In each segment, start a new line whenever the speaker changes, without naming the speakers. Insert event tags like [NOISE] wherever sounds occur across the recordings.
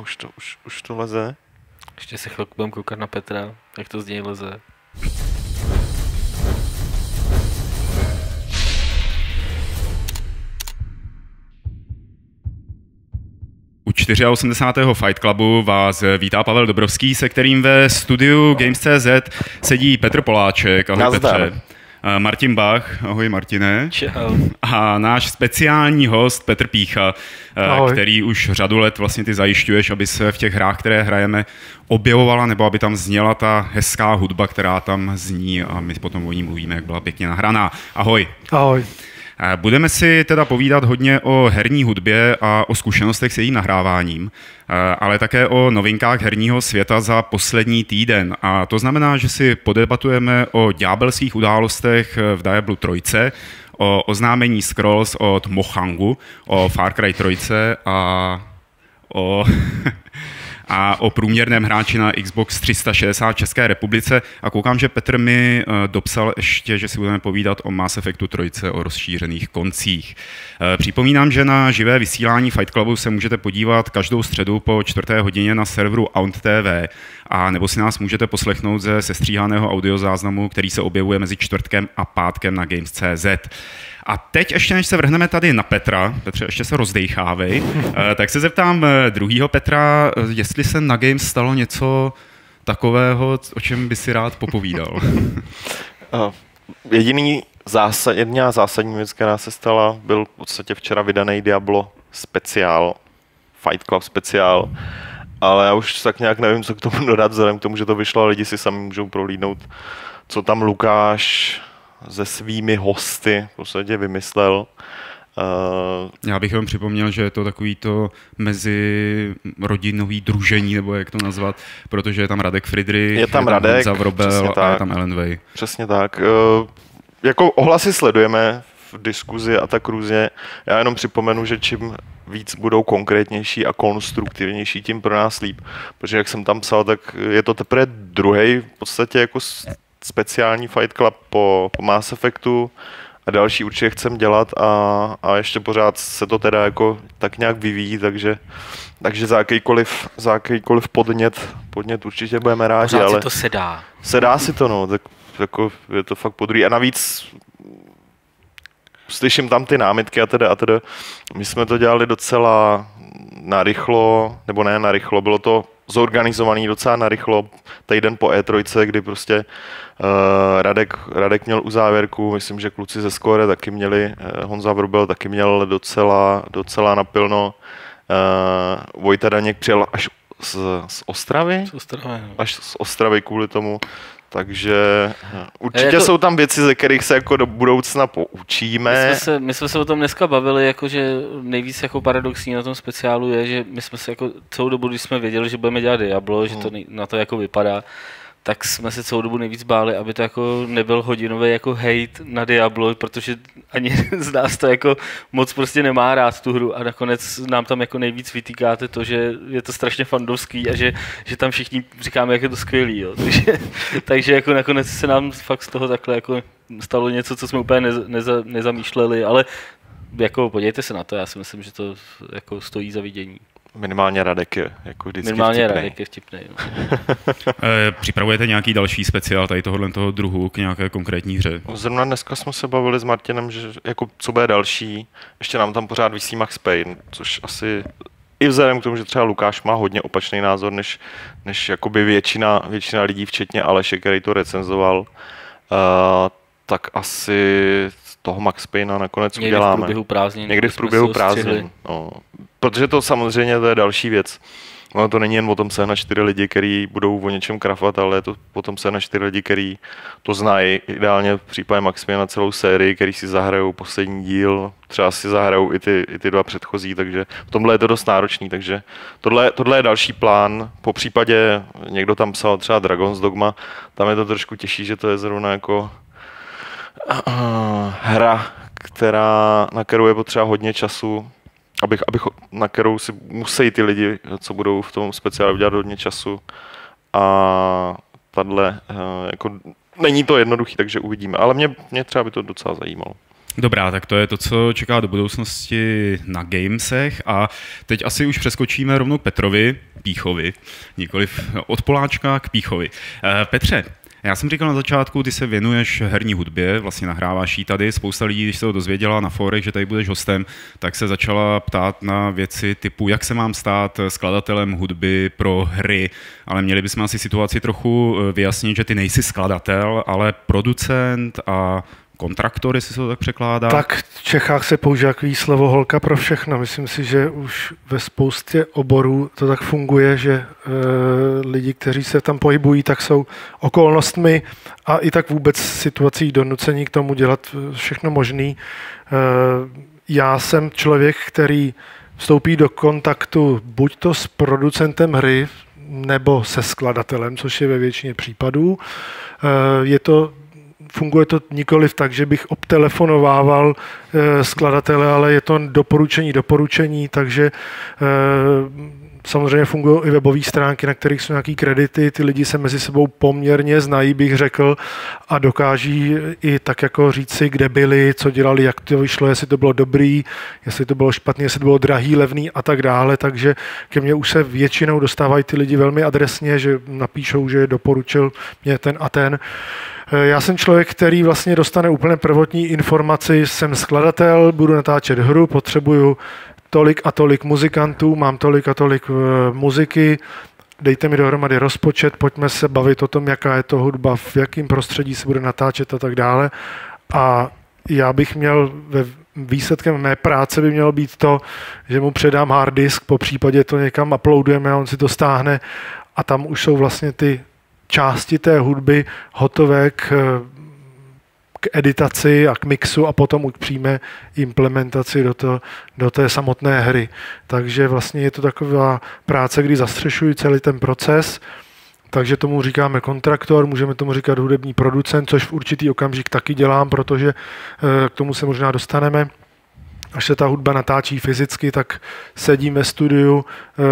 už to, už, už to leze.
Ještě se chvilku budeme koukat na Petra, jak to z něj leze.
U 84. Fight Clubu vás vítá Pavel Dobrovský, se kterým ve studiu Games.cz sedí Petr Poláček. Ahoj
Nazdar.
Petře. Eh, Martin Bach, ahoj Martine.
Čau.
A náš speciální host Petr Pícha, eh,
Ahoj.
který už řadu let vlastně ty zajišťuješ, aby se v těch hrách, které hrajeme, objevovala, nebo aby tam zněla ta hezká hudba, která tam zní a my potom o ní mluvíme, jak byla pěkně nahraná. Ahoj.
Ahoj.
Budeme si teda povídat hodně o herní hudbě a o zkušenostech s jejím nahráváním, ale také o novinkách herního světa za poslední týden. A to znamená, že si podebatujeme o ďábelských událostech v Diablo 3, o oznámení Scrolls od Mochangu, o Far Cry 3 a o, [LAUGHS] a o průměrném hráči na Xbox 360 v České republice. A koukám, že Petr mi eh, dopsal ještě, že si budeme povídat o Mass Effectu 3, o rozšířených koncích. Eh, Připomínám, že na živé vysílání Fight Clubu se můžete podívat každou středu po čtvrté hodině na serveru Aunt TV a nebo si nás můžete poslechnout ze sestříhaného audiozáznamu, který se objevuje mezi čtvrtkem a pátkem na Games.cz. A teď ještě, než se vrhneme tady na Petra, Petře, ještě se rozdejchávej, [LAUGHS] eh, tak se zeptám eh, druhýho Petra, eh, jestli se na Games stalo něco takového, o čem by si rád popovídal. [LAUGHS]
Jediný zásad, jediná zásadní věc, která se stala, byl v podstatě včera vydaný Diablo speciál, Fight Club speciál, ale já už tak nějak nevím, co k tomu dodat, vzhledem k tomu, že to vyšlo a lidi si sami můžou prohlídnout, co tam Lukáš se svými hosty v podstatě vymyslel. Uh,
Já bych vám připomněl, že je to takový to mezi rodinový družení, nebo jak to nazvat, protože je tam Radek Friedrich,
Je tam
je tam
Radek,
a je tam Ellen Way.
Přesně tak. Eh, Jako ohlasy sledujeme v diskuzi a tak různě. Já jenom připomenu, že čím víc budou konkrétnější a konstruktivnější, tím pro nás líp. Protože jak jsem tam psal, tak je to teprve druhý v podstatě jako speciální Fight Club po, po Mass Effectu a další určitě chcem dělat a, a ještě pořád se to teda jako tak nějak vyvíjí, takže, takže za jakýkoliv, za jakýkoliv podnět, podnět určitě budeme rádi,
Pořád
ale
si to sedá.
se dá si to, no, tak jako je to fakt podrý. A navíc slyším tam ty námitky a teda a teda. My jsme to dělali docela narychlo, nebo ne narychlo, bylo to zorganizovaný docela narychlo, týden po E3, kdy prostě Radek, Radek měl uzávěrku, myslím, že kluci ze Skore taky měli, uh, Honza Vrubel taky měl docela, docela napilno. Uh, Vojta Daněk přijel až z, z Ostravy,
Co strane, no.
až z Ostravy kvůli tomu. Takže eh, určitě
jako-
jsou tam věci, ze kterých se jako do budoucna
My
poučíme.
jsme, se, my jsme se o tom dneska bavili, jako že nejvíc jako paradoxní na tom speciálu je, že my jsme se jako celou dobu, když jsme věděli, že budeme dělat Diablo, že
Hmm.
to nej, na to jako vypadá, tak jsme se celou dobu nejvíc báli, aby to jako nebyl hodinový jako hate na Diablo, protože ani [LAUGHS] z nás to jako moc prostě nemá rád tu hru a nakonec nám tam jako nejvíc vytýkáte to, že je to strašně fandovský a že, že tam všichni říkáme, jak je to skvělý, jo. [LAUGHS] Takže, takže jako nakonec se nám fakt z toho takhle jako stalo něco, co jsme úplně neza, neza, nezamýšleli, ale jako podívejte se na to, já si myslím, že to jako stojí za vidění.
Minimálně Radek je jako vždycky
Minimálně
vtipnej.
Radek je vtipný. No. [LAUGHS]
Eh, Připravujete nějaký další speciál tady tohohle toho druhu k nějaké konkrétní hře?
Zrovna dneska jsme se bavili s Martinem, že jako co bude další, ještě nám tam pořád vysí Max Payne, což asi i vzhledem k tomu, že třeba Lukáš má hodně opačný názor, než, než jakoby většina, většina lidí, včetně Aleše, který to recenzoval, uh, tak asi toho Max Payna nakonec
Někdy v
uděláme.
průběhu prázdnin.
Někdy v průběhu prázdnin. No. Protože to samozřejmě to je další věc. No, to není jen o tom sehnat čtyři lidi, kteří budou o něčem krafat, ale je to potom sehnat čtyři lidi, kteří to znají. Ideálně v případě Maximia na celou sérii, který si zahrajou poslední díl, třeba si zahrajou i ty, i ty dva předchozí, takže v tomhle je to dost náročný. Takže tohle, tohle je další plán. Po případě někdo tam psal třeba Dragon's Dogma, tam je to trošku těžší, že to je zrovna jako hra, která, na kterou je potřeba hodně času, abych, abych, na kterou si musí ty lidi, co budou v tom speciálu udělat hodně času. A tahle, eh, jako, není to jednoduchý, takže uvidíme. Ale mě, mě třeba by to docela zajímalo.
Dobrá, tak to je to, co čeká do budoucnosti na Gamesech a teď asi už přeskočíme rovnou Petrovi, Píchovi, nikoliv od Poláčka k Píchovi. Eh, Petře, já jsem říkal na začátku, ty se věnuješ herní hudbě, vlastně nahráváš ji tady. Spousta lidí, když se to dozvěděla na fórech, že tady budeš hostem, tak se začala ptát na věci typu, jak se mám stát skladatelem hudby pro hry. Ale měli bychom asi situaci trochu eh, vyjasnit, že ty nejsi skladatel, ale producent a kontraktor, jestli se to tak překládá.
Tak v Čechách se používá takový slovo holka pro všechno. Myslím si, že už ve spoustě oborů to tak funguje, že e, lidi, kteří se tam pohybují, tak jsou okolnostmi a i tak vůbec situací donucení k tomu dělat všechno možný. E, já jsem člověk, který vstoupí do kontaktu buď to s producentem hry, nebo se skladatelem, což je ve většině případů. Je to funguje to nikoliv tak, že bych obtelefonovával eh, skladatele, ale je to doporučení, doporučení, takže eh, Samozřejmě fungují i webové stránky, na kterých jsou nějaké kredity, ty lidi se mezi sebou poměrně znají, bych řekl, a dokáží i tak jako říci, kde byli, co dělali, jak to vyšlo, jestli to bylo dobrý, jestli to bylo špatné, jestli to bylo drahý, levný a tak dále. Takže ke mně už se většinou dostávají ty lidi velmi adresně, že napíšou, že doporučil mě ten a ten. Já jsem člověk, který vlastně dostane úplně prvotní informaci, jsem skladatel, budu natáčet hru, potřebuju tolik a tolik muzikantů, mám tolik a tolik uh, muziky, dejte mi dohromady rozpočet, pojďme se bavit o tom, jaká je to hudba, v jakém prostředí se bude natáčet a tak dále. A já bych měl ve výsledkem mé práce by mělo být to, že mu předám hard disk, po případě to někam uploadujeme a on si to stáhne a tam už jsou vlastně ty části té hudby hotové k, k editaci a k mixu a potom už přijme implementaci do, to, do té samotné hry. Takže vlastně je to taková práce, kdy zastřešuji celý ten proces, takže tomu říkáme kontraktor, můžeme tomu říkat hudební producent, což v určitý okamžik taky dělám, protože eh, k tomu se možná dostaneme až se ta hudba natáčí fyzicky, tak sedím ve studiu eh,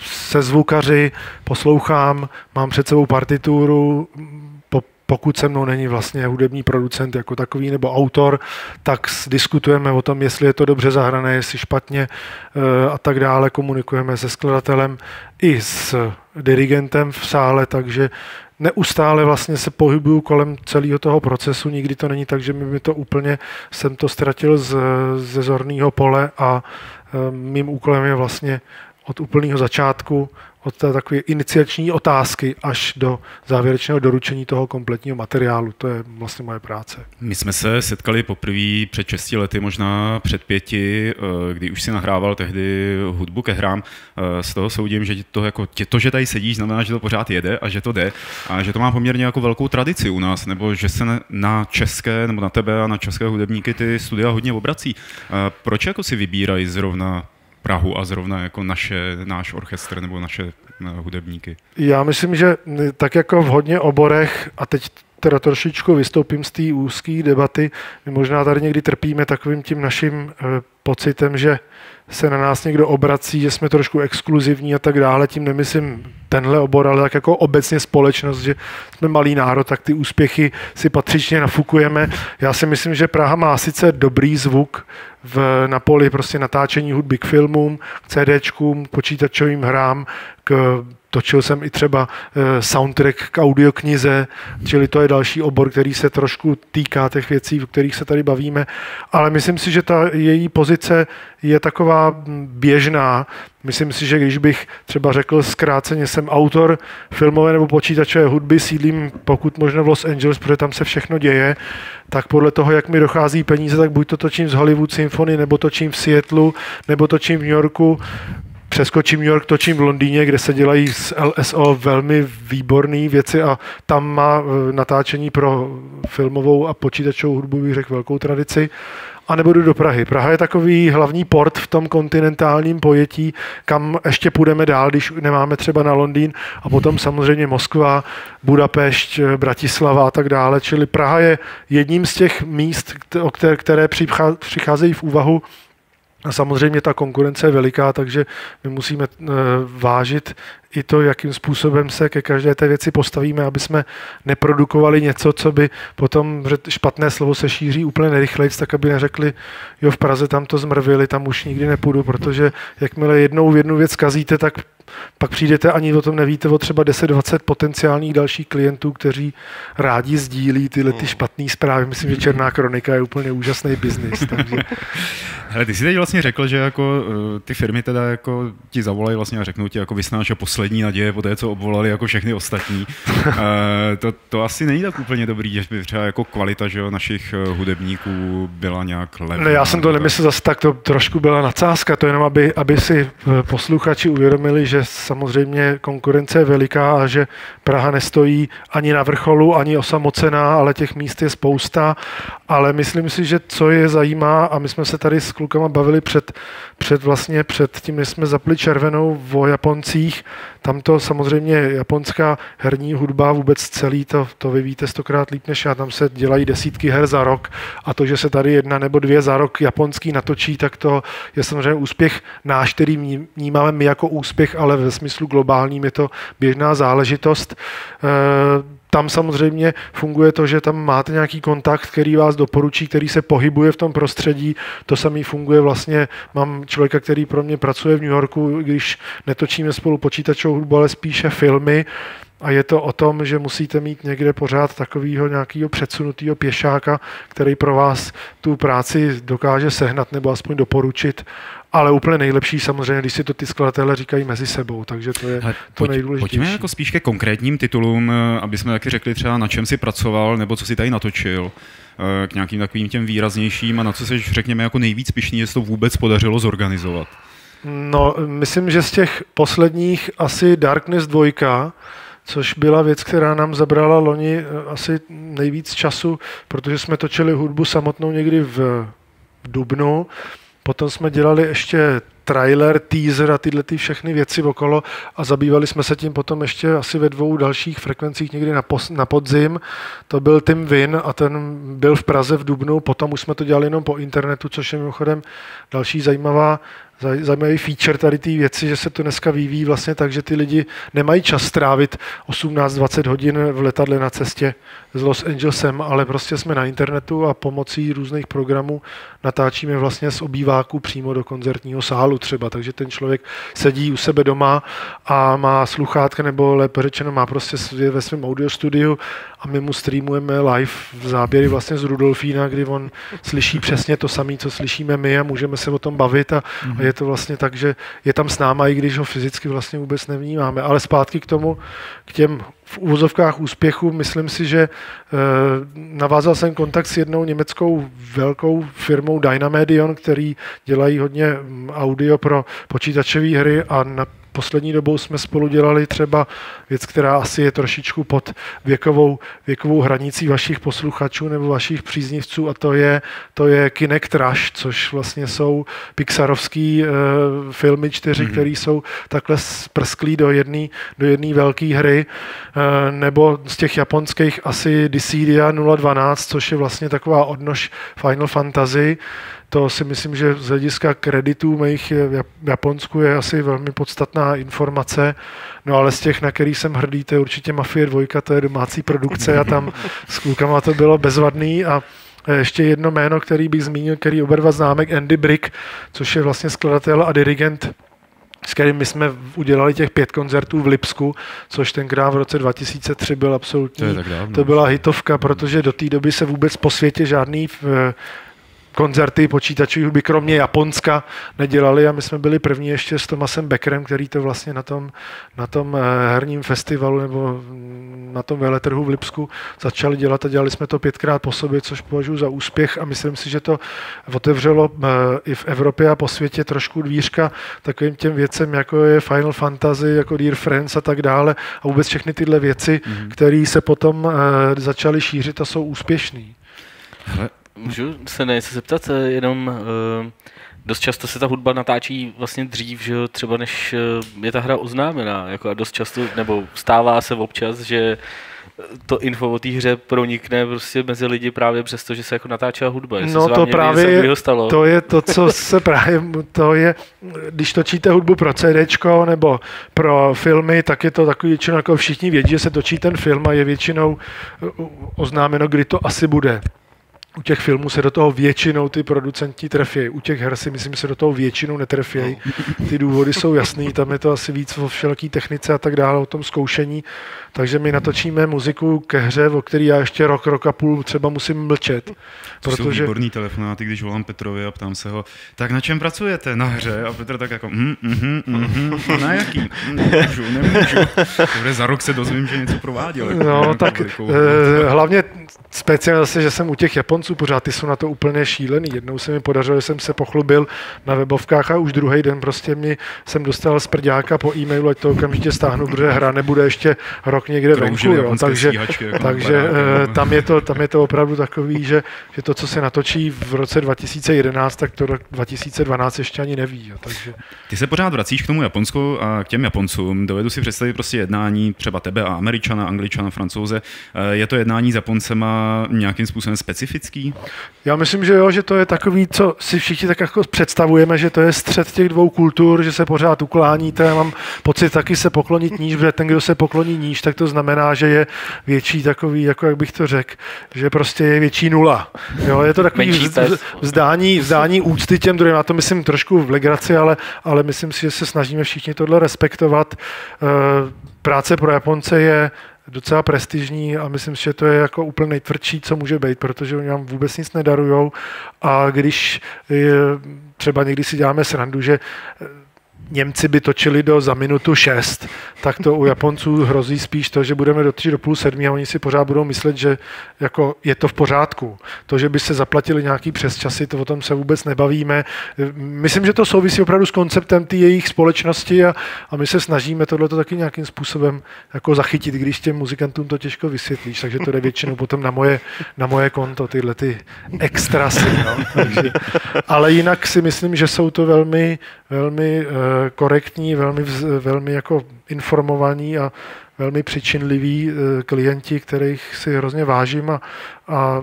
se zvukaři, poslouchám, mám před sebou partituru, pokud se mnou není vlastně hudební producent jako takový nebo autor, tak diskutujeme o tom, jestli je to dobře zahrané, jestli špatně eh, a tak dále. Komunikujeme se skladatelem i s dirigentem v sále, takže neustále vlastně se pohybuju kolem celého toho procesu, nikdy to není tak, že mi to úplně, jsem to ztratil z, ze zorného pole a eh, mým úkolem je vlastně od úplného začátku od té takové iniciační otázky až do závěrečného doručení toho kompletního materiálu. To je vlastně moje práce.
My jsme se setkali poprvé před 6 lety, možná před pěti, eh, kdy už si nahrával tehdy hudbu ke hrám. Eh, z toho soudím, že to, jako, to, že tady sedíš, znamená, že to pořád jede a že to jde a že to má poměrně jako velkou tradici u nás, nebo že se na české, nebo na tebe a na české hudebníky ty studia hodně obrací. Eh, proč jako si vybírají zrovna Prahu a zrovna jako naše, náš orchestr nebo naše eh, hudebníky?
Já myslím, že tak jako v hodně oborech, a teď teda trošičku vystoupím z té úzké debaty, my možná tady někdy trpíme takovým tím naším eh, pocitem, že se na nás někdo obrací, že jsme trošku exkluzivní a tak dále. Tím nemyslím tenhle obor, ale tak jako obecně společnost, že jsme malý národ, tak ty úspěchy si patřičně nafukujeme. Já si myslím, že Praha má sice dobrý zvuk v, na poli prostě natáčení hudby k filmům, k CDčkům, počítačovým hrám, k Točil jsem i třeba eh, soundtrack k audioknize, čili to je další obor, který se trošku týká těch věcí, o kterých se tady bavíme. Ale myslím si, že ta její pozice je taková běžná. Myslím si, že když bych třeba řekl zkráceně, jsem autor filmové nebo počítačové hudby, sídlím pokud možno v Los Angeles, protože tam se všechno děje, tak podle toho, jak mi dochází peníze, tak buď to točím z Hollywood Symphony, nebo točím v Seattleu, nebo točím v New Yorku, přeskočím New York, točím v Londýně, kde se dělají z LSO velmi výborné věci a tam má e, natáčení pro filmovou a počítačovou hudbu, bych řekl, velkou tradici. A nebudu do Prahy. Praha je takový hlavní port v tom kontinentálním pojetí, kam ještě půjdeme dál, když nemáme třeba na Londýn a potom samozřejmě Moskva, Budapešť, e, Bratislava a tak dále. Čili Praha je jedním z těch míst, které přicházejí v úvahu samozřejmě ta konkurence je veliká, takže my musíme eh, vážit i to, jakým způsobem se ke každé té věci postavíme, aby jsme neprodukovali něco, co by potom, špatné slovo se šíří úplně nerychlejc, tak aby neřekli, jo, v Praze tam to zmrvili, tam už nikdy nepůjdu, protože jakmile jednou v jednu věc kazíte, tak pak přijdete ani o tom nevíte o třeba 10-20 potenciálních dalších klientů, kteří rádi sdílí tyhle ty hmm. špatné zprávy. Myslím, že Černá kronika je úplně úžasný biznis. Takže... [LAUGHS]
Hele, ty jsi teď vlastně řekl, že jako eh, ty firmy teda jako ti zavolají vlastně a řeknou ti, jako vysnáš poslední naděje po té, co obvolali jako všechny ostatní. [LAUGHS] e, to, to, asi není tak úplně dobrý, že by třeba jako kvalita že jo, našich eh, hudebníků byla nějak levná.
Ne, já jsem to nemyslel zase tak, to trošku byla nadsázka, to jenom, aby, aby si posluchači uvědomili, že samozřejmě konkurence je veliká a že Praha nestojí ani na vrcholu, ani osamocená, ale těch míst je spousta, ale myslím si, že co je zajímá, a my jsme se tady s klukama bavili před, před vlastně před tím, než jsme zapli červenou o Japoncích, tam to samozřejmě japonská herní hudba, vůbec celý to, to vy víte stokrát líp než já, tam se dělají desítky her za rok a to, že se tady jedna nebo dvě za rok japonský natočí, tak to je samozřejmě úspěch náš, který vnímáme my jako úspěch, ale ve smyslu globálním je to běžná záležitost. E, tam samozřejmě funguje to, že tam máte nějaký kontakt, který vás doporučí, který se pohybuje v tom prostředí. To samý funguje vlastně, mám člověka, který pro mě pracuje v New Yorku, když netočíme spolu počítačovou hudbu, ale spíše filmy, a je to o tom, že musíte mít někde pořád takového nějakého předsunutého pěšáka, který pro vás tu práci dokáže sehnat nebo aspoň doporučit ale úplně nejlepší samozřejmě, když si to ty skladatelé říkají mezi sebou, takže to je Hele, to pojď, nejdůležitější.
Pojďme jako spíš ke konkrétním titulům, eh, aby jsme taky řekli třeba na čem si pracoval, nebo co si tady natočil eh, k nějakým takovým těm výraznějším a na co se řekněme jako nejvíc pišný, jestli to vůbec podařilo zorganizovat.
No, myslím, že z těch posledních asi Darkness 2, což byla věc, která nám zabrala loni eh, asi nejvíc času, protože jsme točili hudbu samotnou někdy v, v Dubnu Potom jsme dělali ještě trailer, teaser a tyhle ty všechny věci okolo a zabývali jsme se tím potom ještě asi ve dvou dalších frekvencích někdy na, pos, na podzim. To byl Tim Win a ten byl v Praze v Dubnu, potom už jsme to dělali jenom po internetu, což je mimochodem další zajímavá zajímavý feature tady té věci, že se to dneska vyvíjí vlastně tak, že ty lidi nemají čas strávit 18-20 hodin v letadle na cestě s Los Angelesem, ale prostě jsme na internetu a pomocí různých programů natáčíme vlastně z obýváku přímo do koncertního sálu třeba, takže ten člověk sedí u sebe doma a má sluchátka nebo lépe řečeno má prostě ve svém audio studiu a my mu streamujeme live v záběry vlastně z Rudolfína, kdy on slyší přesně to samé, co slyšíme my a můžeme se o tom bavit a, a je to vlastně tak, že je tam s náma, i když ho fyzicky vlastně vůbec nevnímáme. Ale zpátky k tomu, k těm v úvozovkách úspěchu, myslím si, že e, navázal jsem kontakt s jednou německou velkou firmou Dynamedion, který dělají hodně mm, audio pro počítačové hry a na poslední dobou jsme spolu dělali třeba věc, která asi je trošičku pod věkovou, věkovou hranicí vašich posluchačů nebo vašich příznivců a to je, to je Kinect Rush, což vlastně jsou pixarovský uh, filmy čtyři, mm-hmm. které jsou takhle sprsklí do jedné do jedné velké hry, uh, nebo z těch japonských asi Dissidia 012, což je vlastně taková odnož Final Fantasy, to si myslím, že z hlediska kreditů mých v Japonsku je asi velmi podstatná informace. No ale z těch, na který jsem hrdý, to je určitě Mafie 2, to je domácí produkce a tam s klukama to bylo bezvadný. A ještě jedno jméno, který bych zmínil, který oba dva známe, Andy Brick, což je vlastně skladatel a dirigent s kterým my jsme udělali těch pět koncertů v Lipsku, což tenkrát v roce 2003 byl absolutní, to, to byla hitovka, protože do té doby se vůbec po světě žádný koncerty počítačové hudby, kromě Japonska, nedělali a my jsme byli první ještě s Tomasem Beckerem, který to vlastně na tom, na tom eh, herním festivalu nebo na tom veletrhu v Lipsku začali dělat a dělali jsme to pětkrát po sobě, což považuji za úspěch a myslím si, že to otevřelo eh, i v Evropě a po světě trošku dvířka takovým těm věcem, jako je Final Fantasy, jako Dear Friends a tak dále a vůbec všechny tyhle věci, mm-hmm. které se potom eh, začaly šířit a jsou úspěšné.
Můžu se něco zeptat, eh, jenom uh, dost často se ta hudba natáčí vlastně dřív, že třeba než eh, je ta hra oznámená, jako a dost často, nebo stává se občas, že to info o té hře pronikne prostě mezi lidi právě přesto, že se jako natáčela hudba. Jestli
No to právě je,
stalo.
to je to, co se právě, to je, když točíte hudbu pro CDčko nebo pro filmy, tak je to takový většinou, jako všichni vědí, že se točí ten film a je většinou oznámeno, kdy to asi bude. U těch filmů se do toho většinou ty producenti trefí. U těch her si myslím, že se do toho většinou netrefějí. Ty důvody jsou jasný, tam je to asi víc o všelaký technice a tak dále, o tom zkoušení. Takže my natočíme muziku ke hře, o který já ještě rok, rok a půl třeba musím mlčet.
To jsou výborný telefonáty, když volám Petrovi a ptám se ho, tak na čem pracujete? Na hře? A Petr tak jako, mm, mm, mm, mm, na jaký? Nemůžu, nemůžu. Dobře, za rok se dozvím, že něco prováděl. Jako
No,
nějakou
tak
velikou-
eh, hlavně speciálně zase, že jsem u těch Japonců pořád, ty jsou na to úplně šílený. Jednou se mi podařilo, že jsem se pochlubil na webovkách a už druhý den prostě mi jsem dostal z po e-mailu, ať to okamžitě stáhnu, protože hra nebude ještě rok někde venku. Jo. Takže,
stíhačky, jako
takže eh, tam, je to, tam je to opravdu takový, že, že to, co se natočí v roce 2011, tak to rok 2012 ještě ani neví. Jo. Takže
Ty se pořád vracíš k tomu Japonsku a k těm Japoncům. Dovedu si představit prostě jednání třeba tebe a Američana, Angličana, Francouze. Eh, Je to jednání s Japoncema nějakým způsobem specifický?
Já myslím, že jo, že to je takový, co si všichni tak jako představujeme, že to je střed těch dvou kultur, že se pořád ukláníte. Já mám pocit taky se poklonit níž, protože ten, kdo se pokloní níž, tak to znamená, že je větší takový, jako jak bych to řekl, že prostě je větší nula. Jo, je to takový vz- vzdání, vzdání úcty těm druhým. Já to myslím trošku v legraci, ale, ale myslím si, že se snažíme všichni tohle respektovat. Eh, Práce pro Japonce je docela prestižní a myslím si, že to je jako úplně nejtvrdší, co může být, protože oni nám vůbec nic nedarujou a když je, třeba někdy si děláme srandu, že Němci by točili do za minutu 6, tak to u Japonců hrozí spíš to, že budeme dotočit do půl sedmi a oni si pořád budou myslet, že jako je to v pořádku. To, že by se zaplatili nějaký přesčasy, to o tom se vůbec nebavíme. Myslím, že to souvisí opravdu s konceptem té jejich společnosti a, a my se snažíme tohleto taky nějakým způsobem jako zachytit, když těm muzikantům to těžko vysvětlíš, takže to jde většinou potom na moje, na moje konto, tyhle ty extrasy. No. Takže, ale jinak si myslím, že jsou to velmi, velmi eh, korektní, velmi, velmi jako informovaní a velmi přičinliví eh, klienti, kterých si hrozně vážím a, a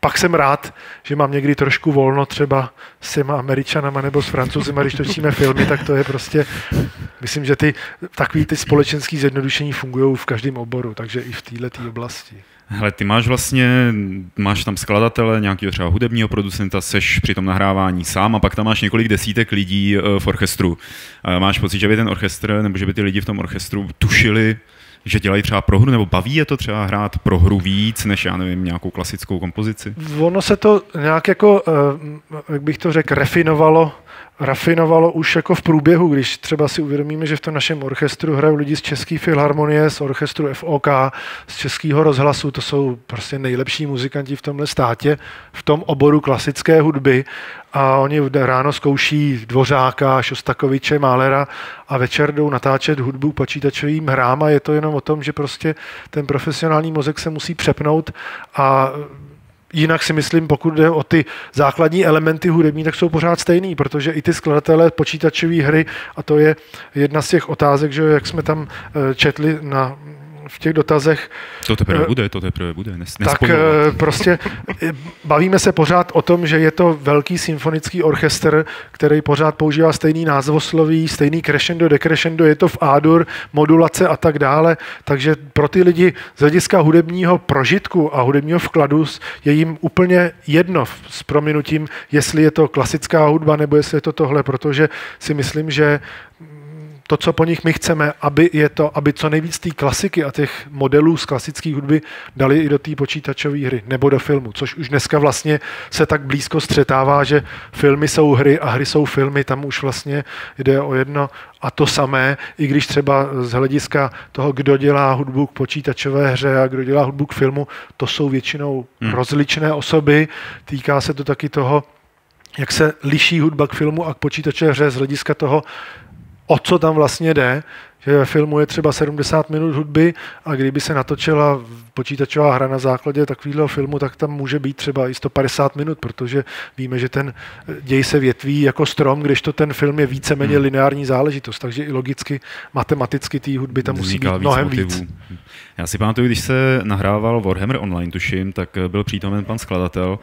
pak jsem rád, že mám někdy trošku volno třeba s těma američanama nebo s francouzima, když točíme filmy, tak to je prostě, myslím, že ty takový ty společenský zjednodušení fungují v každém oboru, takže i v této oblasti.
Hele, ty máš vlastně, máš tam skladatele, nějakého třeba hudebního producenta, seš při tom nahrávání sám a pak tam máš několik desítek lidí eh, v orchestru. Eh, Máš pocit, že by ten orchestr, nebo že by ty lidi v tom orchestru tušili, že dělají třeba pro hru, nebo baví je to třeba hrát pro hru víc, než já nevím, nějakou klasickou kompozici?
Ono se to nějak jako, eh, jak bych to řekl, refinovalo, rafinovalo už jako v průběhu, když třeba si uvědomíme, že v tom našem orchestru hrajou lidi z České filharmonie, z orchestru FOK, z Českého rozhlasu, to jsou prostě nejlepší muzikanti v tomhle státě, v tom oboru klasické hudby. A oni ráno zkouší Dvořáka, Šostakoviče, Málera a večer jdou natáčet hudbu počítačovým hrám a je to jenom o tom, že prostě ten profesionální mozek se musí přepnout a Jinak si myslím, pokud jde o ty základní elementy hudební, tak jsou pořád stejný, protože i ty skladatelé počítačové hry, a to je jedna z těch otázek, že jak jsme tam eh, četli na, v těch dotazech,
To teprve
Eh,
bude, to teprve bude, nes,
tak eh, prostě eh, bavíme se pořád o tom, že je to velký symfonický orchestr, který pořád používá stejný názvosloví, stejný crescendo, decrescendo, je to v A-dur, modulace a tak dále, takže pro ty lidi z hlediska hudebního prožitku a hudebního vkladu je jim úplně jedno s prominutím, jestli je to klasická hudba nebo jestli je to tohle, protože si myslím, že to, co po nich my chceme, aby je to, aby co nejvíc té klasiky a těch modelů z klasické hudby dali i do té počítačové hry nebo do filmu, což už dneska vlastně se tak blízko střetává, že filmy jsou hry a hry jsou filmy, tam už vlastně jde o jedno a to samé, i když třeba z hlediska toho, kdo dělá hudbu k počítačové hře a kdo dělá hudbu k filmu, to jsou většinou
Hmm.
rozličné osoby, týká se to taky toho, jak se liší hudba k filmu a k počítačové hře z hlediska toho, o co tam vlastně jde, filmu je třeba 70 minut hudby a kdyby se natočila počítačová hra na základě takového filmu, tak tam může být třeba i 150 minut, protože víme, že ten děj se větví jako strom, když to ten film je víceméně hmm. lineární záležitost, takže i logicky, matematicky té hudby tam musí být mnohem víc.
Já si pamatuju, když se nahrával Warhammer Online, tuším, tak byl přítomen pan skladatel,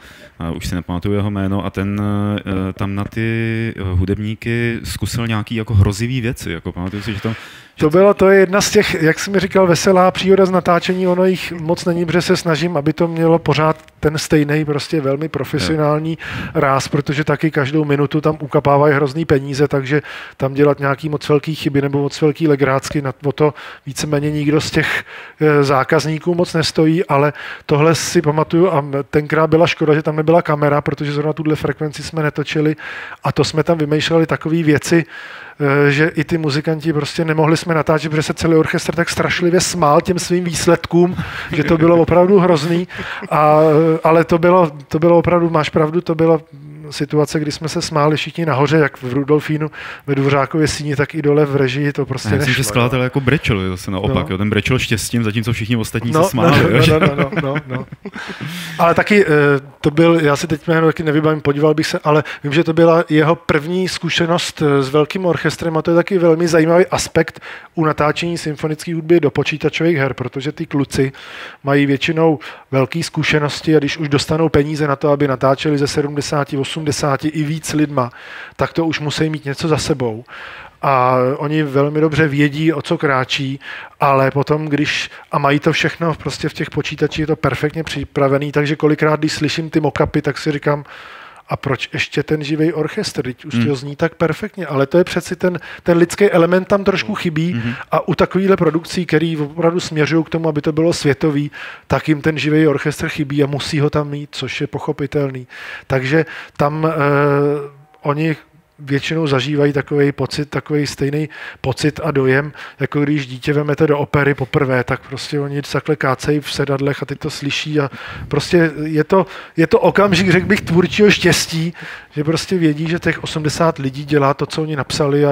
už si nepamatuju jeho jméno, a ten eh, tam na ty hudebníky zkusil nějaký jako hrozivý věci. Jako pamatuju si, že tam
to bylo, to je jedna z těch, jak jsem mi říkal, veselá příhoda z natáčení, ono jich moc není, protože se snažím, aby to mělo pořád ten stejný, prostě velmi profesionální ráz, protože taky každou minutu tam ukapávají hrozný peníze, takže tam dělat nějaký moc velký chyby nebo moc velký legrácky, na o to víceméně nikdo z těch eh, zákazníků moc nestojí, ale tohle si pamatuju a tenkrát byla škoda, že tam nebyla kamera, protože zrovna tuhle frekvenci jsme netočili a to jsme tam vymýšleli takové věci, že i ty muzikanti prostě nemohli jsme natáčet, protože se celý orchestr tak strašlivě smál těm svým výsledkům, že to bylo opravdu hrozný, a, eh, ale to bylo, to bylo opravdu, máš pravdu, to bylo situace, kdy jsme se smáli všichni nahoře, jak v Rudolfínu ve Dvořákově síni, tak i dole v režii, to prostě Já
myslím, že skladatel jako brečel, je zase naopak, no. jo, ten brečel štěstím, zatímco všichni ostatní no, se smáli.
No, no, no, no, no, no. Ale taky eh, to byl, já si teď jméno taky nevybavím, podíval bych se, ale vím, že to byla jeho první zkušenost eh, s velkým orchestrem a to je taky velmi zajímavý aspekt u natáčení symfonické hudby do počítačových her, protože ty kluci mají většinou velké zkušenosti a když už dostanou peníze na to, aby natáčeli ze 70, 80 i víc lidma, tak to už musí mít něco za sebou. A oni velmi dobře vědí, o co kráčí, ale potom, když a mají to všechno prostě v těch počítačích, je to perfektně připravený, takže kolikrát, když slyším ty mokapy, tak si říkám, a proč ještě ten živý orchestr? Teď už hmm. to zní tak perfektně, ale to je přeci ten, ten lidský element tam trošku chybí hmm. a u takovýchhle produkcí, který opravdu směřují k tomu, aby to bylo světový, tak jim ten živý orchestr chybí a musí ho tam mít, což je pochopitelný. Takže tam eh, oni většinou zažívají takový pocit, takový stejný pocit a dojem, jako když dítě vemete do opery poprvé, tak prostě oni takhle kácejí v sedadlech a ty to slyší a prostě je to, je to okamžik, řekl bych, tvůrčího štěstí, že prostě vědí, že těch 80 lidí dělá to, co oni napsali a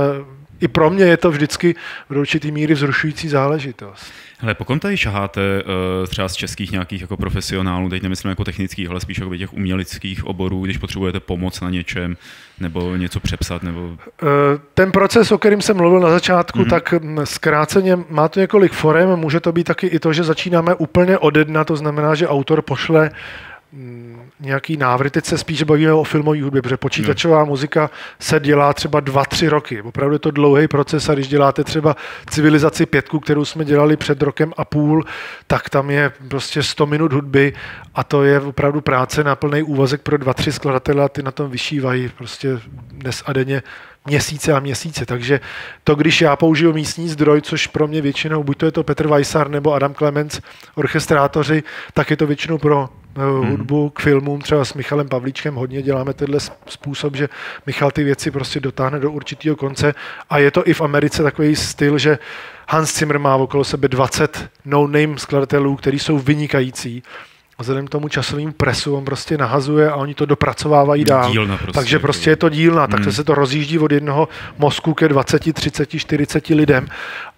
i pro mě je to vždycky v určitý míry vzrušující záležitost.
Hele, pokud tady šaháte uh, třeba z českých nějakých jako profesionálů, teď nemyslím jako technických, ale spíš jako těch uměleckých oborů, když potřebujete pomoc na něčem, nebo něco přepsat, nebo...
Eh, ten proces, o kterým jsem mluvil na začátku, mm-hmm. tak hm, zkráceně má to několik forem, může to být taky i to, že začínáme úplně od dna, to znamená, že autor pošle hm, nějaký návrh. Teď se spíš bavíme o filmové hudbě, protože počítačová hmm. muzika se dělá třeba dva, tři roky. Opravdu je to dlouhý proces a když děláte třeba civilizaci pětku, kterou jsme dělali před rokem a půl, tak tam je prostě 100 minut hudby a to je opravdu práce na plný úvazek pro dva, tři skladatele a ty na tom vyšívají prostě dnes a denně měsíce a měsíce. Takže to, když já použiju místní zdroj, což pro mě většinou, buď to je to Petr Weissar nebo Adam Clemens, orchestrátoři, tak je to většinou pro hmm. hudbu k filmům, třeba s Michalem Pavlíčkem hodně děláme tenhle způsob, že Michal ty věci prostě dotáhne do určitého konce a je to i v Americe takový styl, že Hans Zimmer má okolo sebe 20 no-name skladatelů, kteří jsou vynikající vzhledem k tomu časovým presu on prostě nahazuje a oni to dopracovávají dál. Dílna prostě, Takže jako prostě je to dílna, takže hmm. se to rozjíždí od jednoho mozku ke 20, 30, 40 lidem,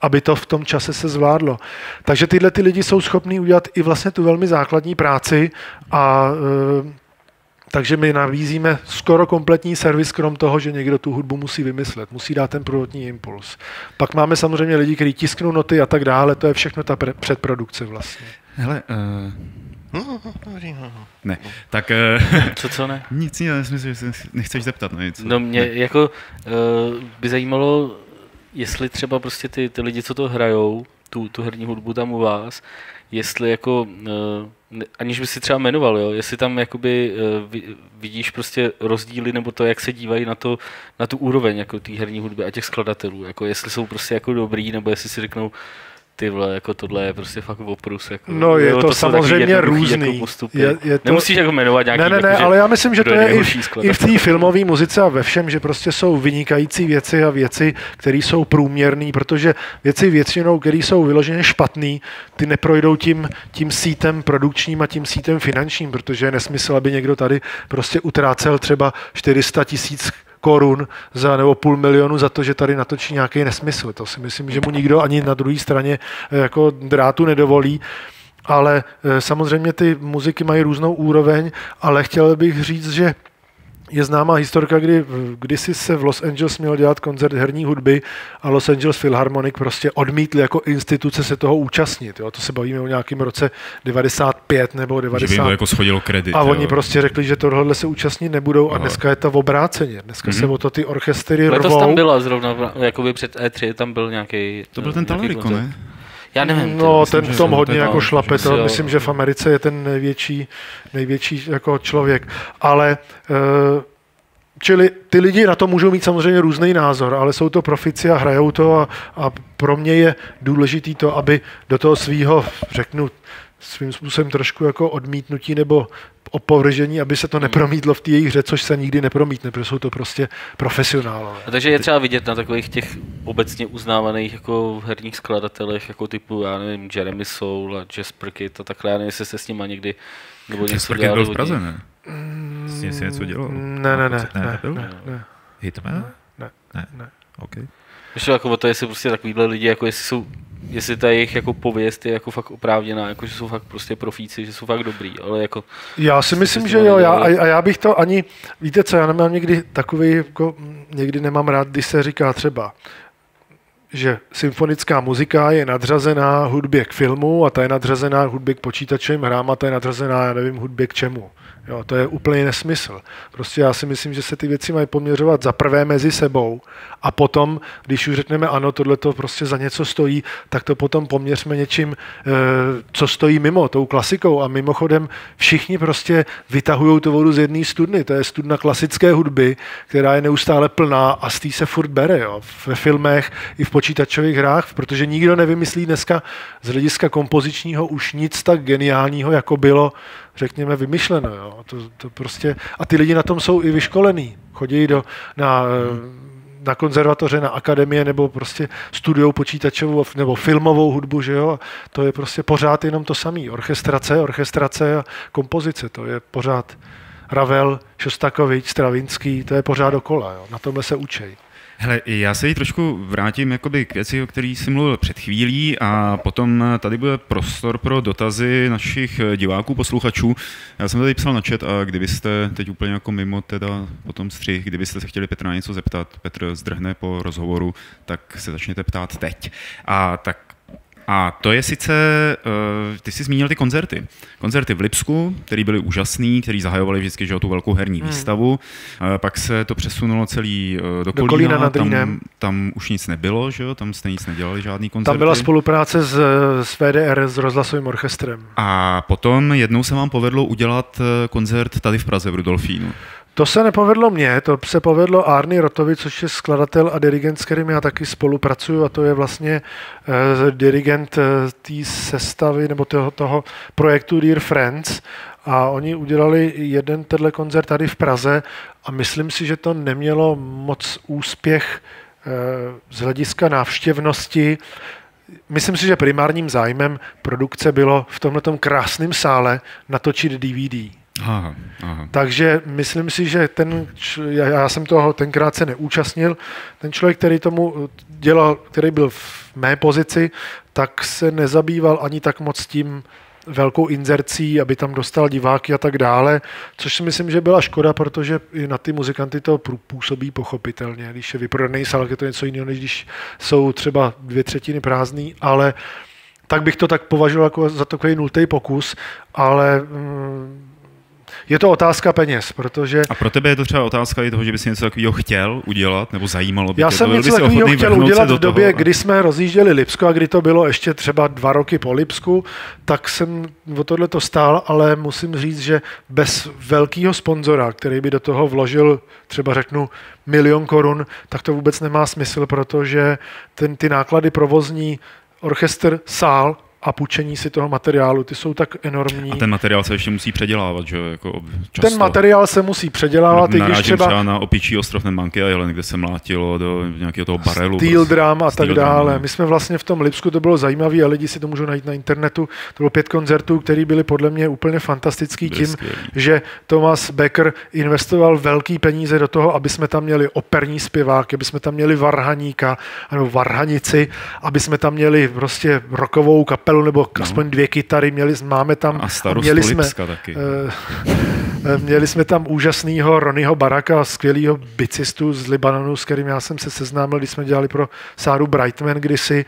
aby to v tom čase se zvládlo. Takže tyhle ty lidi jsou schopní udělat i vlastně tu velmi základní práci a e, takže my nabízíme skoro kompletní servis, krom toho, že někdo tu hudbu musí vymyslet, musí dát ten prvotní impuls. Pak máme samozřejmě lidi, kteří tisknou noty a tak dále, to je všechno ta předprodukce vlastně.
Hele, uh ne, tak... Eh, [LAUGHS]
co, co ne?
Nic, já si myslím, že se nechceš zeptat na něco.
No mě jako uh, by zajímalo, jestli třeba prostě ty, ty lidi, co to hrajou, tu, tu herní hudbu tam u vás, jestli jako, uh, aniž by si třeba jmenoval, jo, jestli tam jakoby uh, vidíš prostě rozdíly nebo to, jak se dívají na, to, na tu úroveň jako té herní hudby a těch skladatelů, jako jestli jsou prostě jako dobrý, nebo jestli si řeknou, ty vole, jako tohle je prostě fakt oprus. Jako,
no je jo, to, to samozřejmě různý. Jako
postupy. je, je to... Nemusíš jako jmenovat nějaký.
Ne, ne, ne, jako, ale já myslím, že to je i v, i v té filmové muzice a ve všem, že prostě jsou vynikající věci a věci, které jsou průměrné, protože věci většinou, které jsou vyloženě špatné, ty neprojdou tím, tím sítem produkčním a tím sítem finančním, protože je nesmysl, aby někdo tady prostě utrácel třeba 400 tisíc korun za, nebo půl milionu za to, že tady natočí nějaký nesmysl. To si myslím, že mu nikdo ani na druhé straně eh, jako drátu nedovolí ale eh, samozřejmě ty muziky mají různou úroveň, ale chtěl bych říct, že je známá historka, kdy kdysi se v Los Angeles měl dělat koncert herní hudby a Los Angeles Philharmonic prostě odmítli jako instituce se toho účastnit. Jo. To se bavíme o nějakém roce 95 nebo 90. Že by
jako schodilo kredit.
A jo. oni prostě řekli, že tohle se účastnit nebudou a dneska je to v obráceně. Dneska mm-hmm. se o to ty orchestry
Letos rvou. tam byla zrovna, jakoby před E3 tam byl nějaký...
To byl ten Talarico, ne?
Já nevím.
No, ten v tom hodně jako šlape, to myslím, že v Americe je ten největší, největší jako člověk. Ale uh, Čili ty lidi na to můžou mít samozřejmě různý názor, ale jsou to profici a hrajou to a, a pro mě je důležitý to, aby do toho svýho, řeknu, svým způsobem trošku jako odmítnutí nebo opovržení, aby se to nepromítlo v té jejich hře, což se nikdy nepromítne, protože jsou to prostě profesionálové.
A takže je třeba vidět na takových těch obecně uznávaných jako herních skladatelech, jako typu, já nevím, Jeremy Soul a Jasper Kidd a takhle, já nevím, jestli se s nima někdy
nebo něco Jasper Kidd byl v Praze, ne? S ním si něco dělal?
Ne, ne, ne. Ne, ne, ne, ne.
Hitman?
Ne, ne. ne.
OK.
Ještě jako o to, jestli prostě takovýhle lidi, jako jestli jsou jestli ta jejich jako pověst je jako fakt oprávněná, jako že jsou fakt prostě profíci, že jsou fakt dobrý, ale jako...
Já si myslím, že jo, já, a já bych to ani, víte co, já nemám někdy takový, jako, někdy nemám rád, když se říká třeba, že symfonická muzika je nadřazená hudbě k filmu a ta je nadřazená hudbě k počítačovým hrám a ta je nadřazená, já nevím, hudbě k čemu. Jo, to je úplně nesmysl. Prostě já si myslím, že se ty věci mají poměřovat za prvé mezi sebou a potom, když už řekneme ano, tohle to prostě za něco stojí, tak to potom poměřme něčím, eh, co stojí mimo, tou klasikou. A mimochodem všichni prostě vytahují tu vodu z jedné studny. To je studna klasické hudby, která je neustále plná a z té se furt bere. Jo. Ve filmech i v počítačových hrách, protože nikdo nevymyslí dneska z hlediska kompozičního už nic tak geniálního, jako bylo řekněme, vymyšleno. Jo. To, to prostě, a ty lidi na tom jsou i vyškolení. Chodí do, na, na konzervatoře, na akademie nebo prostě studiou počítačovou nebo filmovou hudbu, že jo? To je prostě pořád jenom to samé. Orchestrace, orchestrace a kompozice, to je pořád Ravel, Šostakovič, Stravinský, to je pořád dokola. Jo? Na tomhle se učej.
Hele, já se trošku vrátím jakoby k věci, o který jsi mluvil před chvílí a potom tady bude prostor pro dotazy našich diváků, posluchačů. Já jsem tady psal na chat a kdybyste teď úplně jako mimo teda potom střih, kdybyste se chtěli Petra něco zeptat, Petr zdrhne po rozhovoru, tak se začněte ptát teď. A tak a to je sice, uh, ty jsi zmínil ty koncerty. Koncerty v Lipsku, které byly úžasný, které zahajovali vždycky že, tu velkou herní hmm. výstavu. Uh, pak se to přesunulo celý uh, do, do Kolína, nad tam, tam už nic nebylo, že? tam jste nic nedělali, žádný koncert.
Tam byla spolupráce s, s VDR, s rozhlasovým orchestrem.
A potom jednou se vám povedlo udělat koncert tady v Praze v Rudolfínu.
To se nepovedlo mně, to se povedlo Arny Rotovi, což je skladatel a dirigent, s kterým já taky spolupracuju a to je vlastně uh, dirigent uh, té sestavy nebo toho, toho projektu Dear Friends a oni udělali jeden tenhle koncert tady v Praze a myslím si, že to nemělo moc úspěch uh, z hlediska návštěvnosti. Myslím si, že primárním zájmem produkce bylo v tomto krásném sále natočit DVD.
Aha, aha.
Takže myslím si, že ten, já jsem toho tenkrát se neúčastnil, ten člověk, který tomu dělal, který byl v mé pozici, tak se nezabýval ani tak moc tím velkou inzercí, aby tam dostal diváky a tak dále, což si myslím, že byla škoda, protože i na ty muzikanty to působí pochopitelně. Když je vyprodaný sál, je to něco jiného, než když jsou třeba dvě třetiny prázdný, ale tak bych to tak považoval jako za takový nultý pokus, ale mm, je to otázka peněz, protože...
A pro tebe je to třeba otázka i toho, že bys něco takového chtěl udělat, nebo zajímalo by
Já
tě
jsem něco takového chtěl udělat v době, toho, kdy jsme rozjížděli Lipsko a kdy to bylo ještě třeba dva roky po Lipsku, tak jsem o tohle to stál, ale musím říct, že bez velkého sponzora, který by do toho vložil třeba řeknu milion korun, tak to vůbec nemá smysl, protože ten, ty náklady provozní orchestr, sál a půjčení si toho materiálu, ty jsou tak enormní.
A ten materiál se ještě musí předělávat, že? Jako často.
Ten materiál se musí předělávat, i když třeba...
třeba na opičí ostrov Nemanky Island, kde se mlátilo do nějakého toho barelu.
Steel prostě. drum a tak dále. Drum. My jsme vlastně v tom Lipsku, to bylo zajímavé a lidi si to můžou najít na internetu. To bylo pět koncertů, které byly podle mě úplně fantastický tím, skvělý. že Thomas Becker investoval velký peníze do toho, aby jsme tam měli operní zpěvák, aby jsme tam měli varhaníka, nebo varhanici, aby jsme tam měli prostě rokovou kapelu nebo no. aspoň dvě kytary, měli, máme tam...
A měli jsme, taky.
Uh, měli jsme tam úžasného Ronnieho Baraka, skvělého bicistu z Libanonu, s kterým já jsem se seznámil, když jsme dělali pro Sáru Brightman kdysi.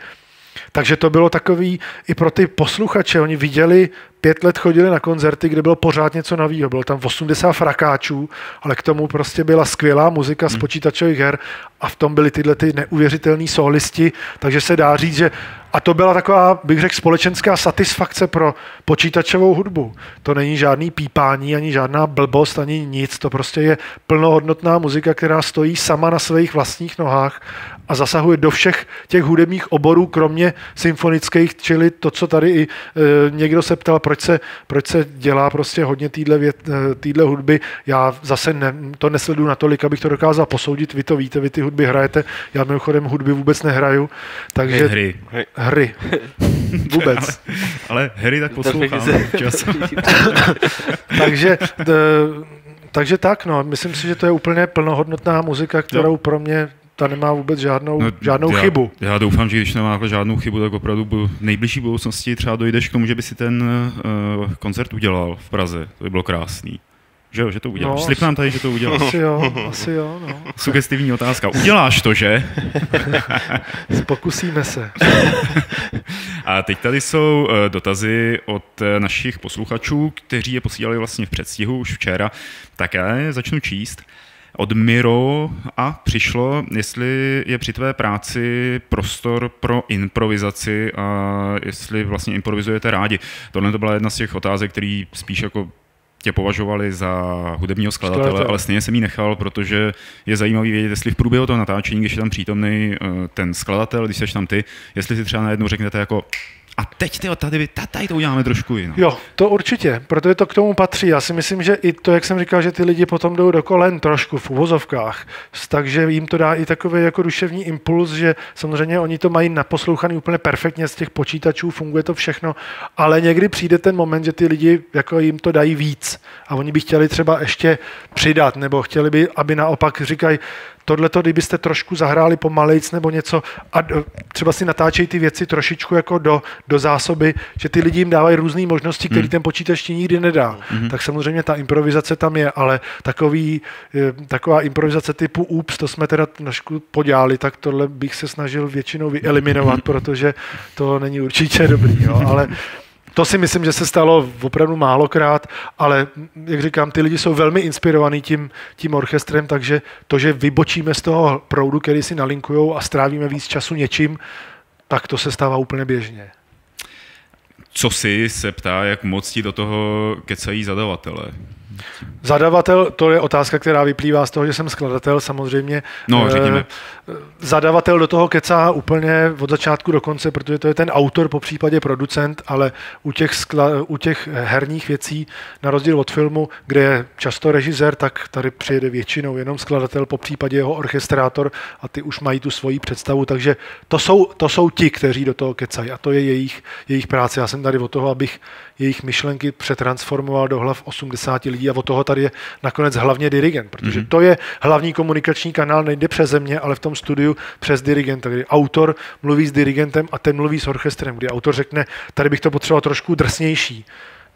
Takže to bylo takový i pro ty posluchače. Oni viděli, pět let chodili na koncerty, kde bylo pořád něco nového. Bylo tam 80 frakáčů, ale k tomu prostě byla skvělá muzika z hmm. počítačových her a v tom byly tyhle ty neuvěřitelné solisti, takže se dá říct, že a to byla taková, bych řekl, společenská satisfakce pro počítačovou hudbu. To není žádný pípání, ani žádná blbost, ani nic. To prostě je plnohodnotná muzika, která stojí sama na svých vlastních nohách a zasahuje do všech těch hudebních oborů, kromě symfonických, čili to, co tady i e, někdo se ptal, proč se, proč se dělá prostě hodně týhle, hudby. Já zase ne, to nesledu natolik, abych to dokázal posoudit. Vy to víte, vy ty hudby hrajete. Já mimochodem hudby vůbec nehraju. Takže
hry.
Hry. [LAUGHS] vůbec.
ale, ale hry tak poslouchám. [LAUGHS] [LAUGHS]
takže takže tak, no, myslím si, že to je úplně plnohodnotná muzika, kterou pro mě ta nemá vůbec žádnou, no, žádnou
já,
chybu.
Já doufám, že když nemá jako žádnou chybu, tak opravdu v nejbližší budoucnosti třeba dojdeš k tomu, že by si ten uh, koncert udělal v Praze. To by bylo krásný. Že jo, že to uděláš. No, Slib nám tady, že to uděláš.
Asi jo, asi jo, no.
Sugestivní otázka. Uděláš to, že? [LAUGHS]
Pokusíme se.
A teď tady jsou eh, dotazy od eh, našich posluchačů, kteří je posílali vlastně v předstihu už včera. Tak já je začnu číst od Miro a přišlo, jestli je při tvé práci prostor pro improvizaci a jestli vlastně improvizujete rádi. Tohle to byla jedna z těch otázek, který spíš jako tě považovali za hudebního skladatele, Skladatel. ale stejně jsem ji nechal, protože je zajímavý vědět, jestli v průběhu toho natáčení, když je tam přítomný eh, ten skladatel, když jsi tam ty, jestli si třeba najednou řeknete jako a teď tyjo, tady, tady to uděláme trošku jinak.
Jo, to určitě, protože to k tomu patří. Já si myslím, že i to, jak jsem říkal, že ty lidi potom jdou do kolen trošku v uvozovkách, takže jim to dá i takový jako duševní impuls, že samozřejmě oni to mají naposlouchaný úplně perfektně z těch počítačů, funguje to všechno, ale někdy přijde ten moment, že ty lidi jako jim to dají víc a oni by chtěli třeba ještě přidat, nebo chtěli by, aby naopak říkají, tohle to, kdybyste trošku zahráli pomalejc nebo něco a třeba si natáčejí ty věci trošičku jako do, do zásoby, že ty lidi jim dávají různé možnosti, které hmm. ten počítač ti nikdy nedá. Hmm. Tak samozřejmě ta improvizace tam je, ale takový, taková improvizace typu ups, to jsme teda trošku podělali, tak tohle bych se snažil většinou vyeliminovat, [LAUGHS] protože to není určitě dobrý. Jo? Ale to si myslím, že se stalo opravdu málokrát, ale jak říkám, ty lidi jsou velmi inspirovaní tím, tím orchestrem, takže to, že vybočíme z toho proudu, který si nalinkujou a strávíme víc času něčím, tak to se stává úplně běžně.
Co si se ptá, jak moc ti do toho kecají zadavatele?
Zadavatel, to je otázka, která vyplývá z toho, že jsem skladatel samozřejmě.
No, eh, řekněme.
Zadavatel do toho kecá úplně od začátku do konce, protože to je ten autor, po případě producent, ale u těch, skla, u těch herních věcí, na rozdíl od filmu, kde je často režisér, tak tady přijede většinou jenom skladatel, po případě jeho orchestrátor a ty už mají tu svoji představu, takže to jsou, to jsou ti, kteří do toho kecají a to je jejich, jejich práce. Já jsem tady od toho, abych jejich myšlenky přetransformoval do hlav 80 lidí a od toho tady je nakonec hlavně dirigent, protože mm-hmm. to je hlavní komunikační kanál, nejde přes mě, ale v tom studiu přes dirigenta, kdy autor mluví s dirigentem a ten mluví s orchestrem, kdy autor řekne, tady bych to potřeboval trošku drsnější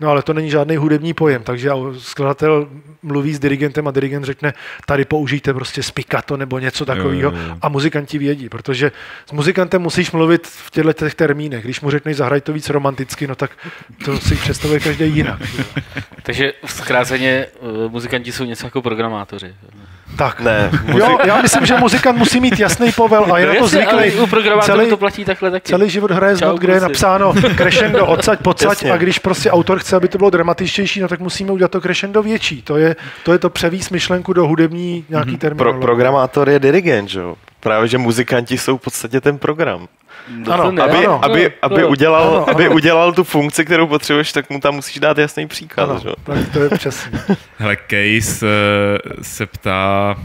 No ale to není žádný hudební pojem, takže skladatel mluví s dirigentem a dirigent řekne, tady použijte prostě spikato nebo něco takového a muzikanti vědí, protože s muzikantem musíš mluvit v těchto těch termínech. Když mu řekneš zahraj to víc romanticky, no tak to si představuje každý jinak. [LAUGHS]
takže zkráceně eh, muzikanti jsou něco jako programátoři.
Tak. Ne, muzik... jo, já myslím, že muzikant musí mít jasný povel a je no na to zvyklý.
celý, to platí takhle taky.
Celý život hraje z not, kde je napsáno crescendo, odsaď, pocať a když prostě autor chce, aby to bylo dramatičtější, no tak musíme udělat to crescendo větší. To je to, je to převíz myšlenku do hudební nějaký mm-hmm. terminologie.
Pro, programátor je dirigent, že jo? Právě, že muzikanti jsou v podstatě ten program.
No,
Ano,
to ne,
Aby,
ano,
aby,
no,
aby,
no.
udělal,
Ano,
aby
ano.
udělal tu funkci, kterou potřebuješ, tak mu tam musíš dát jasný příklad.
Ano,
Že? jo?
tak to je přesně.
Hele, Case eh, se ptá,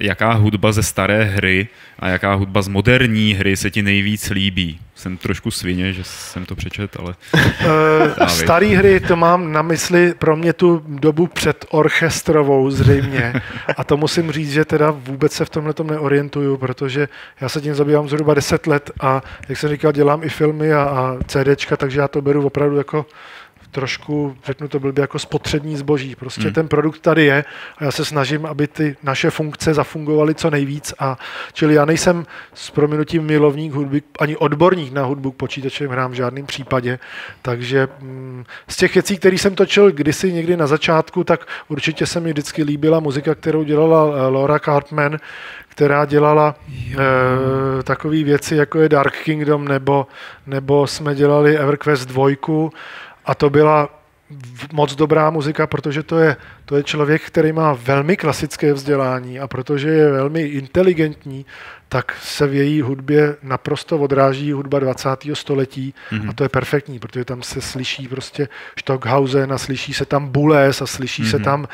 jaká hudba ze staré hry a jaká hudba z moderní hry se ti nejvíc líbí. Jsem trošku svině, že jsem to přečet, ale
Uh, starý hry, to mám na mysli pro mě tu dobu před orchestrovou zřejmě. A to musím říct, že teda vůbec se v tomhle tom neorientuju, protože já se tím zabývám zhruba 10 let a jak jsem říkal, dělám i filmy a, a CDčka, takže já to beru opravdu jako trošku, řeknu to blbě, jako spotřební zboží. Prostě
Hmm.
ten produkt tady je a já se snažím, aby ty naše funkce zafungovaly co nejvíc. A čili já nejsem s prominutím milovník hudby, ani odborník na hudbu k počítačovým hrám v žádném případě. Takže mm, z těch věcí, které jsem točil kdysi někdy na začátku, tak určitě se mi vždycky líbila muzika, kterou dělala eh, Laura Cartman, která dělala e, takové věci, jako je Dark Kingdom, nebo, nebo jsme dělali EverQuest 2, a to byla moc dobrá muzika, protože to je, to je člověk, který má velmi klasické vzdělání a protože je velmi inteligentní, tak se v její hudbě naprosto odráží hudba 20. století
Mhm.
a to je perfektní, protože tam se slyší prostě Stockhausen a slyší se tam Boulez a slyší se
Mhm.
tam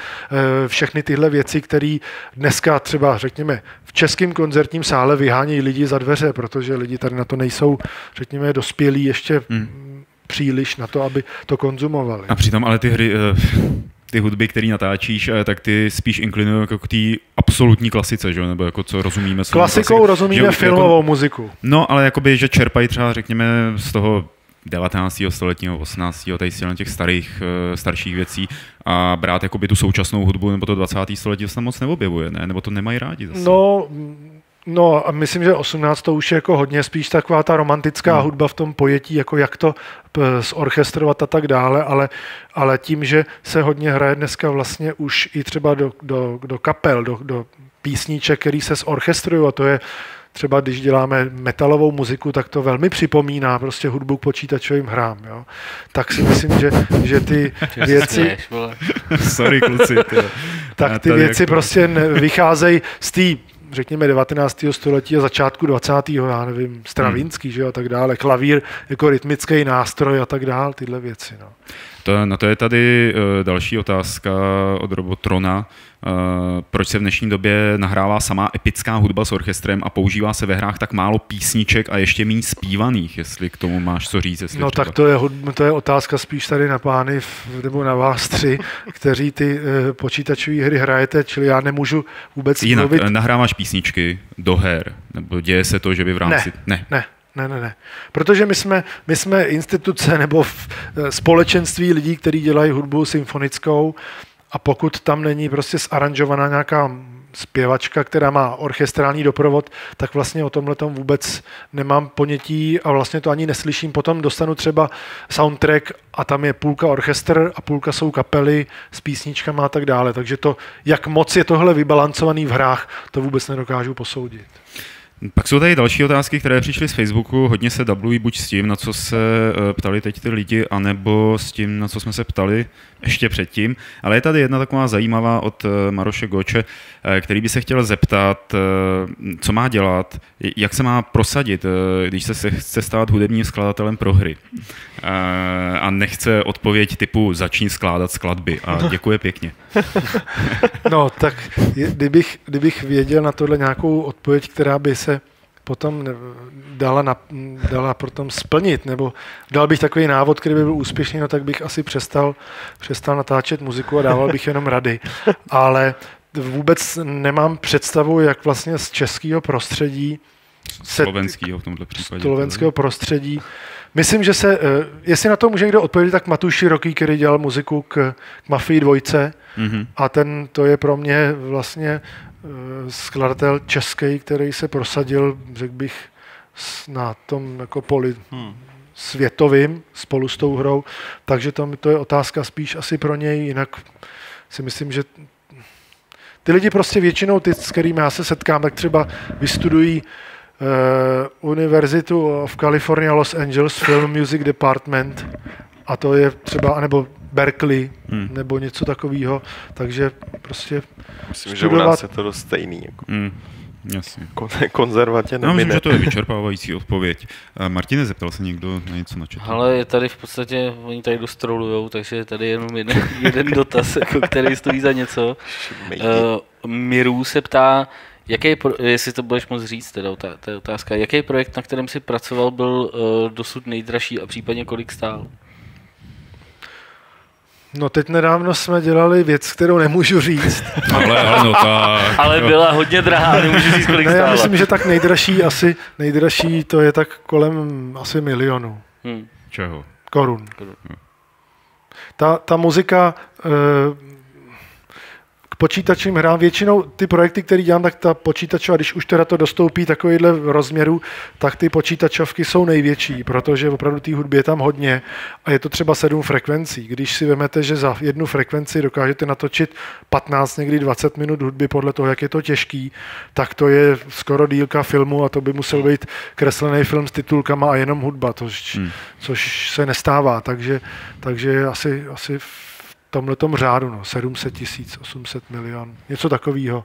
e, všechny tyhle věci, které dneska třeba, řekněme, v českém koncertním sále vyhánějí lidi za dveře, protože lidi tady na to nejsou, řekněme, dospělí ještě
Hmm.
Příliš na to, aby to konzumovali.
A přitom ale ty hry, eh, ty hudby, které natáčíš, eh, tak ty spíš inklinují jako k té absolutní klasice, že nebo jako co rozumíme.
Klasikou
klasika.
rozumíme
Že jo,
filmovou
Jako,
muziku.
no, ale jakoby, že čerpají třeba, řekněme, z toho 19. století nebo 18. tady z těch starých, eh, starších věcí a brát jakoby tu současnou hudbu nebo to 20. století to se tam moc neobjevuje, ne? Nebo to nemají rádi zase.
No, no a myslím, že 18 to už je jako hodně spíš taková ta romantická
Hmm.
hudba v tom pojetí, jako jak to zorchestrovat a tak dále, ale, ale tím, že se hodně hraje dneska vlastně už i třeba do, do, do kapel, do, do písníček, který se zorchestrují a to je třeba když děláme metalovou muziku, tak to velmi připomíná prostě hudbu k počítačovým hrám. Jo? Tak si myslím, že, že ty [LAUGHS] věci.
Sorry, kluci. Ty.
Tak ty věci
jako-
prostě vycházejí z té řekněme 19. století a začátku 20. já nevím, Stravínský,
Hmm.
že jo, a tak dále, klavír jako rytmický nástroj a tak dále, tyhle věci, no.
To, na to je tady uh, další otázka od Robotrona. Uh, proč se v dnešní době nahrává samá epická hudba s orchestrem a používá se ve hrách tak málo písniček a ještě méně zpívaných, jestli k tomu máš co říct? Jestli
No
třeba...
tak to je, to je otázka spíš tady na pány, nebo na vás tři, [LAUGHS] kteří ty e, počítačové hry hrajete, čili já nemůžu vůbec
Jinak,
mluvit.
eh, nahráváš písničky do her, nebo děje se to, že by v rámci...
Ne. Ne, ne, ne, ne. Protože my jsme, my jsme instituce nebo v, eh, společenství lidí, kteří dělají hudbu symfonickou a pokud tam není prostě zaranžovaná nějaká zpěvačka, která má orchestrální doprovod, tak vlastně o tomhle tom vůbec nemám ponětí a vlastně to ani neslyším. Potom dostanu třeba soundtrack a tam je půlka orchestr a půlka jsou kapely s písničkama a tak dále. Takže to, jak moc je tohle vybalancovaný v hrách, to vůbec nedokážu posoudit.
Pak jsou tady další otázky, které přišly z Facebooku, hodně se dublují buď s tím, na co se eh, ptali teď ty lidi, anebo s tím, na co jsme se ptali ještě předtím. Ale je tady jedna taková zajímavá od eh, Maroše Goče, eh, který by se chtěl zeptat, co má dělat, jak se má prosadit, když se chce stát hudebním skladatelem pro hry. A nechce odpověď typu začni skládat skladby a [LAUGHS] děkuje pěkně. [LAUGHS]
No, tak je, kdybych, kdybych věděl na tohle nějakou odpověď, která by se potom ne- dala, na, dala potom splnit, nebo dal bych takový návod, který by byl úspěšný, no tak bych asi přestal, přestal natáčet muziku a dával bych jenom rady. Ale vůbec nemám představu, jak vlastně z českého prostředí se
Slovenskýho v tomto případě.
slovenského prostředí. Myslím, že se, eh, jestli na to může někdo odpovědět, tak Matuš Široký, který dělal muziku k, k Mafii dvojce,
Mhm.
a ten, to je pro mě vlastně eh, skladatel český, který se prosadil, řekl bych, s- na tom jako poli
Hmm.
světovým spolu s tou hrou, takže to, to je otázka spíš asi pro něj, jinak si myslím, že ty lidi prostě většinou, ty, s kterými já se setkám, tak třeba vystudují uh, Univerzitu of California Los Angeles Film Music Department a to je třeba, anebo Berkeley,
Hmm.
nebo něco takového, takže prostě
Myslím, že u nás
Studovat-
je to dost stejný. Jako.
Mm. Jasně.
Kon- [LAUGHS] konzervatě
Já myslím,
nemine.
že to je [LAUGHS] vyčerpávající odpověď. Eh, Martine, zeptal se někdo na něco na chatu?
Ale je tady v podstatě, oni tady dost trolujou, takže je tady jenom jeden, [LAUGHS] jeden dotaz, jako, který stojí za něco. Uh, Miru se ptá, jaký, pro, jestli to budeš moc říct, teda, ta, ta je otázka, jaký projekt, na kterém si pracoval, byl uh, dosud nejdražší a případně kolik stál?
No teď nedávno jsme dělali věc, kterou nemůžu říct.
Ale, ale no tak. [LAUGHS]
Ale byla hodně drahá, nemůžu říct, kolik
Ne, já myslím, že tak nejdražší asi, nejdražší to je tak kolem asi milionu
Hm.
Čeho?
korun.
Korun.
Ta, ta muzika eh, počítačovým hrám, většinou ty projekty, které dělám, tak ta počítačová, když už teda to dostoupí takovýhle rozměru, tak ty počítačovky jsou největší, protože opravdu té hudby je tam hodně a je to třeba sedm frekvencí. Když si vezmete, že za jednu frekvenci dokážete natočit 15, někdy 20 minut hudby podle toho, jak je to těžký, tak to je skoro dílka filmu a to by musel být kreslený film s titulkama a jenom hudba, což,
Hmm.
což se nestává, takže, takže asi, asi tomhletom řádu, no, 700 tisíc, 800 milion, něco takového.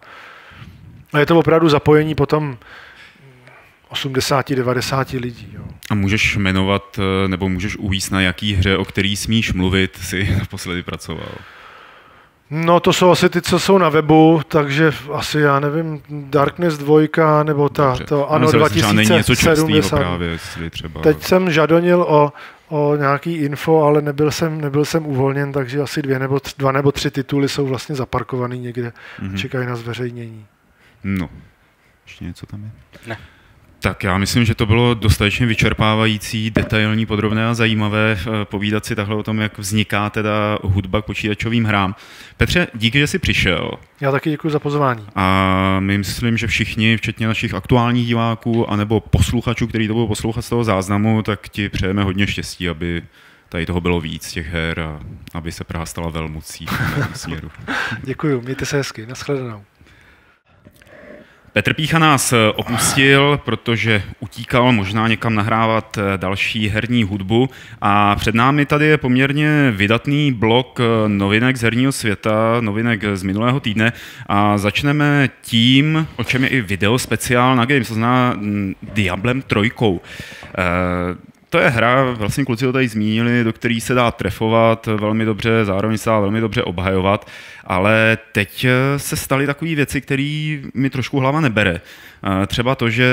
A je to opravdu zapojení potom 80-90 lidí. Jo.
A můžeš jmenovat, eh, nebo můžeš uvíct na jaký hře, o který smíš mluvit, si [LAUGHS] naposledy pracoval?
No to jsou asi ty, co jsou na webu, takže asi já nevím, Darkness 2, nebo ta,
Dobře.
to ano
něco čerstvého
2070.
právě, třeba...
Teď jsem žadonil o, o nějaký info, ale nebyl jsem, nebyl jsem uvolněn, takže asi dvě nebo tři, dva nebo tři tituly jsou vlastně zaparkovaný někde,
Mhm.
mm-hmm. čekají na zveřejnění.
No. Ještě něco tam je?
Ne.
Tak já myslím, že to bylo dostatečně vyčerpávající, detailní, podrobné a zajímavé eh, povídat si takhle o tom, jak vzniká teda hudba k počítačovým hrám. Petře, díky, že jsi přišel.
Já taky děkuji za pozvání.
A my myslím, že všichni, včetně našich aktuálních diváků, anebo posluchačů, kteří to budou poslouchat z toho záznamu, tak ti přejeme hodně štěstí, aby tady toho bylo víc, těch her, a aby se Praha stala velmocí v [LAUGHS] směru.
Děkuji, mějte se hezky, nashledanou.
Petr Pícha nás eh, opustil, protože utíkal možná někam nahrávat eh, další herní hudbu. A před námi tady je poměrně vydatný blok eh, novinek z herního světa, novinek z minulého týdne. A začneme tím, o čem je i video speciál na Games, to znamená mm, Diablem trojkou. To je hra, vlastně kluci to tady zmínili, do který se dá trefovat velmi dobře, zároveň se dá velmi dobře obhajovat, ale teď eh, se staly takové věci, které mi trošku hlava nebere. Eh, Třeba to, že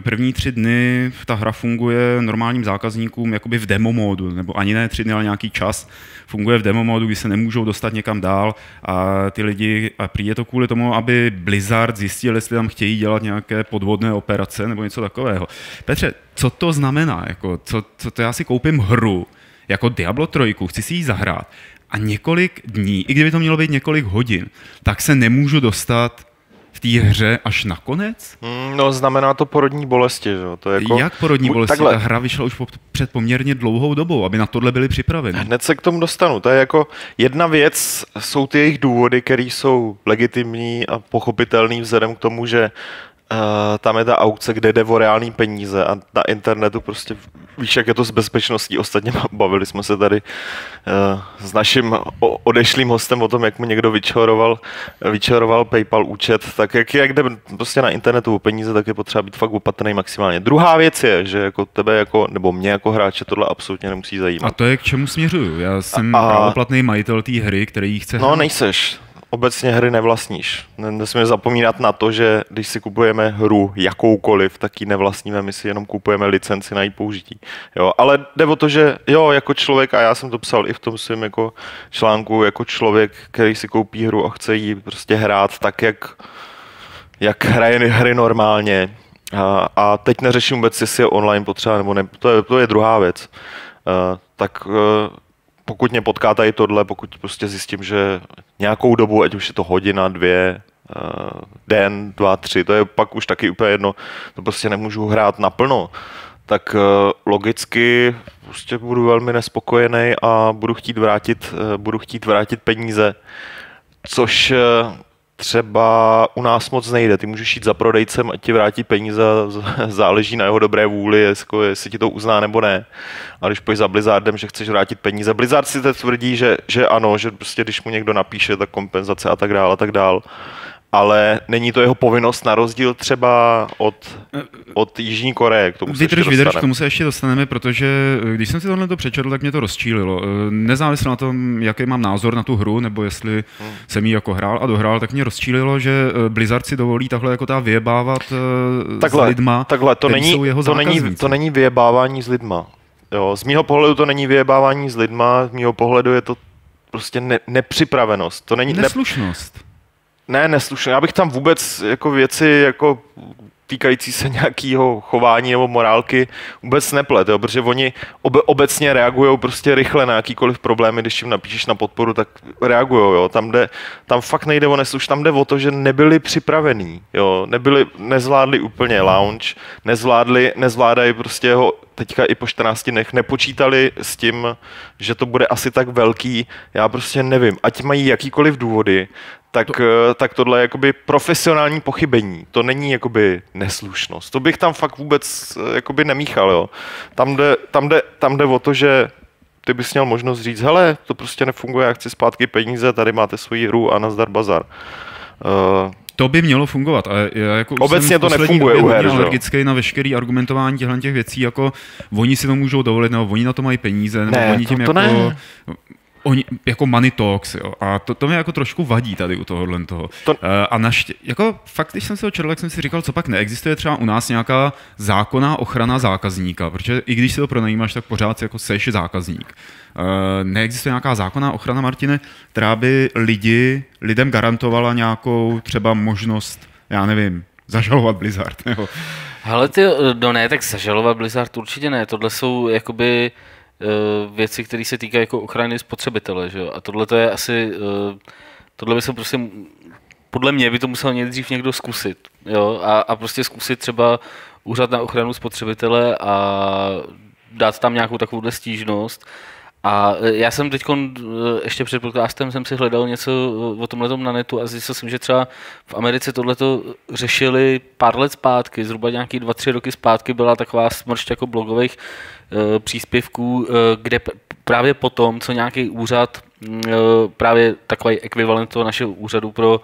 první tři dny ta hra funguje normálním zákazníkům jakoby v demo módu, nebo ani ne tři dny, ale nějaký čas funguje v demo módu, kdy se nemůžou dostat někam dál a ty lidi, a prý je to kvůli tomu, aby Blizzard zjistil, jestli tam chtějí dělat nějaké podvodné operace nebo něco takového. Petře, co to znamená? Jako, co, co to já si koupím hru, jako Diablo 3, chci si ji zahrát a několik dní, i kdyby to mělo být několik hodin, tak se nemůžu dostat v té hře až na konec?
Mm, No, znamená to porodní bolesti, že? jo, To je jako,
Jak porodní bolesti?
takhle.
Ta hra vyšla už po, před poměrně dlouhou dobou, aby na tohle byli připraveni.
Hned se k tomu dostanu. To je jako jedna věc, jsou ty jejich důvody, které jsou legitimní a pochopitelný vzhledem k tomu, že uh, tam je ta aukce, kde jde o reální peníze a na internetu prostě víš, jak je to s bezpečností. Ostatně bavili jsme se tady uh, s naším odešlým hostem o tom, jak mu někdo vyčoroval, vyčoroval PayPal účet, tak jak, jak jde prostě na internetu o peníze, tak je potřeba být fakt opatrný maximálně. Druhá věc je, že jako tebe jako, nebo mě jako hráče tohle absolutně nemusí zajímat.
A to je k čemu směřuju. Já jsem
A-
právoplatný majitel té hry, který ji chce
No,
hrát.
nejseš. Obecně hry nevlastníš. Ne- Nesmíme zapomínat na to, že když si kupujeme hru jakoukoliv, tak ji nevlastníme, my si jenom kupujeme licenci na její použití. Jo, ale jde o to, že jo, jako člověk, a já jsem to psal i v tom svém jako článku, jako člověk, který si koupí hru a chce ji prostě hrát tak, jak, jak hraje hry normálně. A, a teď neřeším vůbec, jestli je online potřeba nebo ne, to je, to je druhá věc. Uh, tak uh, pokud mě potká tady tohle, pokud prostě zjistím, že nějakou dobu, ať už je to hodina, dvě, eh, den, dva, tři, to je pak už taky úplně jedno, to prostě nemůžu hrát naplno, tak eh, logicky prostě budu velmi nespokojený a budu chtít vrátit, eh, budu chtít vrátit peníze, což třeba u nás moc nejde. Ty můžeš jít za prodejcem a ti vrátí peníze, [LAUGHS] záleží na jeho dobré vůli, jestli, ti to uzná nebo ne. A když půjdeš za Blizzardem, že chceš vrátit peníze, Blizzard si teď tvrdí, že, že ano, že prostě když mu někdo napíše, tak kompenzace a tak dále a tak dále. Ale není to jeho povinnost na rozdíl třeba od, od Jižní Koreje. K tomu se
Vydrž,
ještě
vydrž, k tomu se ještě dostaneme, protože eh, když jsem si tohle to přečetl, tak mě to rozčílilo. Eh, Nezávisle na tom, jaký mám názor na tu hru, nebo jestli
Hmm.
jsem ji jako hrál a dohrál, tak mě rozčílilo, že eh, Blizzard si dovolí takhle jako ta vyjebávat eh, s
Takhle,
lidma,
takhle to, není,
jsou jeho
to, není, to není vyjebávání s lidma. Jo, z mýho pohledu to není vyjebávání s lidma, z mýho pohledu je to prostě ne, nepřipravenost. To není, ne,
Neslušnost.
ne neslušné. Já bych tam vůbec jako věci jako týkající se nějakého chování nebo morálky vůbec neplet, jo, protože oni obe, obecně reagují prostě rychle na jakýkoliv problémy, když jim napíšeš na podporu, tak reagují, jo. Tam, jde, tam fakt nejde o nesluš, tam jde o to, že nebyli připravení, jo, nebyli, nezvládli úplně launch, nezvládli, nezvládají prostě ho teďka i po 14 dnech, nepočítali s tím, že to bude asi tak velký, já prostě nevím, ať mají jakýkoliv důvody, tak, to... tak tohle je jakoby profesionální pochybení. To není jakoby neslušnost. To bych tam fakt vůbec eh, jakoby nemíchal, jo. Tam jde, tam jde, tam jde o to, že ty bys měl možnost říct, hele, to prostě nefunguje, já chci zpátky peníze, tady máte svoji hru a nazdar bazar. Uh,
To by mělo fungovat. A já jako
Obecně to nefunguje u her,
alergický na veškerý argumentování těchto těch věcí, jako oni si to můžou dovolit, nebo oni na to mají peníze, nebo
Ne,
oni
to-
tím
to
jako...
ne.
Oni, jako money talks, jo. A to, to mě jako trošku vadí tady u tohohle toho.
To-
To... A naště, jako fakt, když jsem se četl, tak jsem si říkal, co pak neexistuje třeba u nás nějaká zákonná ochrana zákazníka, protože i když si to pronajímáš, tak pořád si jako seš zákazník. Uh, neexistuje nějaká zákonná ochrana, Martine, která by lidi, lidem garantovala nějakou třeba možnost, já nevím, zažalovat Blizzard. Nebo...
Hele ty, no ne, tak zažalovat Blizzard určitě ne. Tohle jsou jakoby uh, věci, které se týkají jako ochrany spotřebitele, že. A tohle to je asi, uh, tohle by se prostě, podle mě by to musel nejdřív někdo zkusit, jo. A, a prostě zkusit třeba úřad na ochranu spotřebitele a dát tam nějakou takovouhle stížnost. A e, já jsem teď ještě před podcastem jsem si hledal něco e, o tomhle na netu a zjistil jsem, že třeba v Americe tohleto řešili pár let zpátky, zhruba nějaký dva, tři roky zpátky byla taková smršť jako blogových e, příspěvků, e, kde právě potom, co nějaký úřad, e, právě takový ekvivalent toho našeho úřadu pro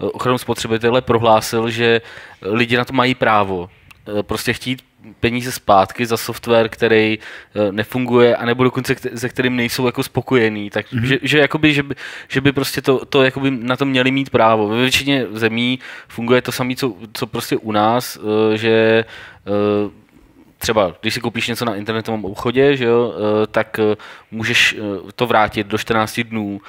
e, ochranu spotřebitele prohlásil, že lidi na to mají právo. E, Prostě chtít peníze zpátky za software, který eh, nefunguje, anebo dokonce se kterým nejsou jako spokojení. Tak, mm-hmm. že, že, jakoby, že, by, že by prostě to, to jakoby na to měli mít právo. Ve většině zemí funguje to samé, co, co prostě u nás, eh, že eh, třeba když si koupíš něco na internetovém obchodě, že jo, tak můžeš to vrátit do 14 dnů,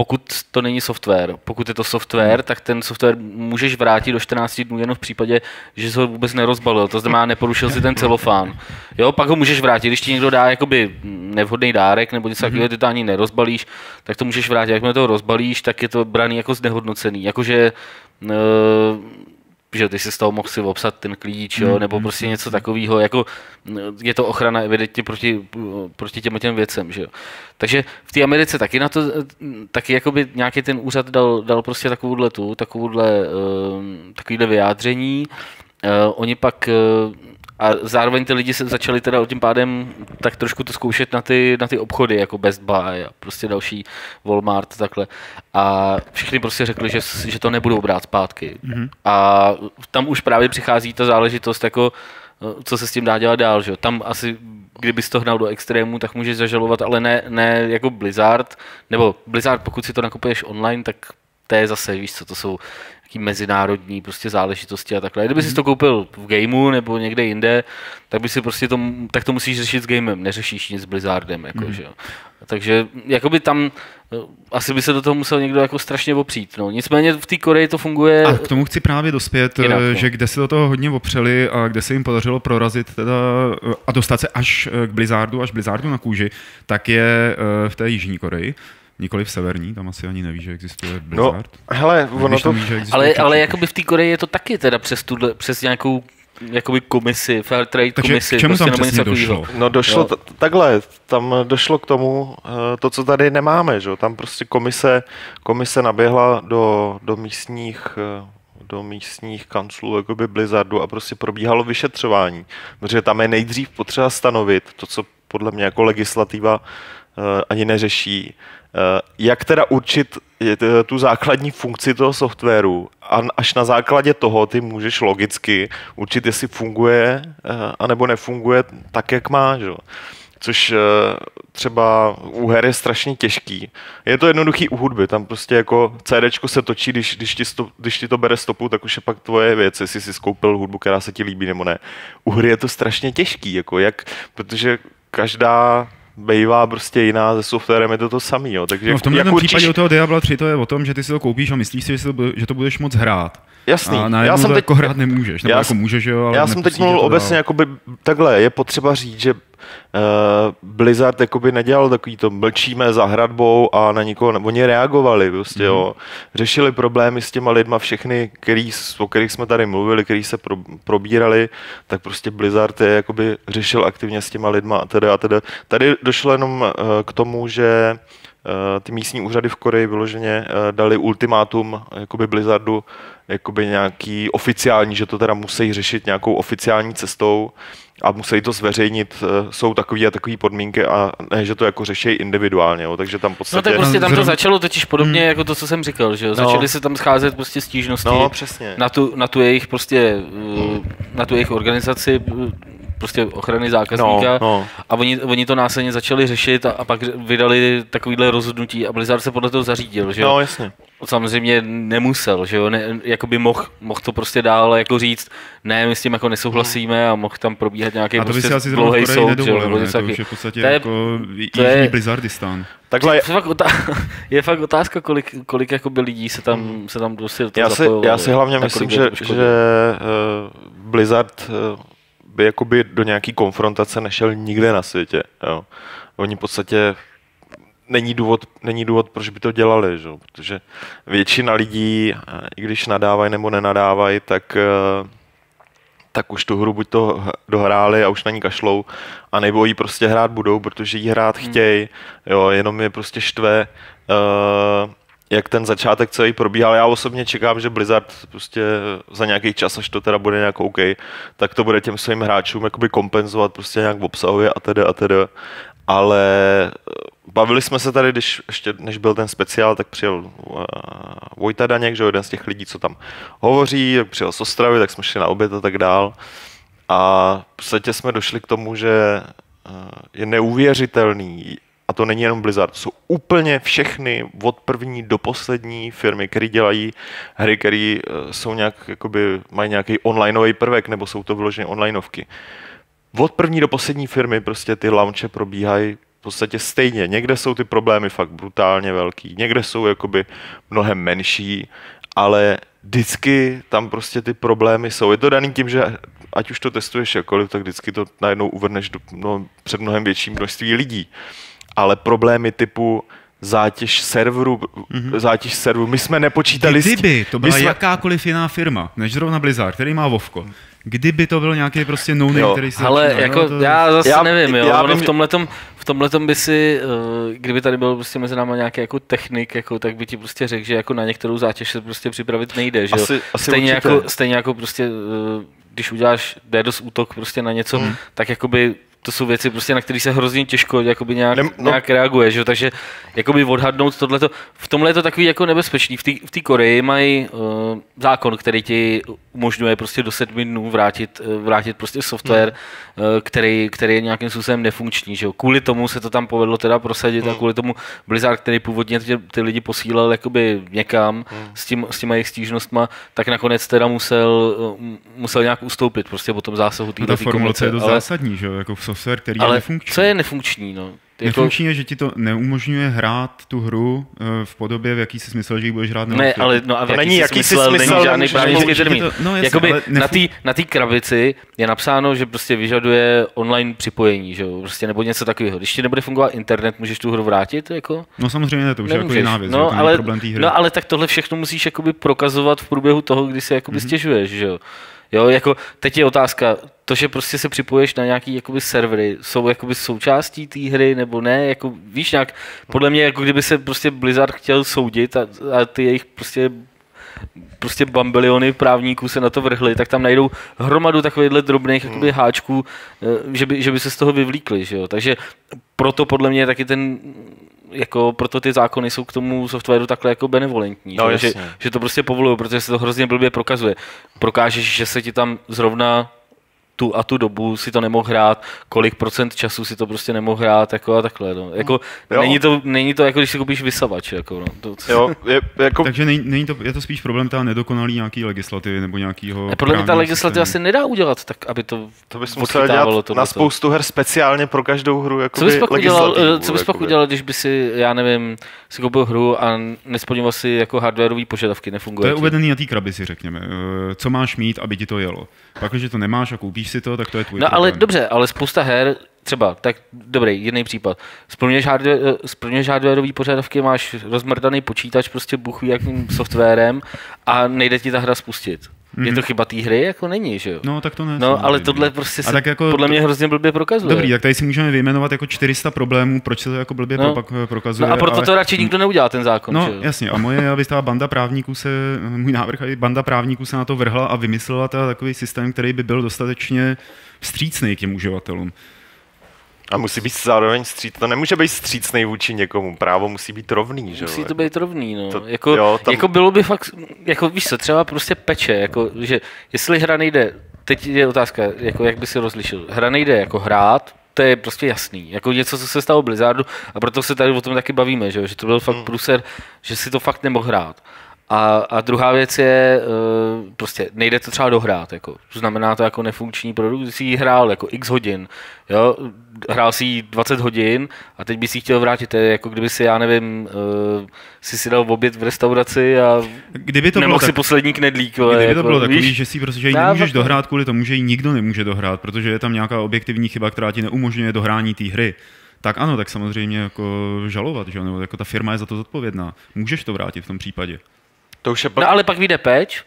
pokud to není software. Pokud je to software, tak ten software můžeš vrátit do 14 dnů jenom v případě, že jsi ho vůbec nerozbalil. To znamená, neporušil si ten celofán. Jo, pak ho můžeš vrátit, když ti někdo dá jakoby nevhodný dárek nebo něco takového, ty to ani nerozbalíš, tak to můžeš vrátit. Jakmile to rozbalíš, tak je to braný jako znehodnocený. Jakože eh, že ty si z toho mohl si obsat ten klíč, jo, nebo prostě něco takového, jako mm, je to ochrana evidentně proti, proti těm těm věcem, že jo. Takže v té Americe taky na to, taky jakoby nějaký ten úřad dal, dal prostě takovouhle tu, takovouhle, uh, takovýhle vyjádření. Uh, oni pak uh, a zároveň ty lidi se začali teda tím pádem tak trošku to zkoušet na ty, na ty obchody, jako Best Buy a prostě další Walmart takhle. A všichni prostě řekli, že, že to nebudou brát zpátky. Mm-hmm. A tam už právě přichází ta záležitost, jako eh, co se s tím dá dělat dál, že. Tam asi, kdybys to hnal do extrému, tak můžeš zažalovat, ale ne, ne jako Blizzard, nebo Blizzard, pokud si to nakupuješ online, tak to je zase, víš co, to jsou nějaký mezinárodní prostě záležitosti a takhle. Kdyby si to koupil v gameu nebo někde jinde, tak by si prostě to, tak to musíš řešit s gamem, neřešíš nic s Blizzardem, jako, mm. že jo. Takže jakoby tam eh, asi by se do toho musel někdo jako strašně opřít. No. Nicméně v té Koreji to funguje.
A k tomu chci právě dospět,
Jinak, no.
že kde se do toho hodně opřeli a kde se jim podařilo prorazit teda a dostat se až k Blizzardu, až Blizzardu na kůži, tak je eh, v té Jižní Koreji. Nikoli v severní, tam asi ani neví, že existuje
no,
Blizzard.
hele, ono to...
ví, že
ale, ale jakoby v té Koreji je to taky teda přes, tuhle, přes nějakou jakoby komisi, fair trade
Takže
komisi.
k čemu
prostě,
tam přesně došlo?
No došlo t- takhle, tam došlo k tomu, eh, to, co tady nemáme, že? jo, tam prostě komise, komise naběhla do, do místních eh, do místních kanclů jakoby Blizzardu a prostě probíhalo vyšetřování, protože tam je nejdřív potřeba stanovit to, co podle mě jako legislativa ani neřeší. Jak teda určit tu základní funkci toho softwaru a až na základě toho ty můžeš logicky určit, jestli funguje anebo nefunguje tak, jak má. Že? což eh, třeba u her je strašně těžký. Je to jednoduchý u hudby, tam prostě jako CD se točí, když, když, ti stop, když ti to bere stopu, tak už je pak tvoje věc, jestli jsi skoupil hudbu, která se ti líbí nebo ne. U hry je to strašně těžký, jako jak, protože každá bývá prostě jiná, se softwarem je to to samý. Jo. Takže
no, v tomhle určíš... případě u toho Diabla 3 to je o tom, že ty si to koupíš a myslíš si, že to, že to budeš moc hrát.
Jasný.
A já jsem to teď, jako hrát nemůžeš, nebo já, jako můžeš, jo, ale
Já jsem teď mluvil obecně, jakoby takhle, je potřeba říct, že Blizzard jakoby nedělal takový to mlčíme za hradbou a na nikoho, oni reagovali prostě, mm. jo. Řešili problémy s těma lidma všechny, který, o kterých jsme tady mluvili, který se pro, probírali, tak prostě Blizzard je jakoby řešil aktivně s těma lidma a teda a teda. Tady došlo jenom uh, k tomu, že Eh, ty místní úřady v Koreji vyloženě eh, dali ultimátum jakoby Blizzardu, jakoby nějaký oficiální, že to teda musí řešit nějakou oficiální cestou a musí to zveřejnit, eh, jsou takové a takové podmínky a ne, že to jako řeší individuálně, jo. takže tam podstatě...
No tak prostě tam to začalo totiž podobně hmm. jako to, co jsem říkal, že jo. No. začaly no. se tam scházet prostě stížnosti
no, přesně.
Na, tu, na tu jejich prostě, na tu jejich organizaci, prostě ochrany zákazníka no, no. a oni, oni to následně začali řešit a, a pak vydali takovýhle rozhodnutí a Blizzard se podle toho zařídil, že
No, jasně.
Samozřejmě nemusel, že jo, ne, jako by mohl, mohl to prostě dál jako říct, ne, my s tím jako nesouhlasíme a mohl tam probíhat nějaký a to prostě by si
asi dlouhý soud, že jo, ne, to už je v podstatě to je, jako to je, Blizzardistán.
Takhle je, fakt otázka, [LAUGHS] je fakt otázka, kolik, kolik jakoby lidí se tam, se tam prostě do toho já
si, já si hlavně myslím, že, že uh, Blizzard uh, by jakoby do nějaký konfrontace nešel nikde na světě. Jo. Oni v podstatě není důvod, není důvod, proč by to dělali, že? protože většina lidí, i když nadávají nebo nenadávají, tak, eh, tak už tu hru buď to dohráli a už na ní kašlou, a nebo ji prostě hrát budou, protože ji hrát hmm. chtějí, jo, jenom je prostě štve, uh, jak ten začátek celý probíhal. Já osobně čekám, že Blizzard prostě za nějaký čas, až to teda bude nějak OK, tak to bude těm svým hráčům jakoby kompenzovat prostě nějak v obsahově a tedy a tedy. Ale eh, bavili jsme se tady, když ještě než byl ten speciál, tak přijel uh, Vojta Daněk, že jeden z těch lidí, co tam hovoří, tak přijel z Ostravy, tak jsme šli na oběd a tak dál. A v podstatě jsme došli k tomu, že uh, je neuvěřitelný, a to není jenom Blizzard, to jsou úplně všechny od první do poslední firmy, které dělají hry, které eh, jsou nějak, jakoby, mají nějaký onlineový prvek, nebo jsou to vyloženě onlineovky. Od první do poslední firmy prostě ty launche probíhají v podstatě stejně. Někde jsou ty problémy fakt brutálně velký, někde jsou jakoby mnohem menší, ale vždycky tam prostě ty problémy jsou. Je to daný tím, že ať už to testuješ jakkoliv, tak vždycky to najednou uvrneš do, no, před mnohem větší množství lidí ale problémy typu zátěž serveru, mm-hmm. zátěž serveru. My jsme nepočítali...
Kdyby to byla jsme... jakákoliv jiná firma, než zrovna Blizzard, který má Vovko, kdyby to byl nějaký prostě no name, který se
Ale začíná, jako no, to... já zase já, nevím, jo, já ono vím, v tomhletom, v tomhletom by si, uh, kdyby tady byl prostě mezi náma nějaký jako technik, jako, tak by ti prostě řekl, že jako na některou zátěž se prostě připravit nejde, že
asi, jo? Asi
stejně, jako, stejně jako prostě, uh, když uděláš DDoS útok prostě na něco, hmm. tak jakoby to jsou věci, prostě, na které se hrozně těžko jakoby nějak, Nem, no. nějak reaguje, že? takže jakoby odhadnout tohleto. V tomhle je to takový jako nebezpečný. V té Koreji mají uh, zákon, který ti umožňuje prostě do sedmi dnů vrátit, uh, vrátit prostě software, hmm. uh, který, který je nějakým způsobem nefunkční. Že? Kvůli tomu se to tam povedlo teda prosadit hmm. a kvůli tomu Blizzard, který původně ty, ty lidi posílal jakoby někam hmm. s, tím, s těma jejich stížnostma, tak nakonec teda musel, uh, musel nějak ustoupit prostě po tom zásahu
té no, formulace je dost ale, zásadní, že? Jako v software, který
Ale
je nefunkční.
co je nefunkční? No?
Jako... Nefunkční je, že ti to neumožňuje hrát tu hru eh, v podobě, v jaký jsi myslel, že ji budeš hrát
na Ne, ale no a to není, jaký jsi smyslel, není žádný právnický termín. To, no, jasně, Jakoby nefu... na té krabici je napsáno, že prostě vyžaduje online připojení, že jo? Prostě nebo něco takového. Když ti nebude fungovat internet, můžeš tu hru vrátit? Jako?
No samozřejmě ne, to už Nemůžeš. je jako jiná věc,
no, ale, problém té hry. No ale tak tohle všechno musíš jakoby prokazovat v průběhu toho, kdy se jakoby mm-hmm. stěžuješ, že jo? Jo, jako teď je otázka, to, že prostě se připoješ na nějaký jakoby servery, jsou jakoby součástí té hry nebo ne, jako víš nějak, podle mě jako kdyby se prostě Blizzard chtěl soudit a, a ty jejich prostě prostě bambiliony právníků se na to vrhli, tak tam najdou hromadu takovýchhle drobných
Hmm.
jakoby, háčků, eh, že by, že by se z toho vyvlíkli. Že jo? Takže proto podle mě taky ten jako proto ty zákony jsou k tomu softwaru takhle jako benevolentní,
No,
že, že, to prostě povolují, protože se to hrozně blbě prokazuje. Prokážeš, že se ti tam zrovna tu a tu dobu si to nemohl hrát, kolik procent času si to prostě nemohl hrát, jako a takhle, no. Jako,
Jo.
není, to, není to jako, když si koupíš vysavač, jako, no. To,
Jo, je, jako,
Takže není, není to, je to spíš problém té nedokonalý nějaký legislativy nebo nějakýho
A podle mě ta legislativa se
systému.
nedá udělat tak, aby to
to bys musel dělat
tohleto.
na spoustu her speciálně pro každou hru jako
Co bys pak udělal, eh, co bys pak
jakoby.
udělal, když by si, já nevím, si koupil hru a nesplňoval si jako hardwareové požadavky,
To
nefunguje
je
ti?
uvedený na té krabici, řekněme. Eh, Co máš mít, aby ti to jelo? Pak, když to nemáš a koupíš si to, tak to je tvůj
No ale
problém.
dobře, ale spousta her, třeba, tak dobrý, jiný případ. Splňuješ, hardware, eh, splňuješ hardwareové požadavky, máš rozmrdaný počítač, prostě buchví jakým softwarem a nejde ti ta hra spustit. Mm-hmm. Je to chyba té hry? Jako není, že jo?
No, tak to ne.
No, ale tohle prostě se
tak jako
podle mě hrozně blbě prokazuje.
Dobrý, tak tady si můžeme vyjmenovat jako 400 problémů, proč se to jako blbě
No.
prokazuje.
No a proto
ale...
to radši nikdo neudělá ten zákon,
No
že
jasně, a moje, aby ta banda právníků se, můj návrh, aby banda právníků se na to vrhla a vymyslela teda takový systém, který by byl dostatečně vstřícný k těm uživatelům.
A musí být zároveň stříc. To nemůže být střícnej vůči někomu. Právo musí být rovný, že?
Musí to být rovný, no.
To-
jako,
jo, tam-
jako bylo by fakt, jako víš co, třeba prostě peče, jako, že jestli hra nejde, teď je otázka, jako jak by si rozlišil, hra nejde jako hrát, to je prostě jasný, jako něco, co se stalo Blizzardu a proto se tady o tom taky bavíme, že, že to byl fakt
Hmm.
průser, že si to fakt nemohl hrát. A, a druhá věc je, uh, prostě nejde to třeba dohrát, jako. znamená to jako nefunkční produkt, jsi ji hrál jako x hodin, jo, hrál si ji 20 hodin a teď bys ji chtěl vrátit, jako kdyby si, já nevím, uh, si si dal oběd v restauraci a
Kdyby to
nemohl
bylo
si
tak,
poslední knedlík,
Kdyby
jako,
to bylo takový,
víš?
že si prostě že ji nemůžeš dohrát kvůli tomu, že ji nikdo nemůže dohrát, protože je tam nějaká objektivní chyba, která ti neumožňuje dohrání té hry, tak ano, tak samozřejmě jako žalovat, že nebo jako ta firma je za to zodpovědná. Můžeš to vrátit v tom případě.
To už je pak...
No ale pak vyjde peč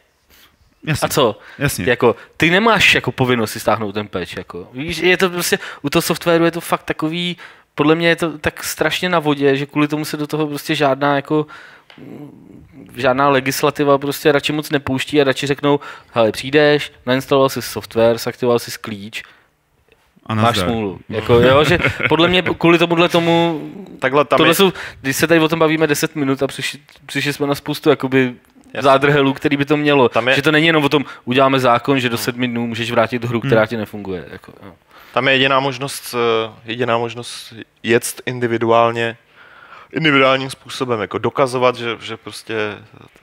Jasně.
a co?
Jasně.
Jako, ty nemáš jako povinnost si stáhnout ten peč, jako. Víš, je to prostě, u toho softwaru je to fakt takový, podle mě je to tak strašně na vodě, že kvůli tomu se do toho prostě žádná jako žádná legislativa prostě radši moc nepouští a radši řeknou, hele, přijdeš, nainstaloval si software, zaktivoval si klíč,
A
máš smůlu. Jako, jo, že podle mě kvůli tomuhle tomu,
Takhle tam
tohle
je...
jsou, když se tady o tom bavíme 10 minut a přišli, přišli jsme na spoustu jakoby zádrhelů, který by to mělo.
Tam je-
Že to není jenom o tom, uděláme zákon, že do sedmi dnů můžeš vrátit hru, která ti nefunguje. Jako, jo.
Tam je jediná možnost, eh, jediná možnost jet individuálně, individuálním způsobem, jako dokazovat, že, že prostě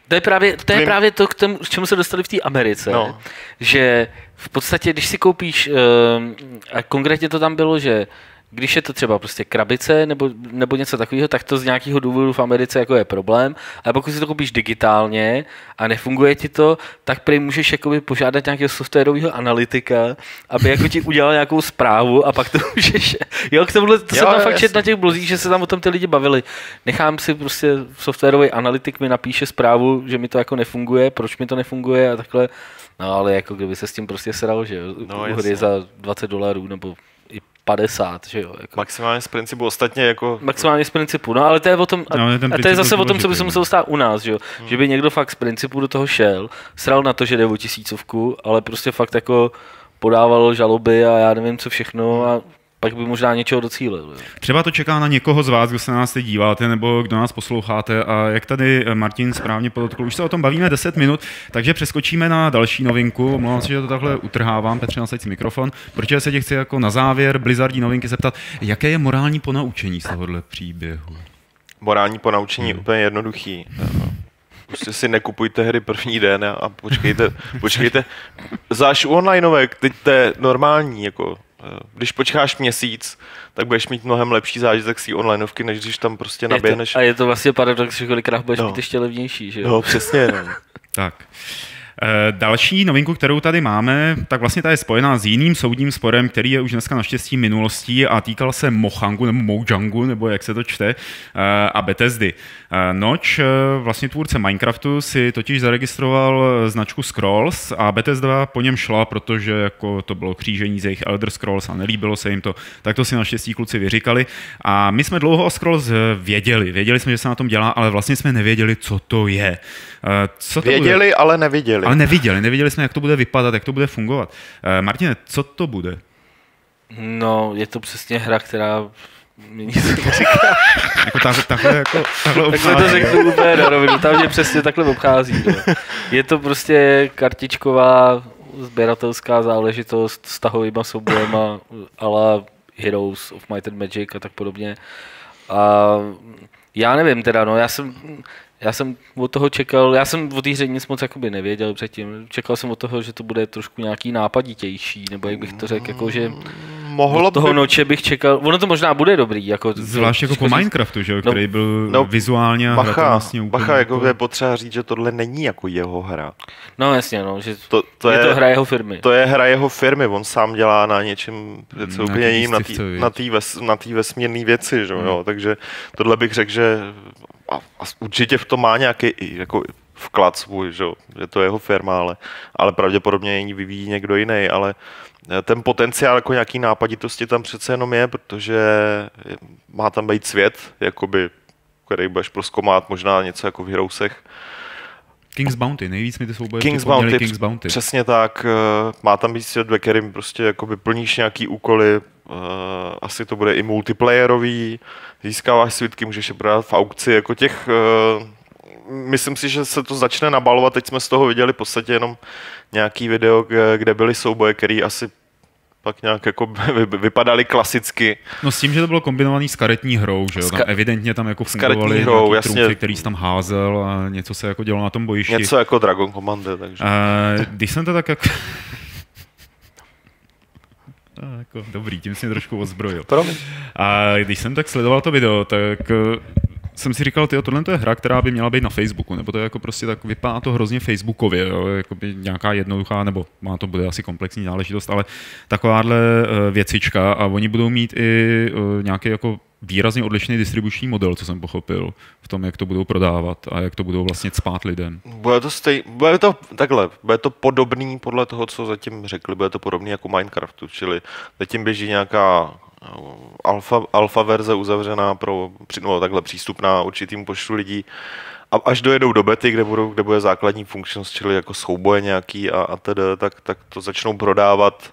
To je právě to, je právě to k, tomu, k čemu se dostali v té Americe.
No.
Že v podstatě, když si koupíš, ehm, a konkrétně to tam bylo, že když je to třeba prostě krabice nebo, nebo něco takového, tak to z nějakého důvodu v Americe jako je problém. A pokud si to koupíš digitálně a nefunguje ti to, tak prý můžeš jakoby požádat nějakého softwarového analytika, aby jako ti udělal nějakou zprávu a pak to [LAUGHS] můžeš... Jo, k tomuhle, to
Jo,
jsem tam fakt čet na těch blozích, že se tam o tom ty lidi bavili. Nechám si prostě softwarový analytik mi napíše zprávu, že mi to jako nefunguje, proč mi to nefunguje a takhle. No ale jako kdyby se s tím prostě sral, že jo,
No,
hry za 20 dolarů nebo i 50, že jo. Jako.
maximálně z principu ostatně jako...
Maximálně z principu, no ale to je o tom, a,
No,
a to je zase o tom, co by se muselo stát u nás, že jo.
Hmm.
Že by někdo fakt z principu do toho šel, sral na to, že jde o tisícovku, ale prostě fakt jako podával žaloby a já nevím co všechno a pak by možná něčeho docílil. Jo.
Třeba to čeká na někoho z vás, kdo se na nás teď díváte, nebo kdo nás posloucháte. A jak tady Martin správně podotkl, už se o tom bavíme 10 minut, takže přeskočíme na další novinku. Omlouvám se, že to takhle utrhávám, Petře, nasaď mikrofon, protože se tě chci jako na závěr Blizzardí novinky zeptat, jaké je morální ponaučení z tohohle příběhu?
Morální ponaučení
Hmm.
úplně jednoduchý. Eh, Prostě si nekupujte hry první den a- počkejte, počkejte. Záš u onlineovek, teď to je normální, jako eh, když počkáš měsíc, tak budeš mít mnohem lepší zážitek z té onlineovky, než když tam prostě
Je to,
naběhneš.
a je to vlastně paradox, že kolikrát budeš
No.
mít ještě levnější, že jo.
No, přesně, no. [LAUGHS]
Tak. Eh, další novinku, kterou tady máme, tak vlastně ta je spojená s jiným soudním sporem, který je už dneska naštěstí minulostí a týkal se Mochangu nebo Mojangu, nebo jak se to čte, eh, a Bethesdy. Eh, Noč, vlastně tvůrce Minecraftu, si totiž zaregistroval značku Scrolls a Bethesda po něm šla, protože jako to bylo křížení z jejich Elder Scrolls a nelíbilo se jim to, tak to si naštěstí kluci vyříkali. A my jsme dlouho o Scrolls věděli. Věděli jsme, že se na tom dělá, ale vlastně jsme nevěděli, co to je.
Co to věděli, bude? ale neviděli.
Ale neviděli, neviděli jsme, jak to bude vypadat, jak to bude fungovat. Martine, co to bude?
No, je to přesně hra, která mi nic neříká.
jako takhle, takhle, jako, takhle obchází.
Takhle to řeknu úplně na rovinu, tam mě přesně takhle obchází. No. Je to prostě kartičková sběratelská záležitost s tahovýma soubojema ale Heroes of Might and Magic a tak podobně. A já nevím teda, no, já jsem, já jsem od toho čekal, já jsem o té hře nic moc jakoby nevěděl předtím. Čekal jsem od toho, že to bude trošku nějaký nápaditější, nebo jak bych to řekl, jako že
Mohlo
od toho by... noče bych čekal, ono to možná bude dobrý. Jako,
Zvlášť jako po Minecraftu, že, no, který byl no, vizuálně
bacha,
vlastně úplně
bacha, jako je potřeba říct, že tohle není jako jeho hra.
No jasně, no, že to, to je, je, to hra jeho firmy.
To je hra jeho firmy, on sám dělá na něčem něco úplně jiným, na té ves, vesmírné věci, že, hmm. jo, takže tohle bych řekl, že a, a určitě v tom má nějaký jako vklad svůj, že, že to je jeho firma, ale, ale pravděpodobně ji vyvíjí někdo jiný, ale eh, ten potenciál jako nějaký nápaditosti tam přece jenom je, protože má tam být svět, jakoby, který budeš proskoumát možná něco jako v Heroesech,
King's Bounty, nejvíc mi ty souboje
King's Bounty, King's Bounty. Přesně tak, eh, má tam být svět, ve kterým prostě jakoby plníš nějaký úkoly, uh, asi to bude i multiplayerový, získáváš svitky, můžeš je prodat v aukci, jako těch, uh, myslím si, že se to začne nabalovat, teď jsme z toho viděli v podstatě jenom nějaký video, kde byly souboje, který asi pak nějak jako [LAUGHS] vypadaly klasicky.
No s tím, že to bylo kombinovaný s karetní hrou, že jo? Tam evidentně tam jako fungovaly hrou, jasně. trumfy, který jsi tam házel a něco se jako dělalo na tom bojišti.
Něco jako Dragon Commander, takže. A,
když jsem to tak jako... [LAUGHS] A, jako, dobrý, tím jsem trošku ozbrojil.
Promiň.
A když jsem tak sledoval to video, tak jsem si říkal, tyjo, tohle je hra, která by měla být na Facebooku, nebo to je jako prostě tak, vypadá to hrozně Facebookově, jo, jako by nějaká jednoduchá, nebo má to bude asi komplexní záležitost, ale takováhle uh, věcička a oni budou mít i uh, nějaký jako výrazně odlišný distribuční model, co jsem pochopil, v tom, jak to budou prodávat a jak to budou vlastně spát lidem.
Bude to, stej, bude to takhle, bude to podobný podle toho, co zatím řekli, bude to podobný jako Minecraftu, čili zatím běží nějaká alfa, alfa verze uzavřená pro, no, takhle přístupná určitým počtu lidí. A až dojedou do bety, kde, budou, kde bude základní funkčnost, čili jako souboje nějaký a, a tedy, tak, tak to začnou prodávat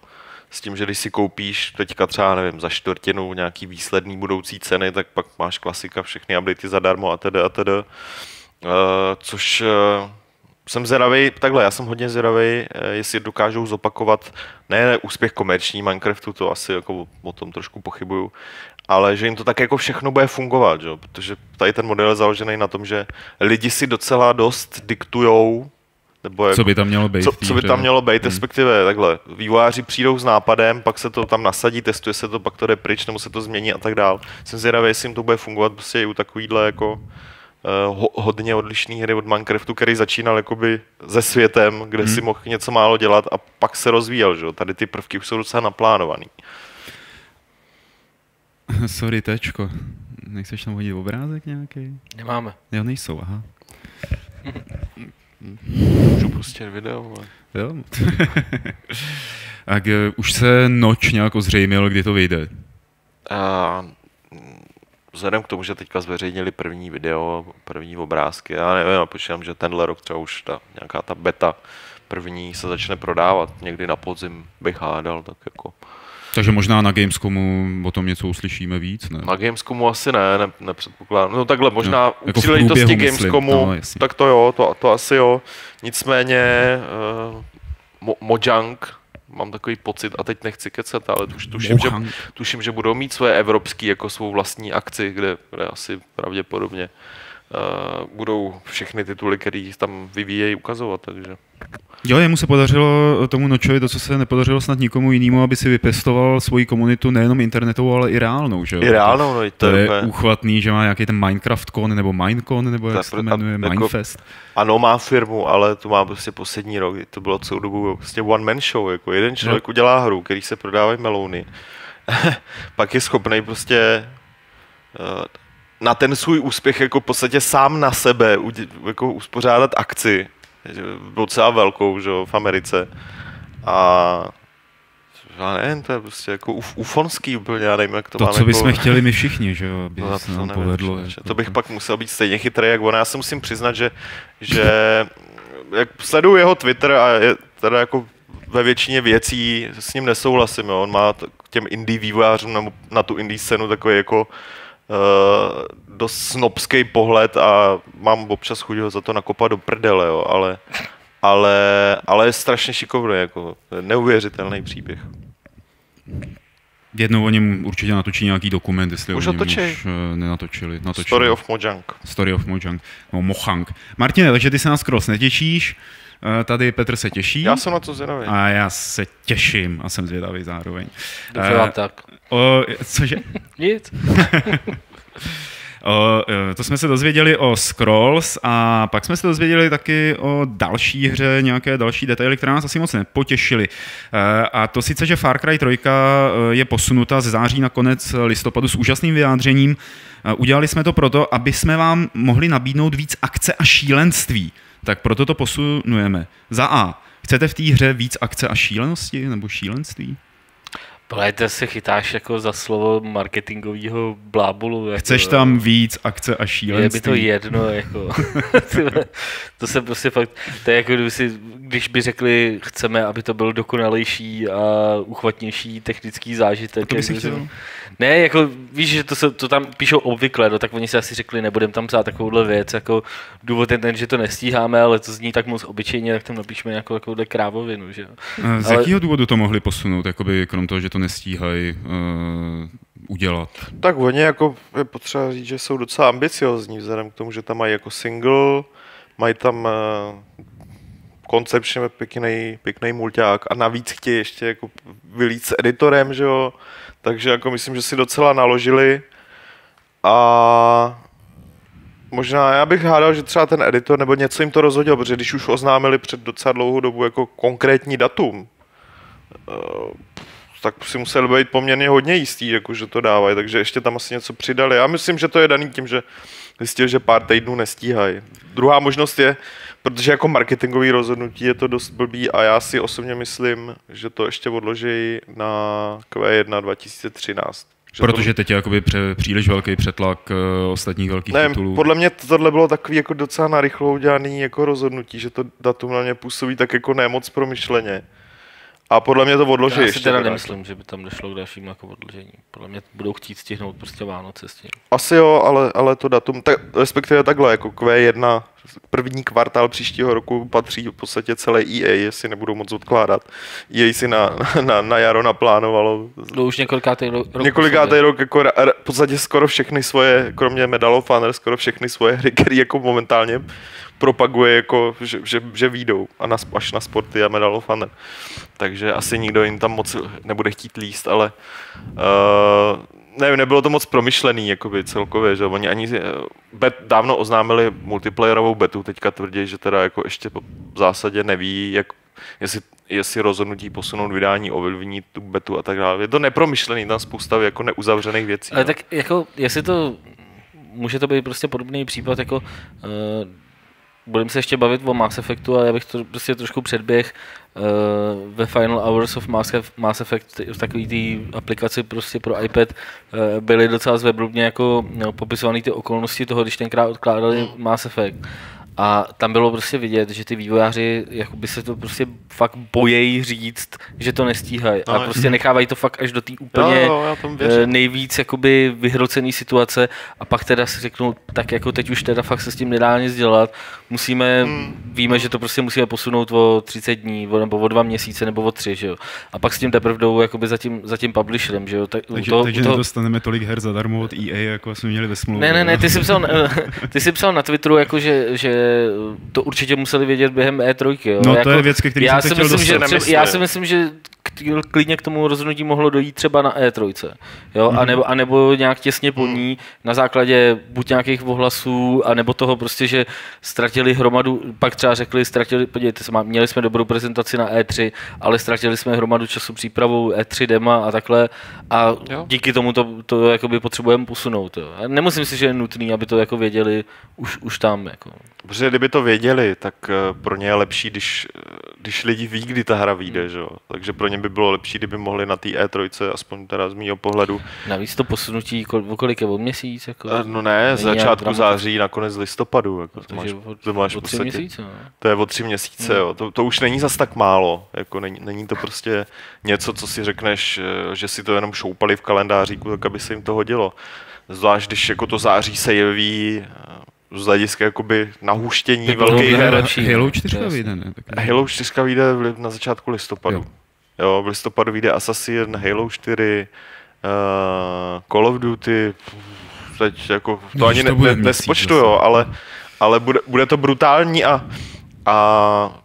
s tím, že když si koupíš teďka třeba, nevím, za čtvrtinu nějaký výsledný budoucí ceny, tak pak máš klasika, všechny updaty zadarmo a tedy a tedy. Uh, což uh, jsem zvědavý, takhle, já jsem hodně zvědavý, eh, jestli dokážou zopakovat, ne, ne úspěch komerční Minecraftu, to asi jako o tom trošku pochybuju, ale že jim to tak jako všechno bude fungovat, že? protože tady ten model je založený na tom, že lidi si docela dost diktujou,
nebo jako, co by tam mělo být.
Co, co by tam mělo být, hmm. respektive takhle. Vývojáři přijdou s nápadem, pak se to tam nasadí, testuje se to, pak to jde pryč, nebo se to změní a tak dál. Jsem zvědavý, jestli jim to bude fungovat prostě i u takovýhle jako uh, hodně odlišné hry od Minecraftu, který začínal jakoby se světem, kde hmm. si mohl něco málo dělat a pak se rozvíjel. Že? Tady ty prvky už jsou docela naplánovaný. [LAUGHS]
Sorry, tečko. Nechceš tam hodit obrázek nějaký?
Nemáme.
Jo, nejsou, aha.
Můžu prostě video. Ale...
Jo. [LAUGHS] A už se noč nějak ozřejmil, kdy to vyjde?
Uh, vzhledem k tomu, že teďka zveřejnili první video, první obrázky, já nevím, já počítám, že tenhle rok třeba už ta, nějaká ta beta první se začne prodávat, někdy na podzim bych hádal, tak jako...
Takže možná na Gamescomu o tom něco uslyšíme víc, ne?
Na Gamescomu asi ne, ne nepředpokládám. No takhle, možná no, jako u příležitosti Gamescomu, no, tak to jo, to, to asi jo. Nicméně uh, Mo- Mojang, mám takový pocit, a teď nechci kecat, ale tuš, tuším, že, tuším, že budou mít své evropský, jako svou vlastní akci, kde, kde asi pravděpodobně budou všechny tituly, které tam vyvíjejí, ukazovat. Takže.
Jo, jemu se podařilo tomu Nočovi to, co se nepodařilo snad nikomu jinému, aby si vypěstoval svoji komunitu nejenom internetovou, ale i reálnou. Že?
I reálnou, no,
to, to je úplně... uchvatný, že má nějaký ten Minecraft-con nebo Minecon, nebo jak se to jmenuje, jako, Minefest.
Ano, má firmu, ale to má prostě poslední rok, to bylo celou dobu prostě one man show, jako jeden člověk no. udělá hru, který se prodávají melouny, [LAUGHS] pak je schopný prostě uh, na ten svůj úspěch jako v podstatě sám na sebe jako uspořádat akci, docela velkou, že v Americe. A já nevím, to je prostě jako uf, ufonský úplně, já nevím, jak to,
to
mám
co
jako...
bychom chtěli my všichni, že jo, [LAUGHS] aby
no,
se nám nevím, povedlo.
Že, jako... To bych pak musel být stejně chytrý, jak on. Já se musím přiznat, že, že jak sleduju jeho Twitter a je teda jako ve většině věcí s ním nesouhlasím. Jo. On má k těm indie vývojářům nebo na tu indie scénu takový jako dost snobský pohled a mám občas chuť ho za to nakopat do prdele, jo, ale, ale, ale je strašně šikovný, jako neuvěřitelný příběh.
Jednou o něm určitě natočí nějaký dokument, jestli
už
o něm
už
uh, nenatočili. natočili.
Story of Mojang.
Story of Mojang. No, Mohang. Martine, takže ty se nás cross netěšíš. Eh, tady Petr se těší.
Já jsem na to zvědavý.
A já se těším a jsem zvědavý zároveň.
Dobře uh, tak.
O, cože? [LAUGHS]
Nic. [LAUGHS]
O, e, to jsme se dozvěděli o Scrolls a pak jsme se dozvěděli taky o další hře, nějaké další detaily, které nás asi moc nepotěšily. A to sice, že Far Cry 3 e, je posunuta ze září na konec listopadu s úžasným vyjádřením. Udělali jsme to proto, aby jsme vám mohli nabídnout víc akce a šílenství. Tak proto to posunujeme. Za A. Chcete v té hře víc akce a šílenosti nebo šílenství?
Plejte se chytáš jako za slovo marketingového blábolu. Jako,
Chceš tam víc akce a šílenství.
Je by to jedno, jako. [LAUGHS] to se prostě fakt, to je jako kdyby si, když by řekli, chceme, aby to byl dokonalejší a uchvatnější technický zážitek.
A to by si chtěl?
Ne, jako víš, že to, se, to tam píšou obvykle, no, tak oni si asi řekli, nebudem tam psát takovouhle věc, jako důvod je ten, že to nestíháme, ale to zní tak moc obyčejně, tak tam napíšeme jako takovouhle krávovinu, že
Z ale... jakého důvodu to mohli posunout, jakoby krom toho, že to nestíhají uh, udělat?
Tak oni jako je potřeba říct, že jsou docela ambiciozní, vzhledem k tomu, že tam mají jako single, mají tam uh, koncepčně pěkný, pěkný mulťák a navíc chtějí ještě jako vylít s editorem, že jo, takže jako myslím, že si docela naložili a možná já bych hádal, že třeba ten editor nebo něco jim to rozhodil, protože když už oznámili před docela dlouhou dobu jako konkrétní datum, eh, tak si museli být poměrně hodně jistý, jako že to dávají, takže ještě tam asi něco přidali. Já myslím, že to je daný tím, že zjistil, že pár týdnů nestíhají. Druhá možnost je, protože jako marketingový rozhodnutí je to dost blbý a já si osobně myslím, že to ještě odloží na Q1 2013.
Že Protože to... teď je jakoby pře, příliš velký přetlak uh, ostatních velkých
ne,
titulů.
podle mě tohle bylo takový jako docela narychlo udělaný jako rozhodnutí, že to datum na mě působí tak jako nemoc promyšleně. A podle mě to odloží
Já
si
teda nemyslím, že by tam došlo k dalšímu jako odložení. Podle mě budou chtít stihnout prostě Vánoce s tím.
Asi jo, ale, ale to datum, tak, respektive takhle, jako Q1, první kvartál příštího roku patří v podstatě celé EA, jestli nebudou moc odkládat. EA si na, na, na jaro naplánovalo.
No už několikátý rok.
Několikátý rok, jako v podstatě skoro všechny svoje, kromě Medal of Honor, skoro všechny svoje hry, které jako momentálně propaguje, jako, že, že, že výjdou a na, až na sporty a Medal of Honor. Takže asi nikdo jim tam moc nebude chtít líst, ale uh, ne, nebylo to moc promyšlený jakoby, celkově, že oni ani eh, bet, dávno oznámili multiplayerovou betu, teďka tvrdí, že teda jako ještě v zásadě neví, jak, jestli, jestli rozhodnutí posunout vydání ovlivní tu betu a tak dále. Je to nepromyšlený, tam spousta jako neuzavřených věcí.
Ale no. tak jako, jestli to, může to být prostě podobný případ jako uh, budeme se ještě bavit o Mass Effectu, ale já bych to prostě trošku předběh uh, ve Final Hours of Mass, Mass Effect v takové té aplikaci prostě pro iPad uh, byly docela zveblubně jako no, popisované ty okolnosti toho, když tenkrát odkládali hmm. Mass Effect. A tam bylo prostě vidět, že ty vývojáři by se to prostě fakt bojejí říct, že to nestíhají. No, a prostě nechávají to fakt až do té úplně jo, jo, eh, nejvíc jakoby vyhrocený situace a pak teda si řeknou, tak jako teď už teda fakt se s tím nedá nic dělat, musíme, hmm. víme, že to prostě musíme posunout o 30 dní, o, nebo o dva měsíce, nebo o tři, že jo. A pak s tím teprve jdou jakoby za tím, za tím publisherem, že jo.
Tak, takže, to, takže to... nedostaneme tolik her zadarmo od EA, jako jsme měli ve smlouvě.
Ne, ne, ne, ty jsi psal, [LAUGHS] ty jsi psal na Twitteru, jako že, že to určitě museli vědět během E3, jo.
No
jako,
to je věc, ke který já jsem si myslím,
že, Já si myslím, že klidně k tomu rozhodnutí mohlo dojít třeba na E3, jo, mm. a, nebo, a nebo nějak těsně po ní mm. na základě buď nějakých ohlasů, a nebo toho prostě, že ztratili hromadu, pak třeba řekli, ztratili, podívejte se, měli jsme dobrou prezentaci na E3, ale ztratili jsme hromadu času přípravou E3 dema a takhle a jo. díky tomu to, to jakoby potřebujeme posunout. Jo. A nemusím si, že je nutný, aby to jako věděli už, už tam. Jako.
Protože kdyby to věděli, tak eh, pro ně je lepší, když, eh, když lidi ví, kdy ta hra vyjde, hmm. že jo? Takže pro ně by bylo lepší, kdyby mohli na té E3, aspoň teda z mého pohledu.
Navíc to posunutí, kolik je, o měsíc? Jako,
eh, no ne, z začátku září na konec listopadu. Jako,
to máš, o, to máš o tři měsíce. No.
To je o tři měsíce, hmm. jo. To, to, už není zas tak málo. Jako není, není, to prostě něco, co si řekneš, že si to jenom šoupali v kalendáříku, tak aby se jim to hodilo. Zvlášť, když jako to září se jeví z hlediska jakoby nahuštění velkých her.
Halo 4 vyjde, ne?
Tak Halo 4 vyjde na začátku listopadu. Jo. jo, v listopadu vyjde Assassin, Halo 4, uh, eh, Call of Duty, teď jako, to no, ani to ne, ne, nespočtu, jo, ale, ale bude, bude to brutální a, a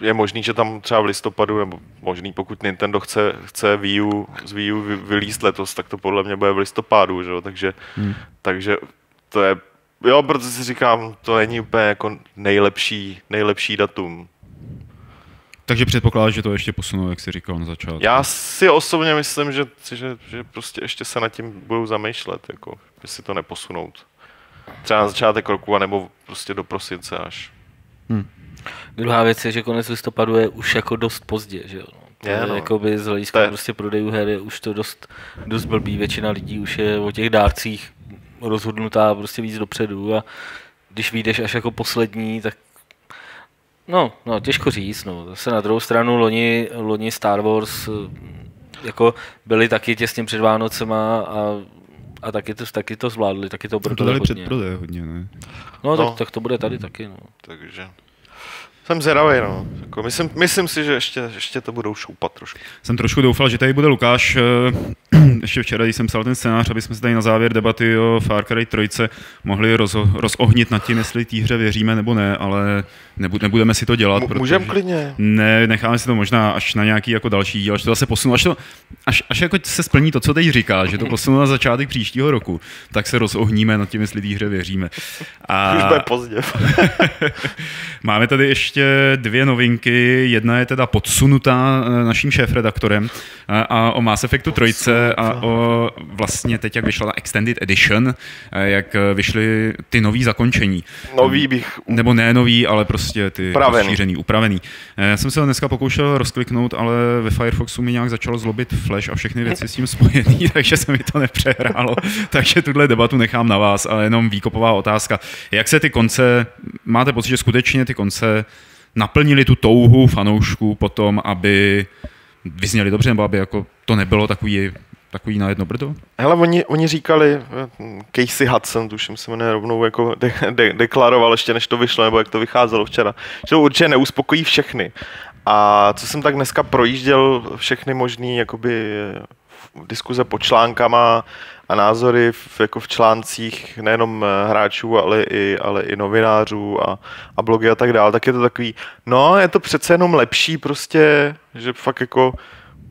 je možný, že tam třeba v listopadu, nebo možný, pokud Nintendo chce, chce Wii U, z Wii U vylíst letos, tak to podle mě bude v listopadu, že jo? Takže, hmm. takže to je jo, protože si říkám, to není úplně jako nejlepší, nejlepší datum.
Takže předpokládáš, že to ještě posunou, jak jsi říkal na začátku.
Já si osobně myslím, že, že, že prostě ještě se nad tím budou zamýšlet, jako, si to neposunout. Třeba na začátek roku, anebo prostě do prosince až.
Hmm. Druhá věc je, že konec listopadu je už jako dost pozdě, že jo. No. To je, no. jakoby z hlediska je... prostě prodejů her je už to dost, dost blbý. Většina lidí už je o těch dárcích rozhodnutá prostě víc dopředu a když vyjdeš až jako poslední, tak no, no těžko říct, no. Zase na druhou stranu loni, loni Star Wars jako byli taky těsně před Vánocema a a taky to, taky to zvládli, taky to
bylo hodně. předprodej hodně, ne?
No, tak, no. tak to bude tady taky, no.
Takže jsem zvědavý, no. Jako myslím, myslím si, že ještě, ještě to budou šoupat trošku.
Jsem trošku doufal, že tady bude Lukáš. Eh, [CLEARS THROAT] ještě včera, když jsem psal ten scénář, aby jsme se tady na závěr debaty o Far Cry 3 mohli roz, rozohnit nad tím, jestli té hře věříme nebo ne, ale nebudeme si to dělat.
M- můžeme klidně.
Ne, necháme si to možná až na nějaký jako další díl, až to zase posunu, až, to, až, až jako se splní to, co teď říká, že to posunu na začátek příštího roku, tak se rozohníme nad tím, jestli té hře věříme.
A... [LAUGHS] Už bude pozdě. [LAUGHS]
máme tady ještě dvě novinky. Jedna je teda podsunutá eh, naším šéf-redaktorem a, a o Mass Effectu 3 a o vlastně teď, jak vyšla ta Extended Edition, eh, jak vyšly ty nový zakončení.
Nový bych...
Nebo ne nový, ale prostě ty upravený. rozšířený, upravený. Eh, já jsem se ho dneska pokoušel rozkliknout, ale ve Firefoxu mi nějak začalo zlobit flash a všechny věci s tím spojený, [LAUGHS] takže se mi to nepřehrálo. [LAUGHS] takže tuhle debatu nechám na vás, ale jenom výkopová otázka. Jak se ty konce, máte pocit, že skutečně ty konce naplnili tu touhu fanoušků potom, aby vyzněli dobře, nebo aby jako to nebylo takový takový na jedno brdo?
Hele, oni, oni říkali, Casey Hudson, tuším se jmenuje rovnou, jako de, de, deklaroval ještě než to vyšlo, nebo jak to vycházelo včera, že to určitě neuspokojí všechny. A co jsem tak dneska projížděl všechny možné jakoby diskuze pod článkama a názory v, jako v článcích nejenom hráčů, ale i, ale i novinářů a, a blogy a tak dále, tak je to takový, no je to přece jenom lepší prostě, že fakt jako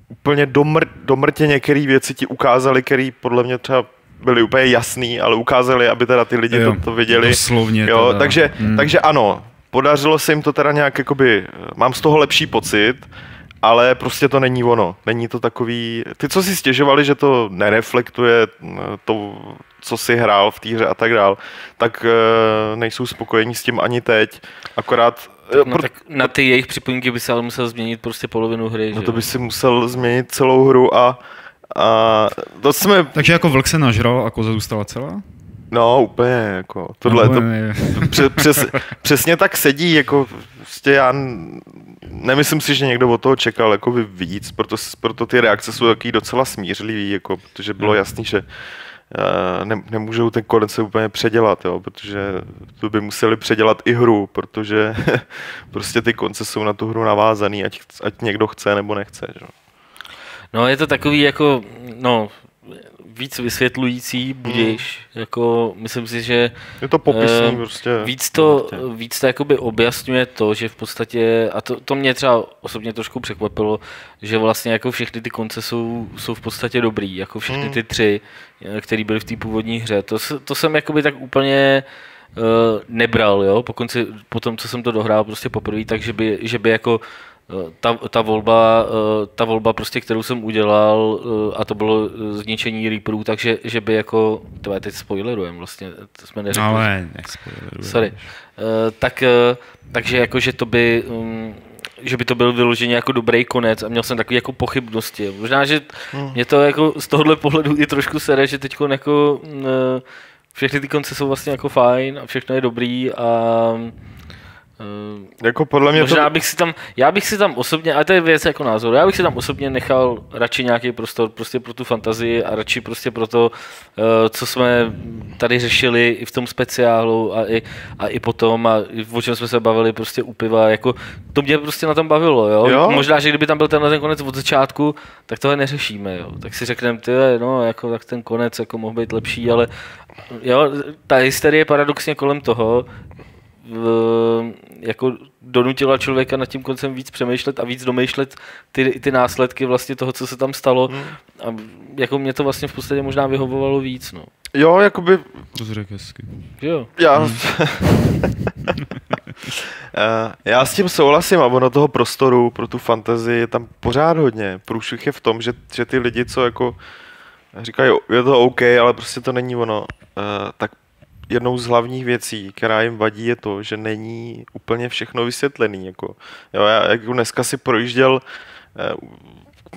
úplně domr, domrtě některé věci ti ukázali, které podle mě třeba byly úplně jasný, ale ukázali, aby teda ty lidi jo, to, to viděli.
Doslovně.
Jo, teda. takže, hmm. takže ano, podařilo se jim to teda nějak, jakoby, mám z toho lepší pocit, ale prostě to není ono. Není to takový... Ty, co si stěžovali, že to nereflektuje to, co si hrál v té hře a tak dál, tak eh, nejsou spokojení s tím ani teď. Akorát
tak, no, tak na ty jejich připomínky by se ale musel změnit prostě polovinu hry.
No to by si musel změnit celou hru a, a to jsme...
Takže jako vlk se nažral a koza zůstala celá?
No, úplně, jako, tohle, no, to, přes, přes, přesně tak sedí, jako, prostě já nemyslím si, že někdo od toho čekal, jako víc, proto, proto ty reakce jsou taky docela smířlivý, jako, protože bylo jasný, že eh, ne, nemůžou ten konec se úplně předělat, jo, protože to by museli předělat i hru, protože [LAUGHS] prostě ty konce jsou na tu hru navázaný, ať, ať někdo chce nebo nechce. Že?
No je to takový jako, no, víc vysvětlující, budíš, hmm. jako myslím si, že
je to popisný
uh,
prostě.
Víc to, víc to jakoby objasňuje to, že v podstatě, a to, to mě třeba osobně trošku překvapilo, že vlastně jako všechny ty konce jsou, jsou v podstatě dobrý, jako všechny hmm. ty tři, eh, které byly v té původní hře. To, to jsem jakoby tak úplně uh, nebral, jo, po, konci, po tom, co jsem to dohrál prostě poprvé, takže by, že by jako ta, ta, volba, eh, ta volba prostě, kterou jsem udělal, eh, a to bylo zničení Reaperů, takže že by jako, to je teď spoilerujem vlastně, to jsme neřekli.
Ale nespoilerujeme.
Sorry. Eh, tak, takže jako, že to by, mm, že by to byl vyloženě jako dobrý konec a měl jsem takový jako pochybnosti. Možná, že hmm. mě to jako z tohohle pohledu je trošku sere, že teď jako mm, všechny ty konce jsou vlastně jako fajn a všechno je dobrý a
Uh, jako podle mě
Možná
to...
bych si tam, já bych si tam osobně, ale to je věc jako názor, já bych si tam osobně nechal radši nějaký prostor prostě pro tu fantazii a radši prostě pro to, uh, co jsme tady řešili i v tom speciálu a i, a i potom a o čem jsme se bavili prostě u piva, jako to mě prostě na tom bavilo, jo? jo? Možná, že kdyby tam byl tenhle ten konec od začátku, tak tohle neřešíme, jo? Tak si řekneme, ty, no, jako tak ten konec jako mohl být lepší, ale jo, ta hysterie paradoxně kolem toho, v, jako donutila člověka nad tím koncem víc přemýšlet a víc domýšlet ty, ty následky vlastně toho, co se tam stalo. Hmm. A jako mě to vlastně v podstatě možná vyhovovalo víc. No.
Jo, jakoby...
To jsi řekl hezky.
Jo.
Já... Hmm. [LAUGHS] Eh, já s tím souhlasím a ono toho prostoru pro tu fantazii je tam pořád hodně. Průšvih je v tom, že, že ty lidi, co jako říkají, je to OK, ale prostě to není ono, uh, tak jednou z hlavních věcí, která jim vadí, je to, že není úplně všechno vysvětlený. Jako, jo, já jako dneska si projížděl, eh,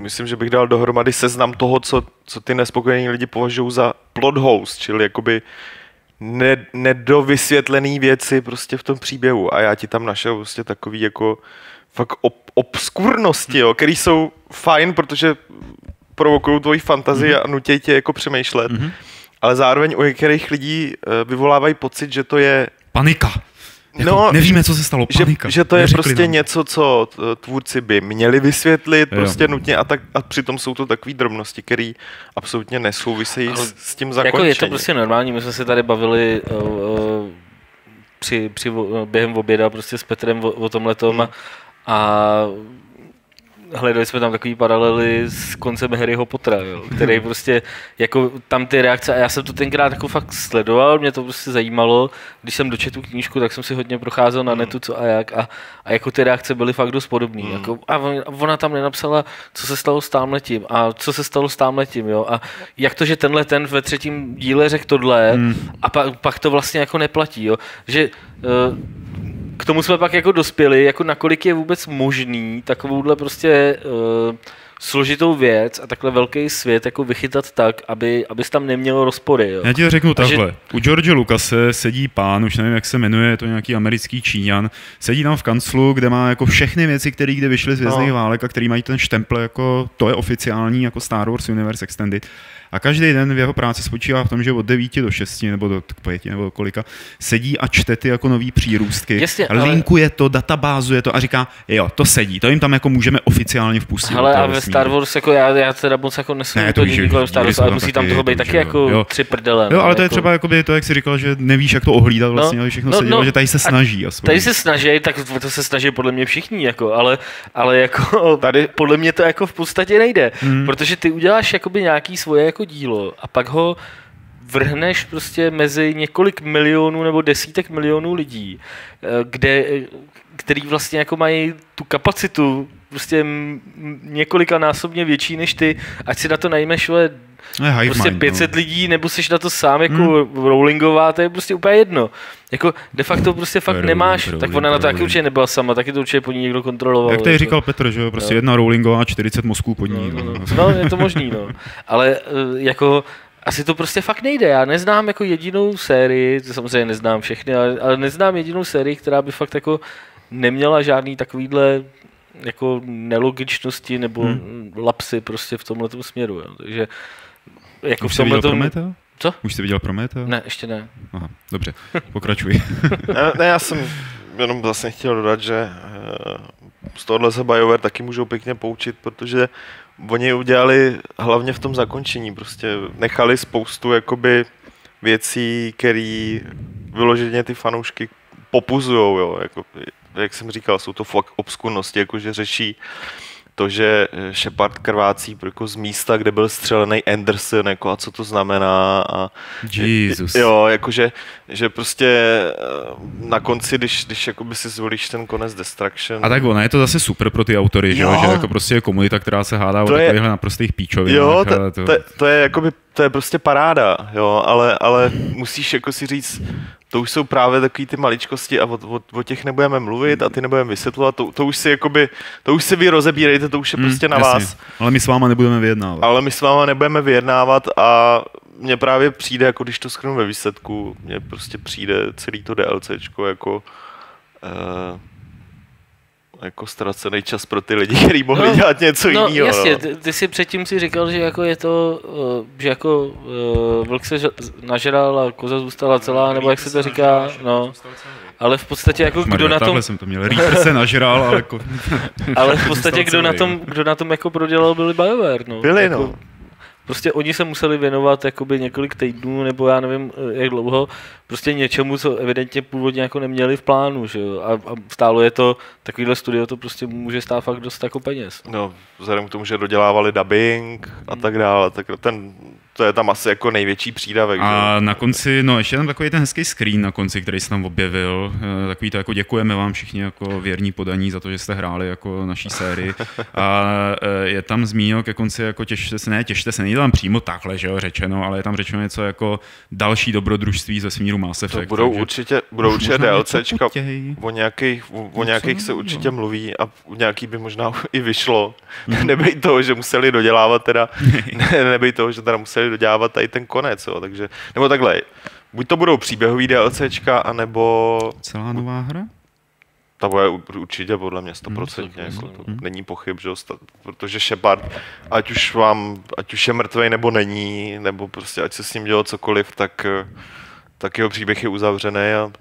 myslím, že bych dal dohromady seznam toho, co, co ty nespokojení lidi považují za plot host, čili jakoby ne, nedovysvětlený věci prostě v tom příběhu. A já ti tam našel prostě takový jako fakt ob, obskurnosti, jo, který jsou fajn, protože provokují tvoji fantazii mm-hmm. a nutí tě jako přemýšlet. Mm-hmm ale zároveň u některých lidí eh, vyvolávají pocit, že to je...
Panika. Jako no, nevíme, co se stalo. Panika.
Že, že to je Neřekli prostě nám. něco, co tvůrci by měli vysvětlit jo. prostě nutně a, tak, a přitom jsou to takové drobnosti, které absolutně nesouvisejí s, s tím zakončením. Jako
je to prostě normální, my jsme se tady bavili uh, uh, při, při, během oběda prostě s Petrem o, o tomhle hmm. a, a hledali jsme tam takový paralely s koncem Harryho Pottera, jo, který prostě, jako tam ty reakce, a já jsem to tenkrát jako fakt sledoval, mě to prostě zajímalo, když jsem dočetl tu knížku, tak jsem si hodně procházel na hmm. netu, co a jak, a, a jako ty reakce byly fakt dost podobné. Mm. Jako, a ona tam nenapsala, co se stalo s támletím a co se stalo s támletím, jo, a jak to, že tenhle ten ve třetím díle řekl tohle mm. a pak, pak to vlastně jako neplatí, jo, že uh, k tomu jsme pak jako dospěli, jako nakolik je vůbec možný takovouhle prostě uh, složitou věc a takhle velký svět jako vychytat tak, aby, abys tam neměl rozpory. Jo.
Já ti to řeknu a takhle. Že... U George Lucase sedí pán, už nevím, jak se jmenuje, je to nějaký americký Číňan, sedí tam v kanclu, kde má jako všechny věci, které kde vyšly z Vězných no. válek a který mají ten štempel jako to je oficiální jako Star Wars Universe Extended. A každý den v jeho práci spočívá v tom, že od 9 do 6 nebo do 5 nebo do kolika sedí a čte ty jako nový přírůstky. Jasně, ale... Linkuje to, databázuje to a říká, jo, to sedí, to jim tam jako můžeme oficiálně vpustit.
Ale a ve Star Wars, jako já, já teda moc jako nesmím ne, to, díky kolem Star Wars, ale musí tam toho být taky jako jo. tři prdele.
Jo, ale no, to je jako... třeba jakoby to, jak jsi říkal, že nevíš, jak to ohlídat no, vlastně, ale všechno no, se dělo, že tady se snaží.
Tady se snaží, tak to se snaží podle mě všichni, jako, ale, ale jako [LAUGHS] tady podle mě to jako v podstatě nejde, hmm. protože ty uděláš jakoby nějaký svoje jako dílo a pak ho vrhneš prostě mezi několik milionů nebo desítek milionů lidí, eh, kde, který vlastně jako mají tu kapacitu prostě několika násobně větší než ty, ať si na to najmeš vole, prostě mind, 500 no. lidí, nebo jsi na to sám jako hmm. rollingová, to je prostě úplně jedno. Jako de facto prostě fakt rolling, nemáš, rolling, tak ona na to taky určitě nebyla sama, taky to určitě po ní někdo kontroloval.
Jak tady jako. říkal Petr, že jo, prostě no. jedna rollingová, 40 mozků pod ní.
No, no, no. no, je to možný, no. Ale eh, jako asi to prostě fakt nejde. Já neznám jako jedinou sérii, to samozřejmě neznám všechny, ale, ale neznám jedinou sérii, která by fakt jako neměla žádný takovýhle jako nelogičnosti nebo hmm. lapsy prostě v tomhle směru. Jo. Takže jako
Už v tomhle tom...
Co?
Už jsi viděl Prometeo?
Ne, ještě ne.
Aha, dobře, pokračuj. [LAUGHS]
ne, ne, já jsem jenom vlastně chtěl dodat, že eh, z tohohle se BioWare taky můžou pěkně poučit, protože oni udělali hlavně v tom zakončení, prostě nechali spoustu jakoby věcí, které vyloženě ty fanoušky popuzujou, jo, jako, jak jsem říkal, jsou to fakt obskurnosti, jakože řeší to, že eh, Shepard krvácí jako z místa, kde byl střelený Anderson, jako a co to znamená. A,
Jesus.
Jo, jakože že prostě eh, na konci, když, když jakoby si zvolíš ten konec Destruction.
A tak ono je to zase super pro ty autory, jo. že jako prostě je komunita, která se hádá to o takovýchhle naprostých píčovinách.
Jo, to, to... To, to, je jakoby, to je prostě paráda, jo, ale, ale musíš jako si říct, to už jsou právě takové ty maličkosti a o, o, o, těch nebudeme mluvit a ty nebudeme vysvětlovat, to, to už si jakoby, to už si vy rozebírejte, to už je mm, prostě na jasně. vás.
Ale my s váma nebudeme vyjednávat.
Ale my s váma nebudeme vyjednávat a mně právě přijde, jako když to schrnu ve výsledku, mně prostě přijde celý to DLCčko jako uh, jako ztracený čas pro ty lidi, kteří mohli no, dělat něco
no,
jiného.
Jasně, no. ty, ty si předtím si říkal, že jako je to, eh, že jako uh, vlk se nažral a koza zůstala celá, nebo jak se to říká, no. Ale v podstatě jako kdo na tom...
jsem to měl, Reaper se nažral, ale jako...
ale v [LAUGHS] podstatě kdo na tom, kdo na tom jako prodělal, byli BioWare, no.
Byli,
jako,
no.
Prostě oni se museli věnovat jakoby několik týdnů, nebo já nevím, eh, jak dlouho, prostě něčemu, co evidentně původně jako neměli v plánu, že jo? A, a stálo je to, takovýhle studio to prostě může stát fakt dost jako peněz.
No, vzhledem k tomu, že dodělávali dubbing a tak dále, tak ten to je tam asi jako největší přídavek.
A že? na konci, no ještě tam takový ten hezký screen na konci, který se tam objevil. Eh, takový to jako děkujeme vám všichni jako věrní podaní za to, že jste hráli jako naší sérii. [LAUGHS] A eh, je tam zmíněno ke konci jako těšte se, ne těšte se, není tam přímo takhle, že jo, řečeno, ale je tam řečeno něco jako další dobrodružství ze smíru Mass Effect.
To budou takže, určitě, [LAUGHS] budou určitě DLCčka, o nějakých, o, o nějakých se určitě mluví a nějaký by možná [LAUGHS] i vyšlo. Nebyl toho, že museli dodělávat teda, ne, nebyl toho, že teda museli dodělávat tady ten konec, jo, takže, nebo takhle, buď to budou příběhový DLCčka, anebo...
Celá nová hra?
Ta bude určitě podle mě 100%, hmm, jako to hmm. není pochyb, že protože Shepard, ať už vám, ať už je mrtvý nebo není, nebo prostě ať se s ním dělo cokoliv, tak, tak jeho příběh je uzavřený a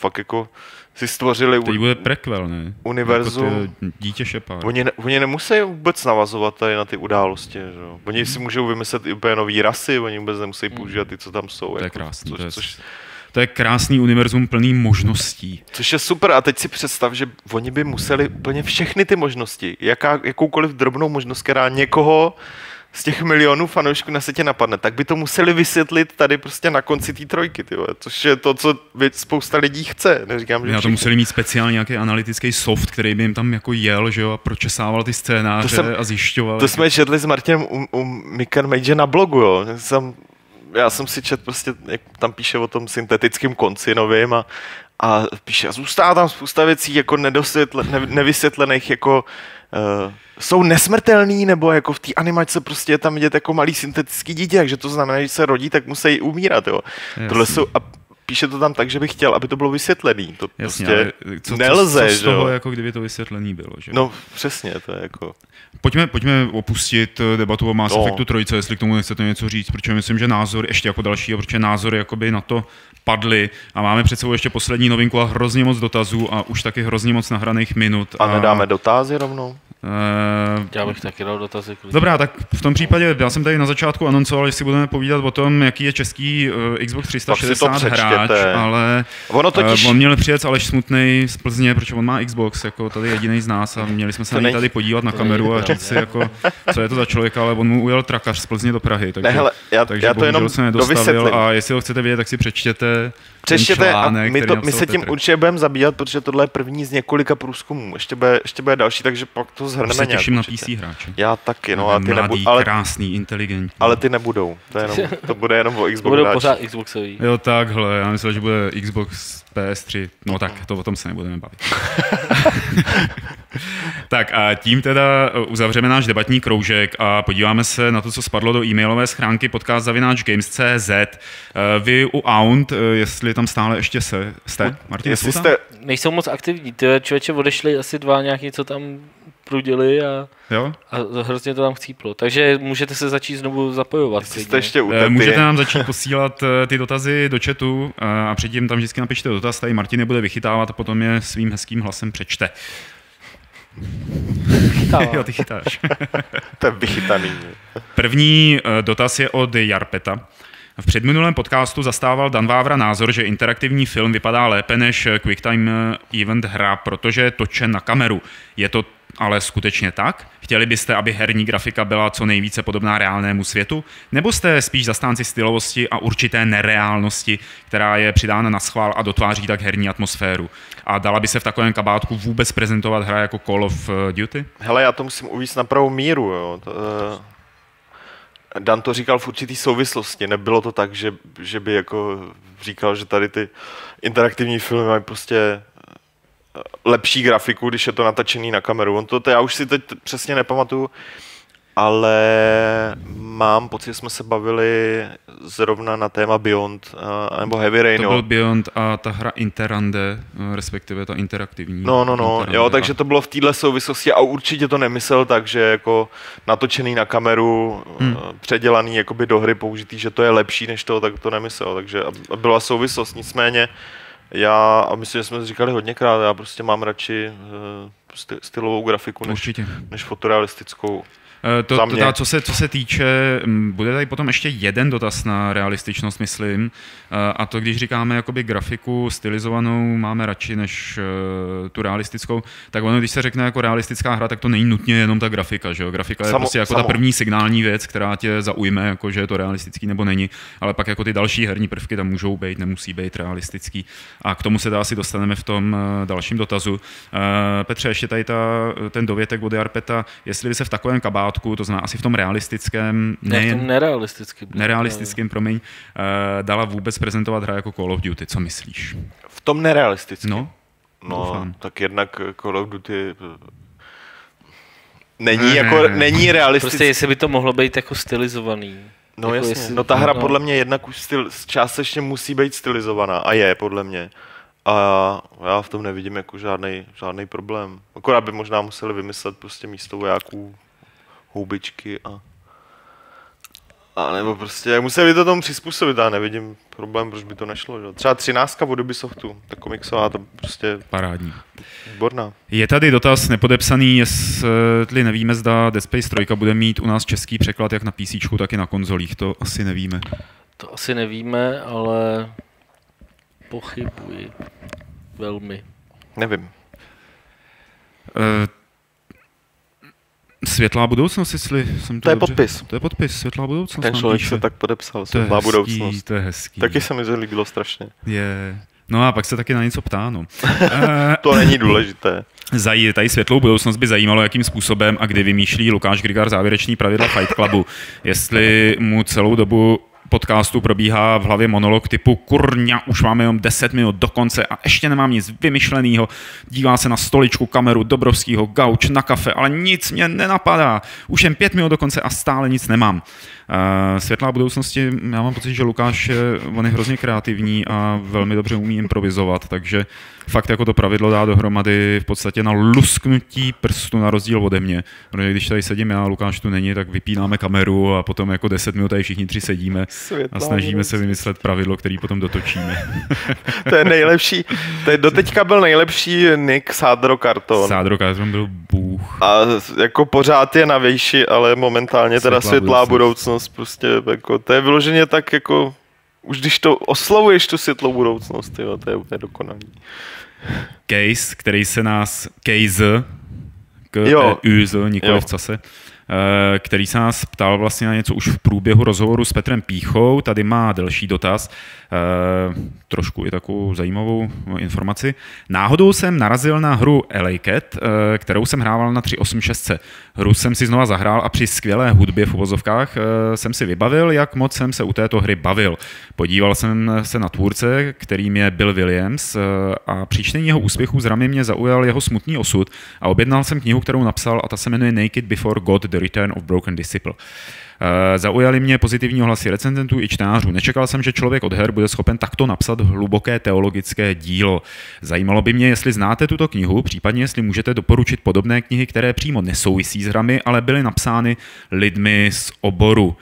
fakt jako si stvořili
Teď bude prequel, ne?
univerzum.
Jako dítě Shepard.
Oni, ne, oni nemusí vůbec navazovat tady na ty události. Že? Oni si můžou vymyslet i úplně nový rasy, oni vůbec nemusí hmm. používat ty, co tam jsou.
To je jako, krásný. Což, to je... což, to je krásný univerzum plný možností.
Což je super a teď si představ, že oni by museli úplně všechny ty možnosti, jaká, jakoukoliv drobnou možnost, která někoho z těch milionů fanoušků na světě napadne, tak by to museli vysvětlit tady prostě na konci té trojky, tyjo, což je to, co spousta lidí chce. Neříkám, že
Já to museli mít speciálně nějaký analytický soft, který by jim tam jako jel, že jo, a pročesával ty scénáře to jsem, a zjišťoval.
To jsme četli s Martinem u, u Mika Mage na blogu, jo. Jsem, já jsem si čet prostě, jak tam píše o tom syntetickém konci novým a, a píše, a zůstává tam spousta věcí jako nedosvětle, ne, nevysvětlených jako uh, jsou nesmrtelný, nebo jako v té animačce prostě je tam vidět jako malý syntetický dítě, takže to znamená, že se rodí, tak musí umírat, jo. Tohle jsou, a píše to tam tak, že bych chtěl, aby to bylo vysvětlený. To Jasně, prostě co, nelze,
co, co z toho, že? jako kdyby to vysvětlený bylo, že?
No, přesně, to je jako...
Pojďme, pojďme opustit eh, debatu o Mass no. Effectu 3, jestli k tomu nechcete něco říct, protože myslím, že názor, ještě jako další, protože názory jakoby na to padly a máme před sebou ještě poslední novinku a hrozně moc dotazů a už taky hrozně moc nahraných minut.
A, a nedáme dotazy rovnou?
Uh, já bych taky dal dotazy.
Dobrá, tak v tom případě, já jsem tady na začátku anoncoval, že si budeme povídat o tom, jaký je český uh, Xbox 360 hráč, ale ono totiž... uh, on měl přijet Aleš Smutný z Plzně, protože on má Xbox, jako tady jediný z nás a měli jsme se na tady podívat na kameru a říct si, jako, co je to za člověka, ale on mu ujel trakař z Plzně do Prahy, takže,
ne, hele, já,
takže
já to jenom
se nedostavil a jestli ho chcete vědět, tak si přečtěte
Přečtěte článek, a my, to, my se tím Petr. určitě budeme zabývat, protože tohle je první z několika průzkumů. Ještě bude, ještě bude další, takže pak to zhrneme
se těším nějak, na PC hráče.
Já taky, no. A ty
Mladý, nebu, ale, krásný, inteligentní.
Ale ty nebudou. To, je jenom, [LAUGHS] to bude jenom o Xbox
Budou pořád Xboxový.
Jo, takhle. Já myslím, že bude Xbox PS3. No tak, to o tom se nebudeme bavit. [LAUGHS] tak a tím teda uzavřeme náš debatní kroužek a podíváme se na to, co spadlo do e-mailové schránky podcast zavináč games.cz. Eh, vy u Aunt, eh, jestli tam stále ještě se, jste? Martin,
jestli jste... Nejsou moc aktivní, ty člověče odešli asi dva nějaký, co tam prudili a,
Jo?
a hrozně to tam chcíplo. Takže můžete se začít znovu zapojovat.
Jste
klidně.
ještě
Eh. Můžete nám začít posílat eh, ty dotazy do chatu eh, a předtím tam vždycky napište dotaz, tady Martin je bude vychytávat a potom je svým hezkým hlasem přečte. [LAUGHS] jo, ty chytáš. [LAUGHS]
To je vychytaný.
První eh, dotaz je od Jarpeta. V předminulém podcastu zastával Dan Vávra názor, že interaktivní film vypadá lépe než QuickTime Event hra, protože je točen na kameru. Je to ale skutečně tak? Chtěli byste, aby herní grafika byla co nejvíce podobná reálnému světu? Nebo jste spíš zastánci stylovosti a určité nereálnosti, která je přidána na schvál a dotváří tak herní atmosféru? A dala by se v takovém kabátku vůbec prezentovat hra jako Call of Duty?
Hele, já to musím uvíct na pravou míru. Jo. To, eh, Dan to říkal v určitý souvislosti. Nebylo to tak, že, že by jako říkal, že tady ty interaktivní filmy mají prostě eh, lepší grafiku, když je to natačený na kameru. On to, to já už si teď přesně nepamatuju, ale mám pocit, že jsme se bavili zrovna na téma Beyond uh, nebo Heavy Rain.
To
jo.
byl Beyond a ta hra Interande, eh, respektive ta interaktivní.
No, no, no,
Interande.
jo, takže to bylo v téhle souvislosti a určitě to nemyslel tak, že jako natočený na kameru,
Hmm.
hmm. předělaný jakoby do hry použitý, že to je lepší než to, tak to nemyslel, takže byla souvislost, nicméně já, a myslím, že jsme to říkali hodněkrát, já prostě mám radši uh, sty, stylovou grafiku než,
Určitě.
než fotorealistickou.
Eh, To, to, teda, co, se, co se týče, mm, bude tady potom ještě jeden dotaz na realističnost, myslím, Eh, a to když říkáme jakoby grafiku stylizovanou máme radši než uh, tu realistickou, tak ono, když se řekne jako realistická hra, tak to není nutně jenom ta grafika, že jo? Grafika je
Samo-
prostě jako
samo.
ta první signální věc, která tě zaujme, jako že je to realistický nebo není, ale pak jako ty další herní prvky tam můžou být, nemusí být realistický. A k tomu se dá asi dostaneme v tom eh, dalším dotazu. Eh, Petře, ještě tady ta, ten dovětek od Jarpeta, jestli by se v takovém kabátku, to znamená asi v tom realistickém,
Ne, v tom
nejen
nerealisticky. bylo.
nerealistickém, promiň, eh, dala vůbec prezentovat hra jako Call of Duty. Co myslíš?
V tom nerealisticky.
No,
no
doufám.
tak jednak Call of Duty eh, není,
Ne,
jako,
ne, ne.
není realistický.
Prostě jestli by to mohlo být jako stylizovaný.
No
Jako
jasně,
jestli-
no ta hra
no.
podle mě jednak už styl, částečně musí být stylizovaná a je podle mě. A já v tom nevidím jako žádný, žádný problém. Akorát by možná museli vymyslet prostě místo vojáků houbičky a a nebo prostě museli by to tomu přizpůsobit, já nevidím problém, proč by to nešlo. Že? Třeba třináctka od Ubisoftu, ta komiksová, to prostě
parádní.
výborná.
Je tady dotaz nepodepsaný, jestli nevíme, zda Dead Space 3 bude mít u nás český překlad jak na PC, tak i na konzolích. To asi nevíme.
To asi nevíme, ale pochybuji. Velmi.
Nevím.
Eh, Světlá budoucnost, jestli jsem to
To je
dobře...
podpis.
To je podpis, světlá budoucnost.
Ten člověk se tak podepsal,
to je
má
hezký,
budoucnost.
To je hezký.
Taky se mi to líbilo strašně.
Je. No a pak se taky na něco ptá, no. [LAUGHS] Eh,
To není důležité.
Zaj, tady světlou budoucnost by zajímalo, jakým způsobem a kdy vymýšlí Lukáš Grigar závěrečný pravidla Fight Clubu. Jestli mu celou dobu podcastu probíhá v hlavě monolog typu kurňa, už máme jenom 10 minut do konce a ještě nemám nic vymyšleného. Dívá se na stoličku, kameru, Dobrovskýho, gauč, na kafe, ale nic mě nenapadá. Už jen 5 minut do konce a stále nic nemám. Uh, světlá budoucnosti, já mám pocit, že Lukáš je, on je hrozně kreativní a velmi dobře umí improvizovat, takže fakt jako to pravidlo dá dohromady v podstatě na lusknutí prstu na rozdíl ode mě. Protože když tady sedím já, Lukáš tu není, tak vypínáme kameru a potom jako 10 minut tady všichni tři sedíme a snažíme se vymyslet pravidlo, který potom dotočíme. [LAUGHS]
To je nejlepší, to je doteďka [LAUGHS] byl nejlepší Nick Sádro Karton.
Sádro Kázron byl bůh.
A jako pořád je na výši, ale momentálně teda
Světlá
světlá
budoucnost.
budoucnost, prostě jako, to je vyloženě tak jako, už když to oslavuješ tu světlou budoucnost, jo, to je úplně dokonalý.
Case, který se nás, Case, k
Jo.
Üze, nikoli
Jo.
v case, který se nás ptal vlastně na něco už v průběhu rozhovoru s Petrem Píchou. Tady má delší dotaz, eh, trošku i takovou zajímavou informaci. Náhodou jsem narazil na hru LA Cat, eh, kterou jsem hrával na 386. Hru jsem si znova zahrál a při skvělé hudbě v uvozovkách eh, jsem si vybavil, jak moc jsem se u této hry bavil. Podíval jsem se na tvůrce, kterým je Bill Williams eh, a při čtení jeho úspěchů zřejmě mě zaujal jeho smutný osud a objednal jsem knihu, kterou napsal a ta se jmenuje Naked Before God, The Return of Broken Disciple. Uh, zaujaly mě pozitivní ohlasy recenzentů i čtenářů. Nečekal jsem, že člověk od her bude schopen takto napsat hluboké teologické dílo. Zajímalo by mě, jestli znáte tuto knihu, případně jestli můžete doporučit podobné knihy, které přímo nesouvisí s hrami, ale byly napsány lidmi z oboru.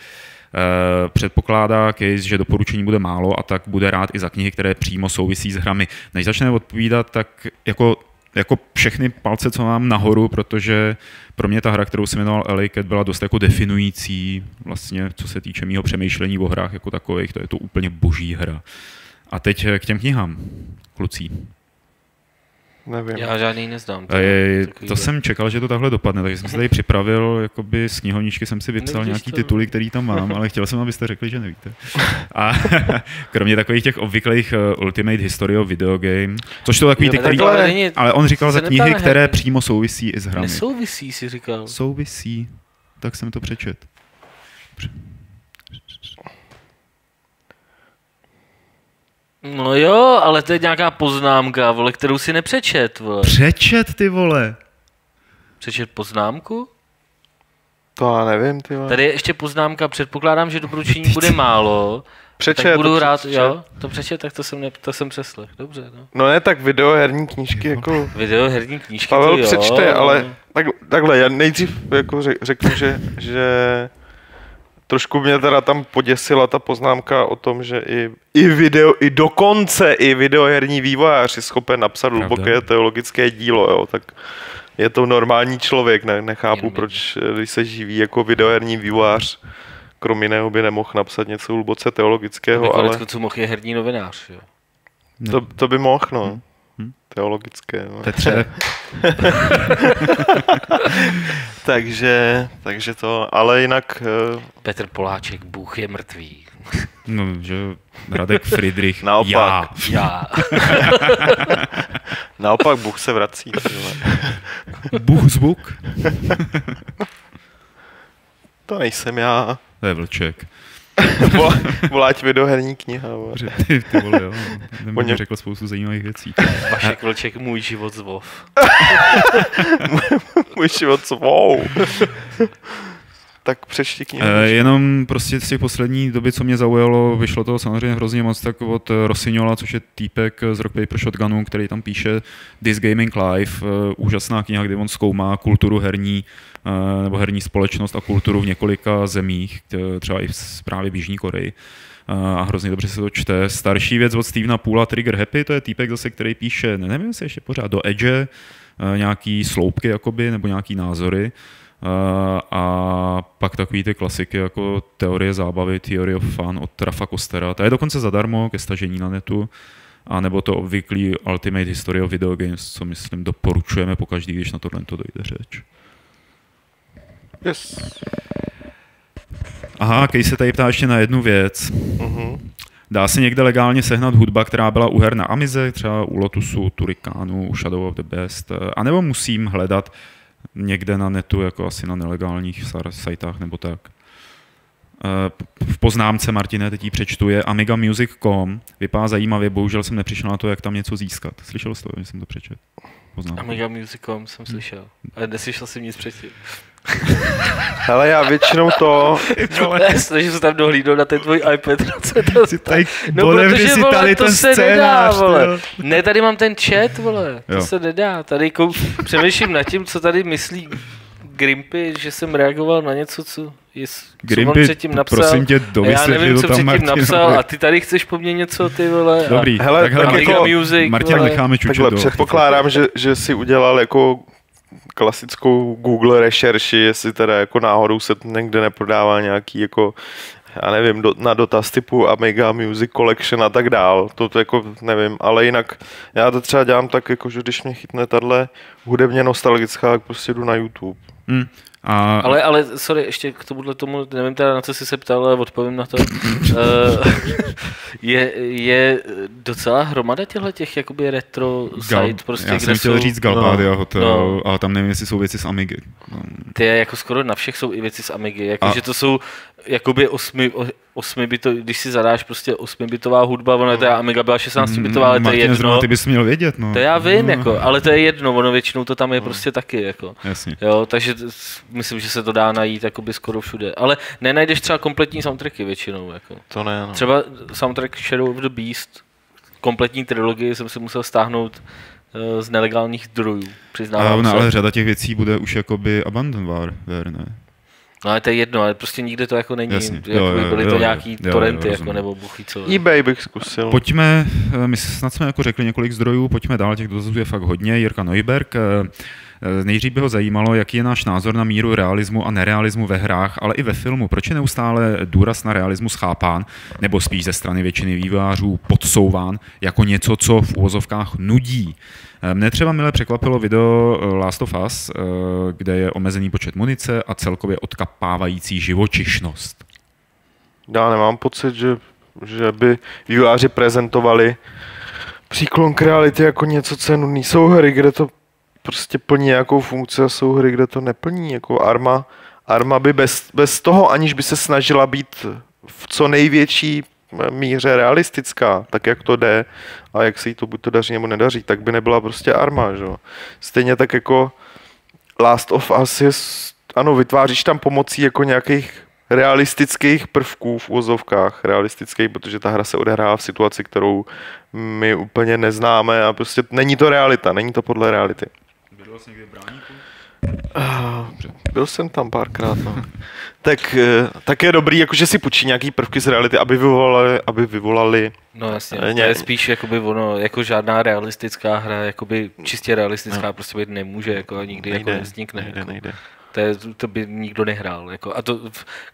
Eh, předpokládá case, že doporučení bude málo a tak bude rád i za knihy, které přímo souvisí s hrami. Než začne odpovídat, tak jako jako všechny palce, co mám nahoru, protože pro mě ta hra, kterou se jmenoval Ellie byla dost jako definující, vlastně, co se týče mého přemýšlení o hrách jako takových, to je to úplně boží hra. A teď k těm knihám, kluci.
Nevím.
Já žádný neznám.
Je, to jsem čekal, že to takhle dopadne, takže jsem se tady připravil, jakoby z knihovničky jsem si vypsal Nevíš nějaký to? tituly, který tam mám, ale chtěl jsem, abyste řekli, že nevíte. [LAUGHS] A [LAUGHS] kromě takových těch obvyklých uh, Ultimate History of Video Game, což to takový ty, který, ale, ale on říkal za knihy, které přímo souvisí i s hrami.
Nesouvisí, si říkal.
Souvisí, tak jsem to přečet.
No jo, ale to je nějaká poznámka, vole, kterou si nepřečet, vole.
Přečet, ty vole.
Přečet poznámku?
To já nevím, ty vole.
Tady je ještě poznámka, předpokládám, že doporučení bude málo.
Přečet,
tak budu
to
rád,
přečet.
jo, to přečet, tak to jsem, ne, to jsem přeslech, dobře, no.
No ne, tak videoherní knížky jako...
Videoherní knížky,
Pavel
to jo.
přečte, ale tak, takhle, já nejdřív jako řeknu, že, že trošku mě teda tam poděsila ta poznámka o tom, že i, i video, i dokonce i videoherní vývojář je schopen napsat hluboké teologické dílo, jo, tak je to normální člověk, ne, nechápu, Jenom proč, když se živí jako videoherní vývojář, krom jiného by nemohl napsat něco hluboce teologického, ale...
co mohl je herní novinář, jo.
To, to by mohl, no. Hmm teologické. No.
Petře. [LAUGHS]
takže, takže to, ale jinak... Uh...
Petr Poláček, Bůh je mrtvý.
No, že Radek Friedrich. [LAUGHS]
Naopak.
Já. [LAUGHS]
Naopak Bůh se vrací.
Bůh zvuk.
to nejsem já.
To je vlček. [LAUGHS]
volá, volá ti videoherní kniha.
Ty, ty vole, jo. [LAUGHS] Ten mě řekl spoustu zajímavých věcí.
Vašek Vlček, můj život zvov. [LAUGHS]
můj život zvov. Tak přečti knihu.
E, jenom prostě z těch poslední doby, co mě zaujalo, vyšlo to samozřejmě hrozně moc tak od Rosignola, což je týpek z Rock Paper Shotgunu, který tam píše This Gaming Life, úžasná kniha, kde on zkoumá kulturu herní, nebo herní společnost a kulturu v několika zemích, třeba i právě v Jižní Koreji a hrozně dobře se to čte. Starší věc od Stevena Poola, Trigger Happy, to je týpek zase, který píše, nevím, jestli ještě pořád do Edge, nějaký sloupky jakoby, nebo nějaký názory. A pak takový ty klasiky jako Teorie zábavy, Theory of Fun od Trafa Kostera. To je dokonce zadarmo ke stažení na netu. A nebo to obvyklý Ultimate History of Video Games, co myslím doporučujeme pokaždý, když na tohle to dojde řeč.
Yes.
Aha, Kej se tady ptá ještě na jednu věc. Uh-huh. Dá se někde legálně sehnat hudba, která byla u her na Amize, třeba u Lotusu, Turikánu, u Shadow of the Best, anebo musím hledat někde na netu, jako asi na nelegálních sajtách nebo tak. V poznámce, Martine, teď ji přečtu, je amigamusic.com. Vypadá zajímavě, bohužel jsem nepřišel na to, jak tam něco získat. Slyšel jsi to, že jsem to přečet?
Amigamusic.com jsem slyšel, ale neslyšel jsem nic předtím. [LAUGHS]
Ale já většinou to...
Snažím se tam dohlídnout na ten tvůj iPad. Co
to si tady no, protože, si vole, tady to ten se nedá,
vole. Ne, tady mám ten chat, vole. To jo. se nedá. Tady kou... přemýšlím nad tím, co tady myslí Grimpy, že jsem reagoval na něco, co, je, co Grimpy, on předtím napsal.
prosím tě,
já nevím, co předtím Martin, napsal a ty tady chceš po mně něco, ty vole.
Dobrý,
a,
hele, tak, hele,
jako,
music,
Martin
vole.
necháme čučet
Takhle, předpokládám, že, že si udělal jako klasickou Google rešerši, jestli teda jako náhodou se někde neprodává nějaký jako já nevím, do, na dotaz typu Amiga Music Collection a tak dál, to, to jako nevím, ale jinak já to třeba dělám tak, jako, že když mě chytne tahle hudebně nostalgická, tak prostě jdu na YouTube.
Hmm. A...
Ale, ale, sorry, ještě k tomuhle tomu, nevím teda, na co jsi se ptal, ale odpovím na to. [LAUGHS] Eh, je, je docela hromada těchto těch jakoby retro Gal, site, prostě,
Já
kde
jsem chtěl
jsou,
říct Galbadia no, Hotel, no, ale tam nevím, jestli jsou věci z Amigy. No.
Ty jako skoro na všech jsou i věci z Amigy, jako, a... že to jsou jakoby osmi, o- osmibito, když si zadáš prostě osmibitová hudba, ono ta Amiga byla 16bitová, ale to je
Martin,
jedno.
zrovna ty bys měl vědět, no.
To já vím,
no.
jako, ale to je jedno, ono většinou to tam je prostě taky, jako.
Jasně.
Jo, takže myslím, že se to dá najít jakoby skoro všude. Ale nenajdeš třeba kompletní soundtracky většinou, jako.
To ne, no.
Třeba soundtrack Shadow of the Beast, kompletní trilogii jsem si musel stáhnout eh, z nelegálních zdrojů,
A
přiznávám
ona,
se.
ale řada těch věcí bude už jakoby abandonware, ne?
No ale to je jedno, ale prostě nikde to jako není.
Jasně,
Jasně,
jo,
jako
jo,
byly
jo,
to
jo,
nějaký
jo, jo,
torrenty,
rozumím.
jako, nebo buchy co.
eBay bych zkusil.
Pojďme, eh, my snad jsme jako řekli několik zdrojů, pojďme dál, těch dotazů je fakt hodně. Jirka Neuberg, eh, eh, nejdřív by ho zajímalo, jaký je náš názor na míru realismu a nerealismu ve hrách, ale i ve filmu. Proč je neustále důraz na realismus chápán, nebo spíš ze strany většiny vývojářů podsouván jako něco, co v úvozovkách nudí? Eh, Mne třeba mile překvapilo video eh, Last of Us, eh, kde je omezený počet munice a celkově odkapávající živočišnost.
Já nemám pocit, že, že by vývojáři prezentovali příklon k reality jako něco, co je nudný. Jsou hry, kde to prostě plní nějakou funkci a jsou hry, kde to neplní. Jako Arma, Arma by bez, bez toho, aniž by se snažila být v co největší míře realistická, tak jak to jde a jak se jí to buď to daří nebo nedaří, tak by nebyla prostě Arma. Že? Stejně tak jako Last of Us je, ano, vytváříš tam pomocí jako nějakých realistických prvků v úzovkách, realistických, protože ta hra se odehrává v situaci, kterou my úplně neznáme a prostě není to realita, není to podle reality. Ah, Byl jsem tam párkrát, no. [LAUGHS] tak, eh, tak je dobrý, jakože si půjčí nějaký prvky z reality, aby vyvolali, aby vyvolali
No jasně,
Eh,
to
ně-
je spíš jakoby ono, jako žádná realistická hra, jakoby čistě realistická prostě být nemůže, jako nikdy jako
nejde,
nevznikne.
nejde,
jako.
nejde.
To, je, to by nikdo nehrál. Jako. A to,